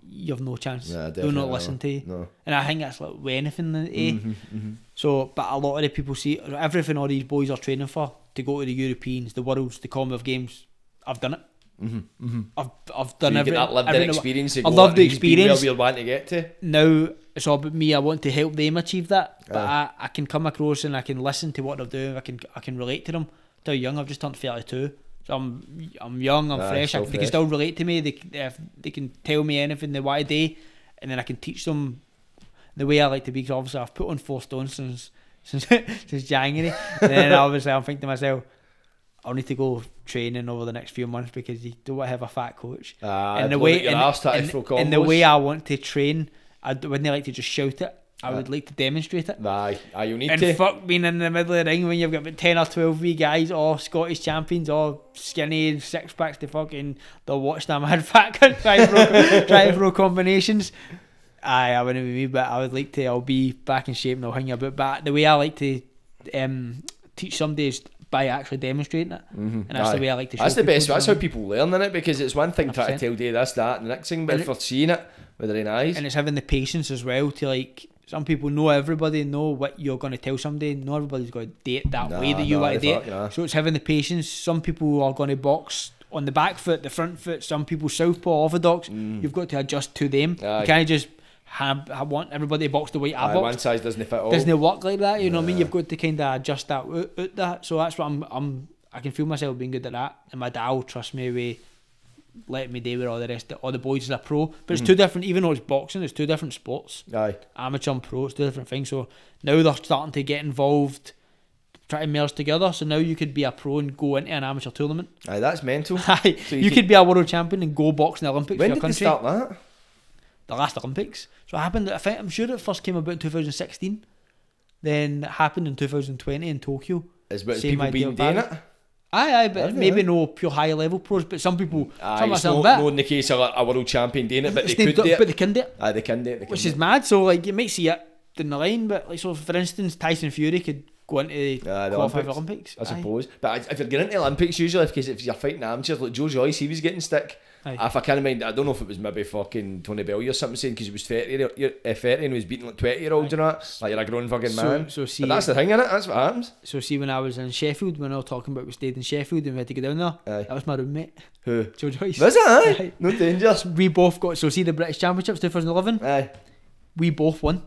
Speaker 3: you have no chance.
Speaker 2: Yeah,
Speaker 3: They'll not listen to you.
Speaker 2: No.
Speaker 3: And I think that's like with anything, eh?
Speaker 2: Mm-hmm,
Speaker 3: So, but a lot of the people see everything all these boys are training for to go to the Europeans, the Worlds, the Commonwealth Games. I've done it. I've I've
Speaker 2: So
Speaker 3: done
Speaker 2: you
Speaker 3: every,
Speaker 2: that lived experience.
Speaker 3: I love the
Speaker 2: he's where
Speaker 3: experience.
Speaker 2: we're wanting to get to.
Speaker 3: Now it's all about me. I want to help them achieve that, but
Speaker 2: Aye.
Speaker 3: I, I can come across and I can listen to what they're doing. I can I can relate to them. They're young. I've just turned thirty two. So I'm I'm young. I'm fresh. I, they can still relate to me. They if they can tell me anything they want to do, and then I can teach them the way I like to be. Because obviously I've put on four stones since since since January. and then obviously I'm thinking to myself, I'll need to go training over the next few months because you don't have a fat coach.
Speaker 2: Ah,
Speaker 3: and the way and,
Speaker 2: arse trying to
Speaker 3: and- and the way I want to train, I wouldn't like to just shout it. I would like to demonstrate it.
Speaker 2: Aye, aye, you need
Speaker 3: And
Speaker 2: to.
Speaker 3: fuck being in the middle of the ring when you've got about 10 or 12 wee guys, all Scottish champions, all skinny, six packs to fucking, they'll watch them mad fat try to throw, try throw combinations. Aye, I wouldn't be me, but I would like to, I'll be back in shape and I'll hang you about. But the way I like to um, teach somebody is by actually demonstrating it. And that's
Speaker 2: Aye.
Speaker 3: the way I like to show
Speaker 2: That's the best. That's how
Speaker 3: what I mean?
Speaker 2: people learn in it because it's one thing trying to
Speaker 3: 100%.
Speaker 2: tell you this, that, and the next thing, but
Speaker 3: And
Speaker 2: if they're seeing it with their own eyes,
Speaker 3: and it's having the patience as well to like some people know everybody know what you're going to tell somebody not everybody's going to date that way that you
Speaker 2: nah,
Speaker 3: want to date.
Speaker 2: fuck, nah.
Speaker 3: so it's having the patience. Some people are going to box on the back foot the front foot. Some people southpaw orthodox you've got to adjust to them.
Speaker 2: Mm. Aye.
Speaker 3: you can't just have, have want everybody to box the way I
Speaker 2: aye,
Speaker 3: box.
Speaker 2: one size doesn't fit all.
Speaker 3: doesn't work like that you know what I mean? You've got to kind of adjust that out, out that. So that's what I'm I'm I can feel myself being good at that. And my dad will trust me with letting me do with all the rest of all the boys as a pro but it's mm. two different even though it's boxing it's two different sports
Speaker 2: Aye,
Speaker 3: amateur and pro, it's two different things. So now they're starting to get involved, try to merge together. So now you could be a pro and go into an amateur tournament.
Speaker 2: aye, that's mental.
Speaker 3: Aye,
Speaker 2: So
Speaker 3: you,
Speaker 2: you
Speaker 3: could be a world champion and go box in the Olympics
Speaker 2: when
Speaker 3: for
Speaker 2: did
Speaker 3: your
Speaker 2: they
Speaker 3: country.
Speaker 2: start that?
Speaker 3: The last Olympics. So it happened. I think I'm sure it first came about in 2016. Then it happened in 2020 in Tokyo.
Speaker 2: Is what people been doing it?
Speaker 3: Aye, aye, but maybe
Speaker 2: aye?
Speaker 3: no pure high level pros, but some people,
Speaker 2: Aye,
Speaker 3: some
Speaker 2: it's
Speaker 3: them
Speaker 2: no,
Speaker 3: bit.
Speaker 2: no in the case of a, a world champion doing it, but they could
Speaker 3: do-
Speaker 2: it.
Speaker 3: but they can do it.
Speaker 2: Aye, they can do it. They
Speaker 3: which is mad. So like you might see it in the line, but like so for instance, Tyson Fury could go into the
Speaker 2: Aye, the Olympics,
Speaker 3: Olympics.
Speaker 2: I
Speaker 3: Aye.
Speaker 2: suppose. But if you're getting into Olympics, usually, because if you're fighting amateurs, like Joe Joyce, he was getting stick.
Speaker 3: Aye.
Speaker 2: If I can't mind, I don't know if it was maybe fucking Tony Bellew or something saying because he was 30, year- year- uh, 30 and he was beating like 20 year olds and that. Like you're a grown fucking
Speaker 3: So-
Speaker 2: man.
Speaker 3: so see-
Speaker 2: but that's the thing, innit? That's what happens.
Speaker 3: So see, when I was in Sheffield, when I was talking about we stayed in Sheffield and we had to go down there,
Speaker 2: Aye.
Speaker 3: that was my roommate,
Speaker 2: Who?
Speaker 3: Joe Joyce.
Speaker 2: Was it? Aye.
Speaker 3: Aye.
Speaker 2: No danger.
Speaker 3: We both got so see the British Championships 2011.
Speaker 2: Aye.
Speaker 3: We both won.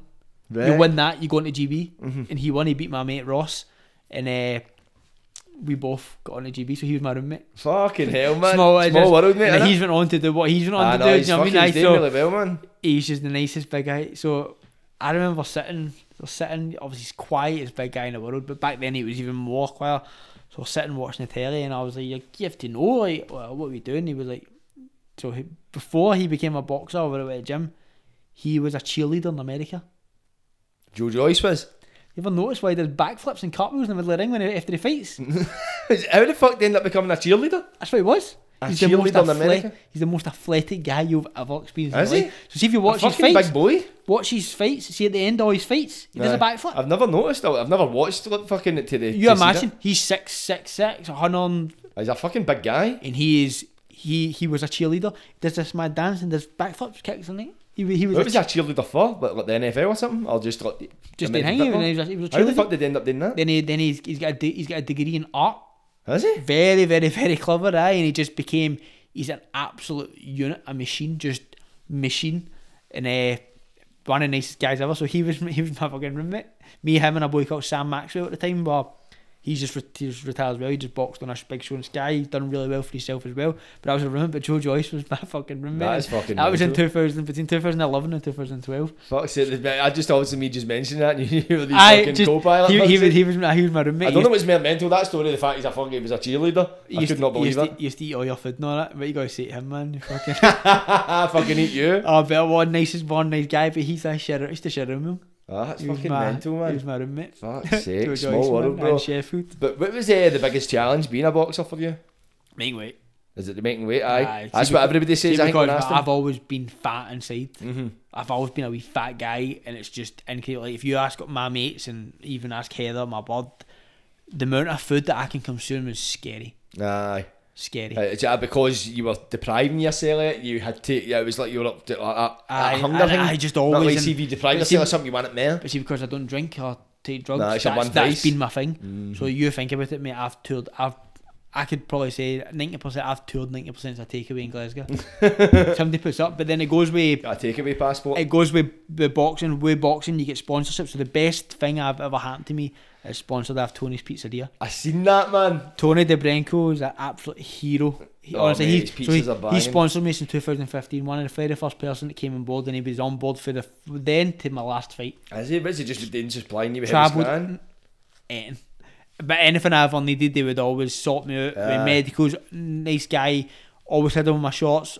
Speaker 2: Right.
Speaker 3: You win that, you go into GB, and he won. He beat my mate Ross, and uh, we both got on to GB. So he was my roommate.
Speaker 2: Fucking hell, man.
Speaker 3: Small,
Speaker 2: Small,
Speaker 3: just-
Speaker 2: world, mate.
Speaker 3: he's went on to ah, do what he's went on
Speaker 2: I
Speaker 3: to
Speaker 2: know,
Speaker 3: do.
Speaker 2: he's
Speaker 3: you know what I mean?
Speaker 2: He's doing
Speaker 3: so
Speaker 2: really well, man.
Speaker 3: he's just the nicest big guy. So I remember sitting, sitting. Obviously, he's quietest big guy in the world, but back then he was even more quiet. So sitting watching the telly, and I was like, "You have to know, like, well, what are we doing?" He was like, "So he, before he became a boxer over at the gym, he was a cheerleader in America."
Speaker 2: Joe Joyce was.
Speaker 3: You ever notice why there's backflips and cartwheels in the middle of the ring when he, after he fights?
Speaker 2: How the fuck did he end up becoming a cheerleader?
Speaker 3: That's what he was.
Speaker 2: A
Speaker 3: He's the, most
Speaker 2: cheerleader in
Speaker 3: athle-
Speaker 2: America?
Speaker 3: he's the most athletic guy you've ever experienced.
Speaker 2: Is he?
Speaker 3: So see if you watch
Speaker 2: a
Speaker 3: his
Speaker 2: fucking
Speaker 3: fights,
Speaker 2: big boy.
Speaker 3: watch his fights. See at the end of his fights, he does a backflip.
Speaker 2: I've never noticed. I've never watched like, fucking to the.
Speaker 3: You
Speaker 2: to
Speaker 3: imagine he's six six six, a hundred.
Speaker 2: He's a fucking big guy.
Speaker 3: And he is he he was a cheerleader. Does this mad dance and does backflips, kicks and thing. He he was,
Speaker 2: What was he a cheerleader for? Like, like the NFL or something? Or just like
Speaker 3: just did hang
Speaker 2: football?
Speaker 3: he was a, he was a
Speaker 2: How the fuck did he end up doing that?
Speaker 3: Then he then he's he's got a de- he's got a degree in art.
Speaker 2: Has he?
Speaker 3: Very very very clever, aye, and he just became he's an absolute unit, a machine, just machine, and uh, one of the nicest guys ever. So he was he was my fucking roommate. Me, him, and a boy called Sam Maxwell at the time. But he's just he's retired as well. He just boxed on a big show in Sky. He's done really well for himself as well. But I was a roommate. But Joe Joyce was my fucking roommate.
Speaker 2: That is fucking
Speaker 3: That was in
Speaker 2: mental.
Speaker 3: 2000 between 2011 and 2012.
Speaker 2: Fuck it. I just obviously me just mentioned that and you were the
Speaker 3: I
Speaker 2: fucking
Speaker 3: just
Speaker 2: co-pilot.
Speaker 3: he, he, was, he was my he was my roommate.
Speaker 2: I don't know what's more mental, that story, the fact he's a fucking he was a cheerleader.
Speaker 3: he
Speaker 2: I could
Speaker 3: to-
Speaker 2: not believe it.
Speaker 3: to, used to eat all your food and all that. But you gotta say to him, man. you Fucking.
Speaker 2: fucking eat you.
Speaker 3: Oh, but one nicest, one nice guy, but he's a share. He's to share a room.
Speaker 2: Ah, that's
Speaker 3: He
Speaker 2: fucking
Speaker 3: my,
Speaker 2: mental,
Speaker 3: He
Speaker 2: man.
Speaker 3: was my roommate.
Speaker 2: Fuck's sake, small world, bro.
Speaker 3: Sheffield.
Speaker 2: But what was uh, the biggest challenge being a boxer for you?
Speaker 3: Make weight.
Speaker 2: Is it the making weight? Aye.
Speaker 3: Aye,
Speaker 2: That's
Speaker 3: see,
Speaker 2: what everybody says. I think when
Speaker 3: because
Speaker 2: asked them.
Speaker 3: I've always been fat inside.
Speaker 2: Mhm.
Speaker 3: I've always been a wee fat guy, and it's just incredible. Like if you ask my mates and even ask Heather, my bud, the amount of food that I can consume is scary.
Speaker 2: Aye.
Speaker 3: Scary.
Speaker 2: Uh, is that because you were depriving yourself of it? You had to. Yeah, it was like you were up to like a,
Speaker 3: Aye,
Speaker 2: a hunger
Speaker 3: I-
Speaker 2: thing.
Speaker 3: I just
Speaker 2: Not
Speaker 3: always
Speaker 2: like
Speaker 3: in-
Speaker 2: see if you deprive yourself of something, you want it more.
Speaker 3: But see, because I don't drink or take drugs,
Speaker 2: Nah, it's
Speaker 3: that's, that's been my thing. So you think about it, mate. I've toured. I've. I could probably say ninety percent. I've toured ninety percent of takeaway in Glasgow. Somebody puts up, but then it goes with
Speaker 2: a takeaway passport.
Speaker 3: it goes with with boxing. With boxing, you get sponsorship. So the best thing I've ever happened to me is sponsored. Have Tony's Pizzeria.
Speaker 2: I seen that man.
Speaker 3: Tony DeBrenko is an absolute hero. He,
Speaker 2: Oh,
Speaker 3: honestly,
Speaker 2: mate,
Speaker 3: he, so he, he sponsored me since 2015. One of the very first person that came on board, and he was on board for the then to my last fight.
Speaker 2: Is he? Is he just doing supplying you with
Speaker 3: Travelled,
Speaker 2: scan?
Speaker 3: But anything I ever needed, they would always sort me out. With medicals, nice guy, always had him on my shots.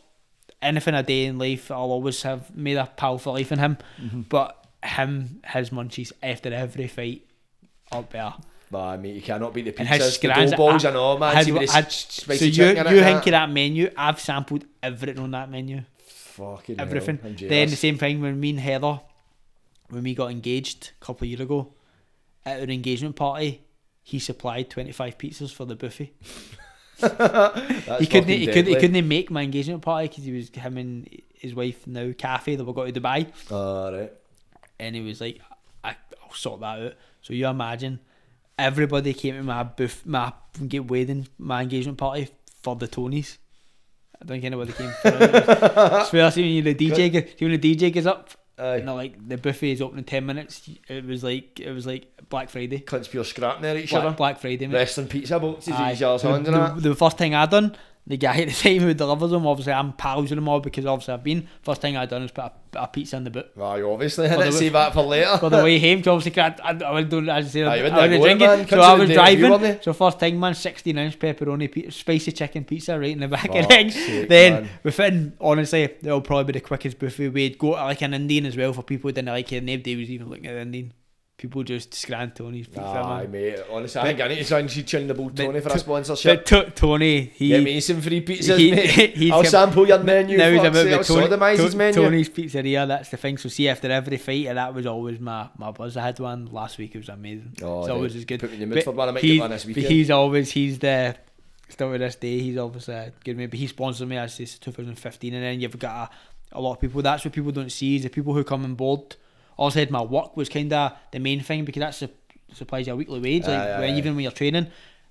Speaker 3: Anything I do in life, I'll always have made a pal for life in him.
Speaker 2: Mm-hmm.
Speaker 3: But him, his munchies after every fight, up there.
Speaker 2: Nah, mate, you cannot beat the pizzas. The dough balls,
Speaker 3: I-
Speaker 2: I know, man.
Speaker 3: I
Speaker 2: See
Speaker 3: had-
Speaker 2: with the
Speaker 3: I had-
Speaker 2: s-
Speaker 3: So you, you think of
Speaker 2: that.
Speaker 3: that menu? I've sampled everything on that menu.
Speaker 2: Fucking
Speaker 3: everything.
Speaker 2: Hell,
Speaker 3: then the same thing when me and Heather, when we got engaged a couple of years ago, at our engagement party, he supplied twenty five pizzas for the buffet. He couldn't. He, could, he couldn't make my engagement party because he was him and his wife now Kathy. They were going to Dubai,
Speaker 2: Ah, right.
Speaker 3: and he was like, I, "I'll sort that out." So you imagine, everybody came to my buff, my get wedding, my engagement party for the Tonys. I don't think anybody came. For it. Especially when the DJ, see when the DJ gets up,
Speaker 2: Aye.
Speaker 3: and like the buffet is open in ten minutes. It was like it was like Black Friday.
Speaker 2: Cunts pure scrapping at each other.
Speaker 3: Black, Black Friday, mate.
Speaker 2: Wrestling pizza boxes
Speaker 3: Aye.
Speaker 2: each other's
Speaker 3: the,
Speaker 2: hands
Speaker 3: the, the first thing I done, the guy at the time who delivers them, obviously I'm pals with them all because obviously I've been. First thing I done is put a, a pizza in the boot.
Speaker 2: Aye, obviously, innit?
Speaker 3: the-
Speaker 2: Save that for later.
Speaker 3: Got the way home, so obviously I, I, I don't, as I say, I wasn't drinking,
Speaker 2: man.
Speaker 3: so I was
Speaker 2: it you
Speaker 3: driving. So first thing, man, 16 ounce pepperoni, pi- spicy chicken pizza right in the back of the
Speaker 2: sake,
Speaker 3: Then
Speaker 2: man.
Speaker 3: within, honestly, it'll probably be the quickest buffet. We'd go to like an Indian as well for people who didn't like it. Nobody was even looking at the Indian. People just scran Tony's pizza,
Speaker 2: Aye,
Speaker 3: man.
Speaker 2: mate. Honestly, I think I need to try and chin the ball Tony for a sponsorship.
Speaker 3: But Tony, he
Speaker 2: Get me some free pizzas,
Speaker 3: he-
Speaker 2: mate. I'll sample your menu.
Speaker 3: now he's about
Speaker 2: I'll sodomise his menu.
Speaker 3: Tony's Pizzeria. That's the thing. So see, after every fight, and that was always my my buzz. I had one last week. It was amazing.
Speaker 2: Oh,
Speaker 3: it's always as good.
Speaker 2: Put me in the mood
Speaker 3: But
Speaker 2: for one. I might
Speaker 3: he's-
Speaker 2: get one this
Speaker 3: but
Speaker 2: weekend.
Speaker 3: he's always he's the still to this day. He's always uh, good me. But he sponsored me as since 2015, and then you've got a, a lot of people. That's what people don't see is the people who come on board. Also, had my work was kind of the main thing because that's the supplies your weekly wage. Like
Speaker 2: Aye, aye,
Speaker 3: when, even when you're training.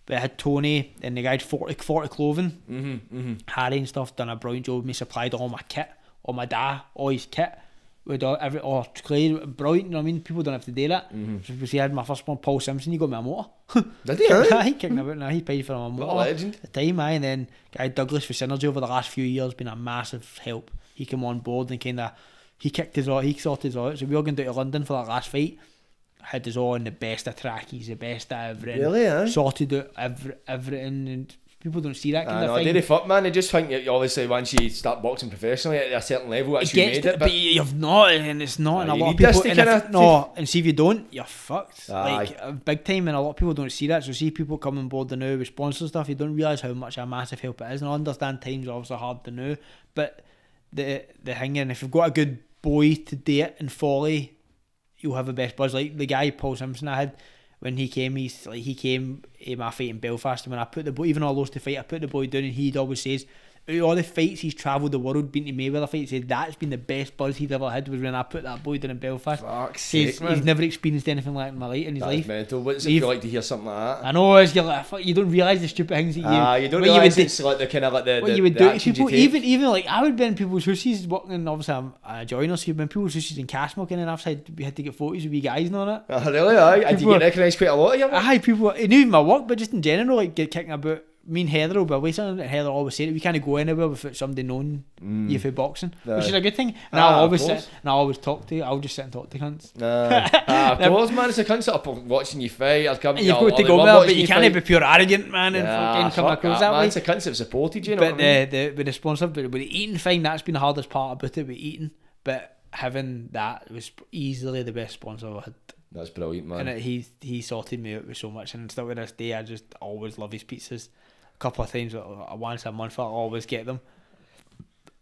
Speaker 3: But I had Tony and the guy had 40, 40 clothing.
Speaker 2: Mm-hmm, mm-hmm.
Speaker 3: Harry and stuff done a brilliant job. Me supplied all my kit, all my dad, all his kit. With all, every oh Clay, brilliant. You know what I mean? People don't have to do that.
Speaker 2: Mm-hmm.
Speaker 3: So see, I had my first one, Paul Simpson. He got me a motor.
Speaker 2: Did he?
Speaker 3: he kicked me about now. He paid for my
Speaker 2: What a
Speaker 3: motor.
Speaker 2: legend.
Speaker 3: At the time, aye, and then guy Douglas for Synergy over the last few years been a massive help. He came on board and kind of he kicked his all. He sorted his all out. So we all going down to London for that last fight. Had us all in the best of trackies, the best of everything.
Speaker 2: Really, eh?
Speaker 3: Sorted out every, everything, and people don't see that kind
Speaker 2: I
Speaker 3: of
Speaker 2: know,
Speaker 3: thing.
Speaker 2: dairy fuck man. They just think that obviously once you start boxing professionally at a certain level, that's
Speaker 3: it
Speaker 2: you made
Speaker 3: to,
Speaker 2: it.
Speaker 3: but you've not, and it's not, and a lot of people. And if, no, and see if you don't, you're fucked.
Speaker 2: Aye.
Speaker 3: Like uh, big time, and a lot of people don't see that. So see people come on board the new with sponsor stuff, you don't realise how much a massive help it is. And I understand times are obviously hard to know, but the the thing, and if you've got a good boy to it and folly, you'll have the best buzz. Like the guy Paul Simpson I had. When he came, he's like he came in my fight in Belfast, and when I put the boy, even all those to fight, I put the boy down, and he'd always says, all the fights he's travelled the world, been to Mayweather fights, he said that's been the best buzz he'd ever had was when I put that boy down in Belfast.
Speaker 2: fuck's
Speaker 3: He's,
Speaker 2: sake,
Speaker 3: he's never experienced anything like that in my life in his
Speaker 2: That's
Speaker 3: life.
Speaker 2: mental. What's it
Speaker 3: Leave-
Speaker 2: feel like to hear something like that?
Speaker 3: I know, as you're like, fuck, you don't realise the stupid things that you.
Speaker 2: Ah, you don't realise
Speaker 3: do-
Speaker 2: it's like the kind of like the,
Speaker 3: what
Speaker 2: the,
Speaker 3: you would do to people,
Speaker 2: you
Speaker 3: even even like I would be in people's houses working. Obviously, I'm a joiner, so you've been people's houses in Castlemilk, and then I've said we had to get photos with you guys and all that.
Speaker 2: Oh, really? Aye. I did
Speaker 3: People-
Speaker 2: get recognised quite a lot of you. man.
Speaker 3: Aye, people, it knew my work, but just in general, like get kicking about. Me and Heather will be away something, and Heather always said it. We can't go anywhere without somebody knowing you for boxing, which is a good thing. And
Speaker 2: Ah,
Speaker 3: I'll always sit, and I always talk to. you. I'll just sit and talk to cunts.
Speaker 2: Nah. ah, of course, man. It's a concept of watching you fight. I'll come.
Speaker 3: And you've got to go well, but you can't be pure arrogant, man, and
Speaker 2: Yeah,
Speaker 3: fucking come
Speaker 2: fuck
Speaker 3: across
Speaker 2: that,
Speaker 3: that
Speaker 2: man.
Speaker 3: way.
Speaker 2: It's a concept supported, you know
Speaker 3: But
Speaker 2: what I mean?
Speaker 3: the, the with the sponsor, but with the eating thing, that's been the hardest part about it. With eating, but having that was easily the best sponsor I had,
Speaker 2: That's brilliant, man.
Speaker 3: and it, he he sorted me out with so much. And still to this day, I just always love his pizzas. A couple of times, uh, once a month, I always get them.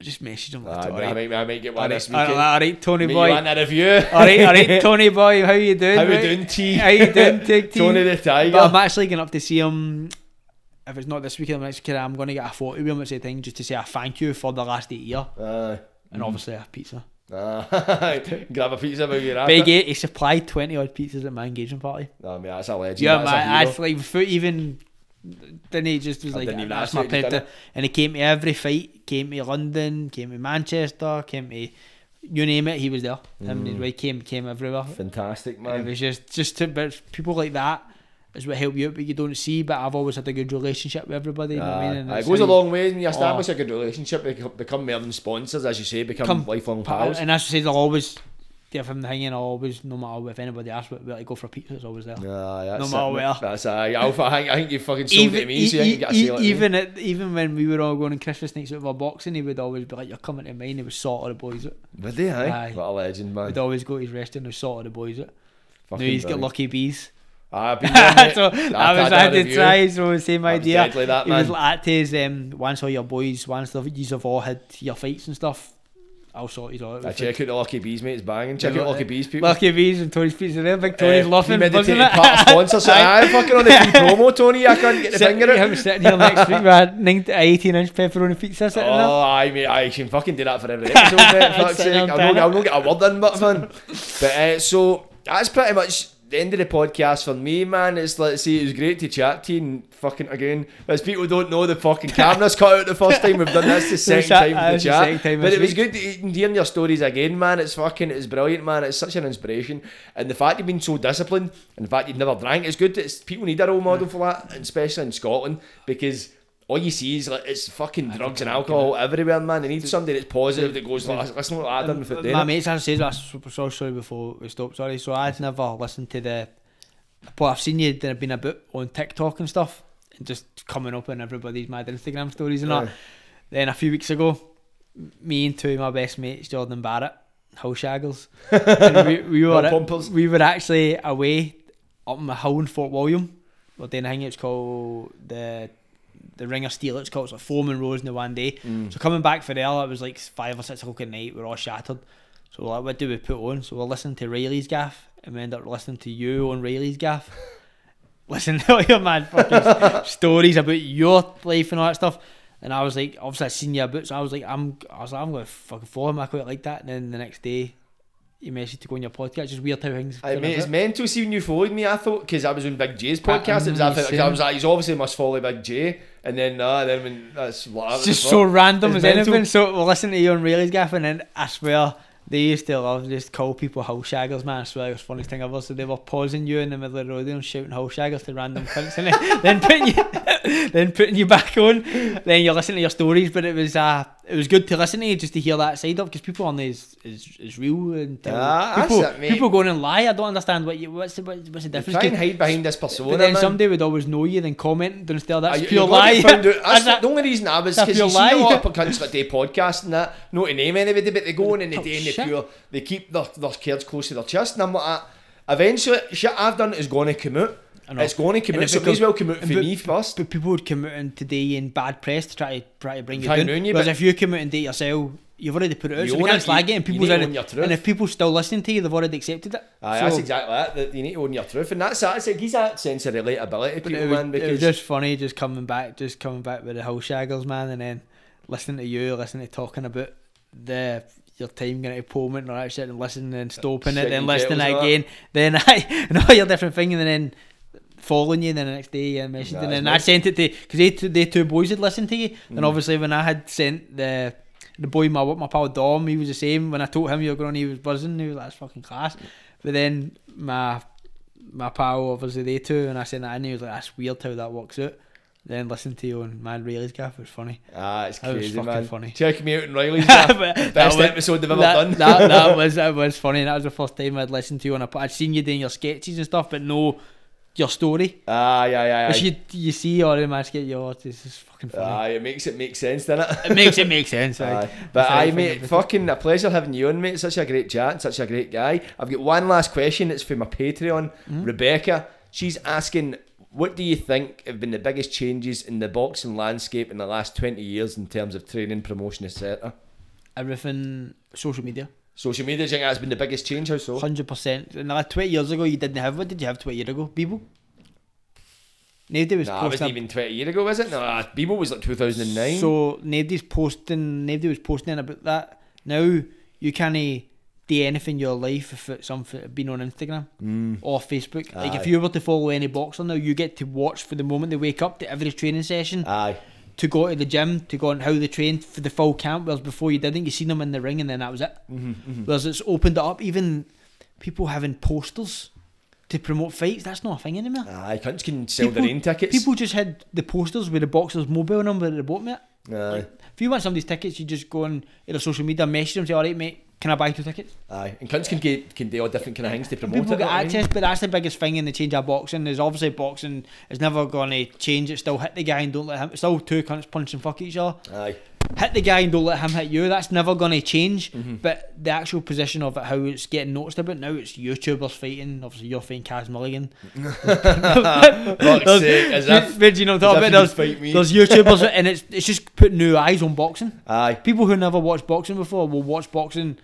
Speaker 3: Just message him.
Speaker 2: Ah,
Speaker 3: Like,
Speaker 2: I,
Speaker 3: alright,
Speaker 2: might, I might get one
Speaker 3: alright,
Speaker 2: this weekend.
Speaker 3: alright, Tony
Speaker 2: Mate,
Speaker 3: boy.
Speaker 2: you want a review?
Speaker 3: Alright, alright, Tony boy, how you doing?
Speaker 2: How we
Speaker 3: mate?
Speaker 2: doing, T?
Speaker 3: How you doing, T?
Speaker 2: Tony the Tiger.
Speaker 3: But I'm actually going up to see him if it's not this weekend, the next weekend, I'm going to get a photo with him at the thing just to say a thank you for the last eight year,
Speaker 2: Aye.
Speaker 3: and obviously a pizza.
Speaker 2: Aye. Grab a pizza while you're at
Speaker 3: Big
Speaker 2: it.
Speaker 3: eight, he supplied twenty odd pizzas at my engagement party.
Speaker 2: No, mate, that's a legend.
Speaker 3: Yeah,
Speaker 2: that's
Speaker 3: man,
Speaker 2: a hero.
Speaker 3: I like before even then he just was
Speaker 2: I
Speaker 3: like
Speaker 2: didn't even
Speaker 3: that's my
Speaker 2: you, just done
Speaker 3: pet
Speaker 2: it.
Speaker 3: and he came to every fight, came to London, came to Manchester, came to you name it, he was there. Him and
Speaker 2: Mm.
Speaker 3: his wife came came everywhere.
Speaker 2: Fantastic,
Speaker 3: And it was just just to, but people like that is what help you out, but you don't see. But I've always had a good relationship with everybody. You know I mean?
Speaker 2: It goes a long way when you establish
Speaker 3: Oh.
Speaker 2: a good relationship, they become- become more than sponsors, as you say, become
Speaker 3: Come-
Speaker 2: lifelong pals.
Speaker 3: And that's what I say, they'll always give him the thing, and I'll always, no matter if anybody asks where where to go for a pizza, it's always there.
Speaker 2: Aye, that's
Speaker 3: No matter
Speaker 2: it,
Speaker 3: where.
Speaker 2: That's I think, I think you fucking sold it to me, so you
Speaker 3: e-
Speaker 2: think you get a
Speaker 3: e-
Speaker 2: sale at me.
Speaker 3: even at, even when we were all going on Christmas nights of our boxing, he would always be like, "You're coming to mine." He was sort of the boys. It.
Speaker 2: Would they, aye?
Speaker 3: Aye.
Speaker 2: What a legend, man.
Speaker 3: We'd always go to his restaurant. He was sort of the boys. It. Now
Speaker 2: Fucking
Speaker 3: he's got lucky bees.
Speaker 2: I've been there,
Speaker 3: so
Speaker 2: I've
Speaker 3: I was
Speaker 2: had
Speaker 3: I had to try. So same idea.
Speaker 2: deadly, that,
Speaker 3: he was like at his um, once all your boys, once the you have all had your fights and stuff. I'll sort you out.
Speaker 2: I check out the Lucky Bees, mate. It's banging. Check out Lucky
Speaker 3: uh,
Speaker 2: Bees, people.
Speaker 3: Lucky bees and Tony's pizza there. Big Tony's
Speaker 2: Uh,
Speaker 3: laughing, it?
Speaker 2: part of sponsors. aye, fucking on the free promo, Tony. I can't get the finger out.
Speaker 3: we're sitting here next week with a 18 inch pepperoni pizza sitting there.
Speaker 2: Oh, aye, mate. I can fucking do that for every episode, mate. Fuck's sake. I'll not, I'll not get a word in, but fun. But uh, so that's pretty much the end of the podcast for me, man. It's like see, it was great to chat to you. And fucking again, as people don't know, the fucking cameras cut out the first time we've done this. The second time the chat.
Speaker 3: time
Speaker 2: but it was good to hearing your stories again, man. It's fucking, it's brilliant, man. It's such an inspiration, and the fact you've been so disciplined, and the fact you've never drank, it's good. It's people need a role model for that, and especially in Scotland, because. All you see is like it's fucking drugs and alcohol everywhere, man. They need somebody that's positive that goes like, listen to what I done um, with uh, it.
Speaker 3: My mates actually says that. So, so sorry before we stop. Sorry. So I'd never listened to the. But I've seen you there been a bit on TikTok and stuff, just coming up on everybody's mad Instagram stories and that. Then a few weeks ago, me and two of my best mates, Jordan and Barrett, Hull Shaggles, we, we were
Speaker 2: Pumpers.
Speaker 3: we were actually away up in the hill in Fort William. We're doing a thing. It's called the the Ring of Steel. It's called it's like four Munros in the one day.
Speaker 2: Mm.
Speaker 3: So coming back for there, it was like five or six o'clock at night. We're all shattered. So like, what do we put on? So we're listening to Riley's gaff, and we end up listening to you on Riley's gaff. Listen to all your mad fucking stories about your life and all that stuff. And I was like, obviously I seen your boots. So I was like, I'm, I was like, I'm going to fucking follow him. I quite like that. And then the next day, you messaged to go on your podcast. Just weird how things. Turn
Speaker 2: mate, it's mental seeing you followed me. I thought because I was on Big J's
Speaker 3: I-
Speaker 2: podcast. It was after, I was like, he's obviously must follow Big J, and then uh, then when that's what
Speaker 3: It's just so random
Speaker 2: It's
Speaker 3: as
Speaker 2: mental.
Speaker 3: anything. So we'll listen to you on Riley's gaff, and then I swear they used to love just call people house shaggers, man. I swear it was the funniest thing ever. So they were pausing you in the middle of the road and shouting house shaggers to random cunts, and then, then putting you, then putting you back on. Then you're listening to your stories, but it was uh, it was good to listen to just to hear that side of because people on is is is real and
Speaker 2: that's
Speaker 3: people
Speaker 2: it,
Speaker 3: people going and lie. I don't understand what you what's the what's the difference.
Speaker 2: Try and hide behind this persona,
Speaker 3: but then
Speaker 2: man.
Speaker 3: somebody would always know you, then comment downstairs. That's
Speaker 2: Aye, you-
Speaker 3: pure lie.
Speaker 2: out. That's the, only reason I was because you
Speaker 3: pure
Speaker 2: see a
Speaker 3: lie.
Speaker 2: lot of cunts that do podcasts and that, not to name anybody, but they go on and they
Speaker 3: Oh,
Speaker 2: and they pure, they keep their, their cards close to their chest, and I'm like, that. Eventually, shit I've done is going to come out. It's going to come
Speaker 3: And
Speaker 2: out, so
Speaker 3: it
Speaker 2: it may as well come out for me first.
Speaker 3: But people would come out in today in bad press to try to try to bring you down.
Speaker 2: ruin you,
Speaker 3: Whereas
Speaker 2: but-
Speaker 3: if you come out and date yourself, you've already put it out.
Speaker 2: You
Speaker 3: so
Speaker 2: own
Speaker 3: can't
Speaker 2: it,
Speaker 3: slag
Speaker 2: you-
Speaker 3: it, and
Speaker 2: you
Speaker 3: people's
Speaker 2: need to own your truth.
Speaker 3: And if people still listening to you, they've already accepted it.
Speaker 2: Aye,
Speaker 3: So-
Speaker 2: that's exactly that. that. You need to own your truth, and that's that's it. Gives that sense of relatability, people,
Speaker 3: it
Speaker 2: man.
Speaker 3: it
Speaker 2: Because
Speaker 3: was just funny, just coming back, just coming back with the house shaggers, man, and then listening to you, listening to talking about the your time going to Pullman and all that shit, and listening and stopping it, then listening
Speaker 2: and
Speaker 3: again, then I and all your different thing, and then following you, then the next day and messaging,
Speaker 2: Nah,
Speaker 3: and then I
Speaker 2: nice.
Speaker 3: sent it to because they two, they two boys had listened to you,
Speaker 2: Mm.
Speaker 3: and obviously when I had sent the the boy my my pal Dom, he was the same. When I told him you were going, he was buzzing. He was like, "That's fucking class." But then my my pal, obviously they two, and I sent that in. He was like, "That's weird how that works out." Then listen to you on Man Riley's gaff. It was funny.
Speaker 2: ah, it's
Speaker 3: That was
Speaker 2: crazy,
Speaker 3: fucking
Speaker 2: man.
Speaker 3: funny.
Speaker 2: Check me out in Riley's.
Speaker 3: gaff.
Speaker 2: Best
Speaker 3: that was-
Speaker 2: episode they've ever
Speaker 3: that,
Speaker 2: done.
Speaker 3: that, that was that was funny. That was the first time I'd listened to you on a. I'd seen you doing your sketches and stuff, but no your story.
Speaker 2: Ah, yeah, yeah,
Speaker 3: Which
Speaker 2: yeah.
Speaker 3: you you see all the man sketch. Yo, this is fucking funny.
Speaker 2: Aye, it makes it make sense, doesn't it?
Speaker 3: it makes it make sense. aye.
Speaker 2: But
Speaker 3: I
Speaker 2: mate, fucking a pleasure having you on, mate. Such a great chat, such a great guy. I've got one last question. It's for my Patreon,
Speaker 3: Mm-hmm.
Speaker 2: Rebecca. She's asking, what do you think have been the biggest changes in the boxing landscape in the last 20 years in terms of training, promotion, etc.?
Speaker 3: Everything social media.
Speaker 2: Social media, do you think that's been the biggest change? How so?
Speaker 3: Hundred percent. And like twenty years ago, you didn't have. What did you have twenty years ago? People. nobody was
Speaker 2: Nah, it wasn't even 20 years ago, was it? No, Bebo was like 2009.
Speaker 3: so nobody's posting. Nobody was posting about that. Now you can't do anything in your life if it's something been on Instagram or Facebook. Like if you were to follow any boxer now, you get to watch for the moment they wake up to every training session.
Speaker 2: Aye.
Speaker 3: to go to the gym, to go on how they trained for the full camp. Whereas before you didn't, you seen them in the ring and then that was it.
Speaker 2: Mm-hmm,
Speaker 3: Whereas it's opened it up, even people having posters to promote fights. That's not a thing anymore.
Speaker 2: Aye, cunts can sell their own tickets.
Speaker 3: People just had the posters with the boxer's mobile number at the bottom of it.
Speaker 2: Aye.
Speaker 3: If you want somebody's tickets, you just go on their social media, message them, say, "All right, mate, can I buy two tickets?"
Speaker 2: Aye. And cunts can get can do all different kind of things to promote
Speaker 3: People
Speaker 2: it.
Speaker 3: get
Speaker 2: I mean?
Speaker 3: access, but that's the biggest thing in the change of boxing. Is obviously boxing is never going to change. It still hit the guy and don't let him. It's still two cunts punching fuck each other.
Speaker 2: Aye.
Speaker 3: hit the guy and don't let him hit you. That's never going to change.
Speaker 2: Mm-hmm.
Speaker 3: But the actual position of it, how it's getting noticed about now, it's YouTubers fighting. Obviously, you're fighting Kaz Mulligan.
Speaker 2: Fuck's sake, as if,
Speaker 3: Where you know what
Speaker 2: as
Speaker 3: I'm
Speaker 2: if
Speaker 3: talking
Speaker 2: he
Speaker 3: about?
Speaker 2: would fight me.
Speaker 3: There's, there's YouTubers, and it's it's just putting new eyes on boxing.
Speaker 2: Aye.
Speaker 3: People who never watched boxing before will watch boxing.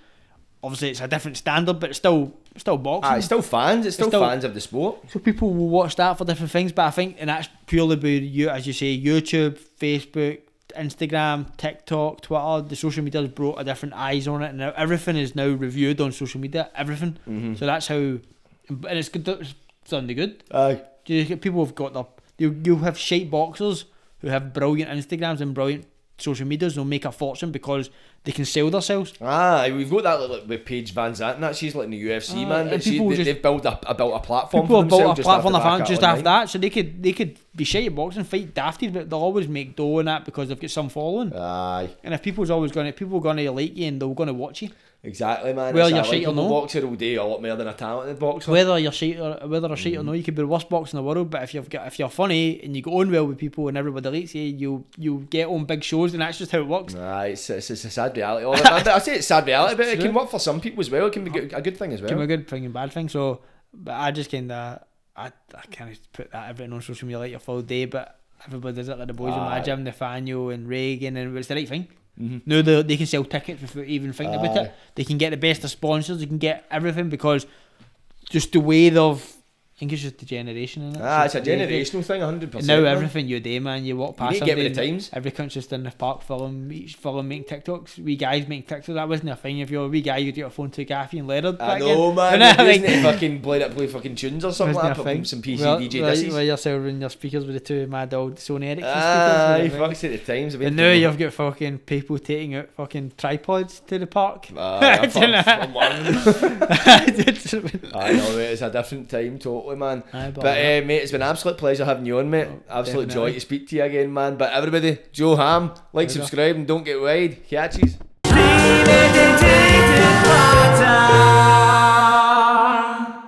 Speaker 3: Obviously, it's a different standard, but it's still still boxing.
Speaker 2: Aye, it's still fans. It's still,
Speaker 3: still-
Speaker 2: fans of the sport.
Speaker 3: So people will watch that for different things, but I think, and that's purely by you, as you say, YouTube, Facebook, Instagram, TikTok, Twitter. The social media has brought a different eyes on it, and now everything is now reviewed on social media. Everything.
Speaker 2: Mm-hmm.
Speaker 3: So that's how, and it's good. It's sounding good.
Speaker 2: Aye.
Speaker 3: Do you get people have got their you you have shite boxers who have brilliant Instagrams and brilliant social medias. They'll make a fortune because they can sell themselves.
Speaker 2: Aye, we've got that like, with Paige VanZant and that. She's like in the UFC,
Speaker 3: Aye, ah,
Speaker 2: man.
Speaker 3: and
Speaker 2: she,
Speaker 3: people
Speaker 2: they,
Speaker 3: just-
Speaker 2: they've built a, a built a platform
Speaker 3: People
Speaker 2: for
Speaker 3: have built a
Speaker 2: just
Speaker 3: platform
Speaker 2: off
Speaker 3: on
Speaker 2: the
Speaker 3: the
Speaker 2: back
Speaker 3: fan
Speaker 2: of
Speaker 3: just after that, so they could they could be shite at boxing, fight dafty, but they'll always make dough on that because they've got some following.
Speaker 2: Aye,
Speaker 3: And if people's always gonna people are gonna like you and they're gonna watch you,
Speaker 2: exactly, man.
Speaker 3: Well, you're
Speaker 2: a
Speaker 3: shite or
Speaker 2: likeable
Speaker 3: no.
Speaker 2: boxer will do a lot more than a talented boxer.
Speaker 3: whether you're shite or whether you're shite or mm. no, you could be the worst boxer in the world. But if you've got if you're funny and you go on well with people and everybody likes you, you you get on big shows, and that's just how it works.
Speaker 2: Aye, it's, it's, it's a sad reality. All. But I say it's sad reality, but it can work for some people as well. It can be good, a good thing as well.
Speaker 3: It Can be a good thing and bad thing. So, but I just kind of I I kind of put that everything on social media like your full day, but everybody does it like the boys in my gym, Nathaniel and Reagan, and it's the right thing.
Speaker 2: Mhm.
Speaker 3: No, they, they can sell tickets without even thinking about it. They can get the best of sponsors. They can get everything because just the way they've. I think it's just the generation in it.
Speaker 2: Ah, it's a
Speaker 3: They- they-
Speaker 2: generational thing, 100%.
Speaker 3: Now
Speaker 2: man.
Speaker 3: everything you do, man, you walk
Speaker 2: You
Speaker 3: past
Speaker 2: need to get with the times.
Speaker 3: Every country's just in the park filling, each filling, making TikToks. We guys making TikToks. That wasn't a thing. If you're a wee guy, you'd get a phone to Gaffy and Leonard.
Speaker 2: I know,
Speaker 3: in.
Speaker 2: man.
Speaker 3: And
Speaker 2: You
Speaker 3: I
Speaker 2: just fucking play that, play fucking tunes or something like
Speaker 3: a
Speaker 2: that. Put some PC
Speaker 3: well,
Speaker 2: DJ disses.
Speaker 3: Well, you're serving your speakers with the two mad old Sony Ericsson
Speaker 2: Aye,
Speaker 3: speakers.
Speaker 2: fuck's at the times.
Speaker 3: And now you've got fucking people taking out fucking tripods to the park. You?
Speaker 2: I know, mate. It's a different time, totally, man.
Speaker 3: Aye,
Speaker 2: But,
Speaker 3: but
Speaker 2: uh, mate, it's been an absolute pleasure having you on, mate.
Speaker 3: Oh,
Speaker 2: absolute
Speaker 3: definitely.
Speaker 2: joy to speak to you again, man. But everybody, Joe Ham, like, subscribe, and don't get wide. Catches.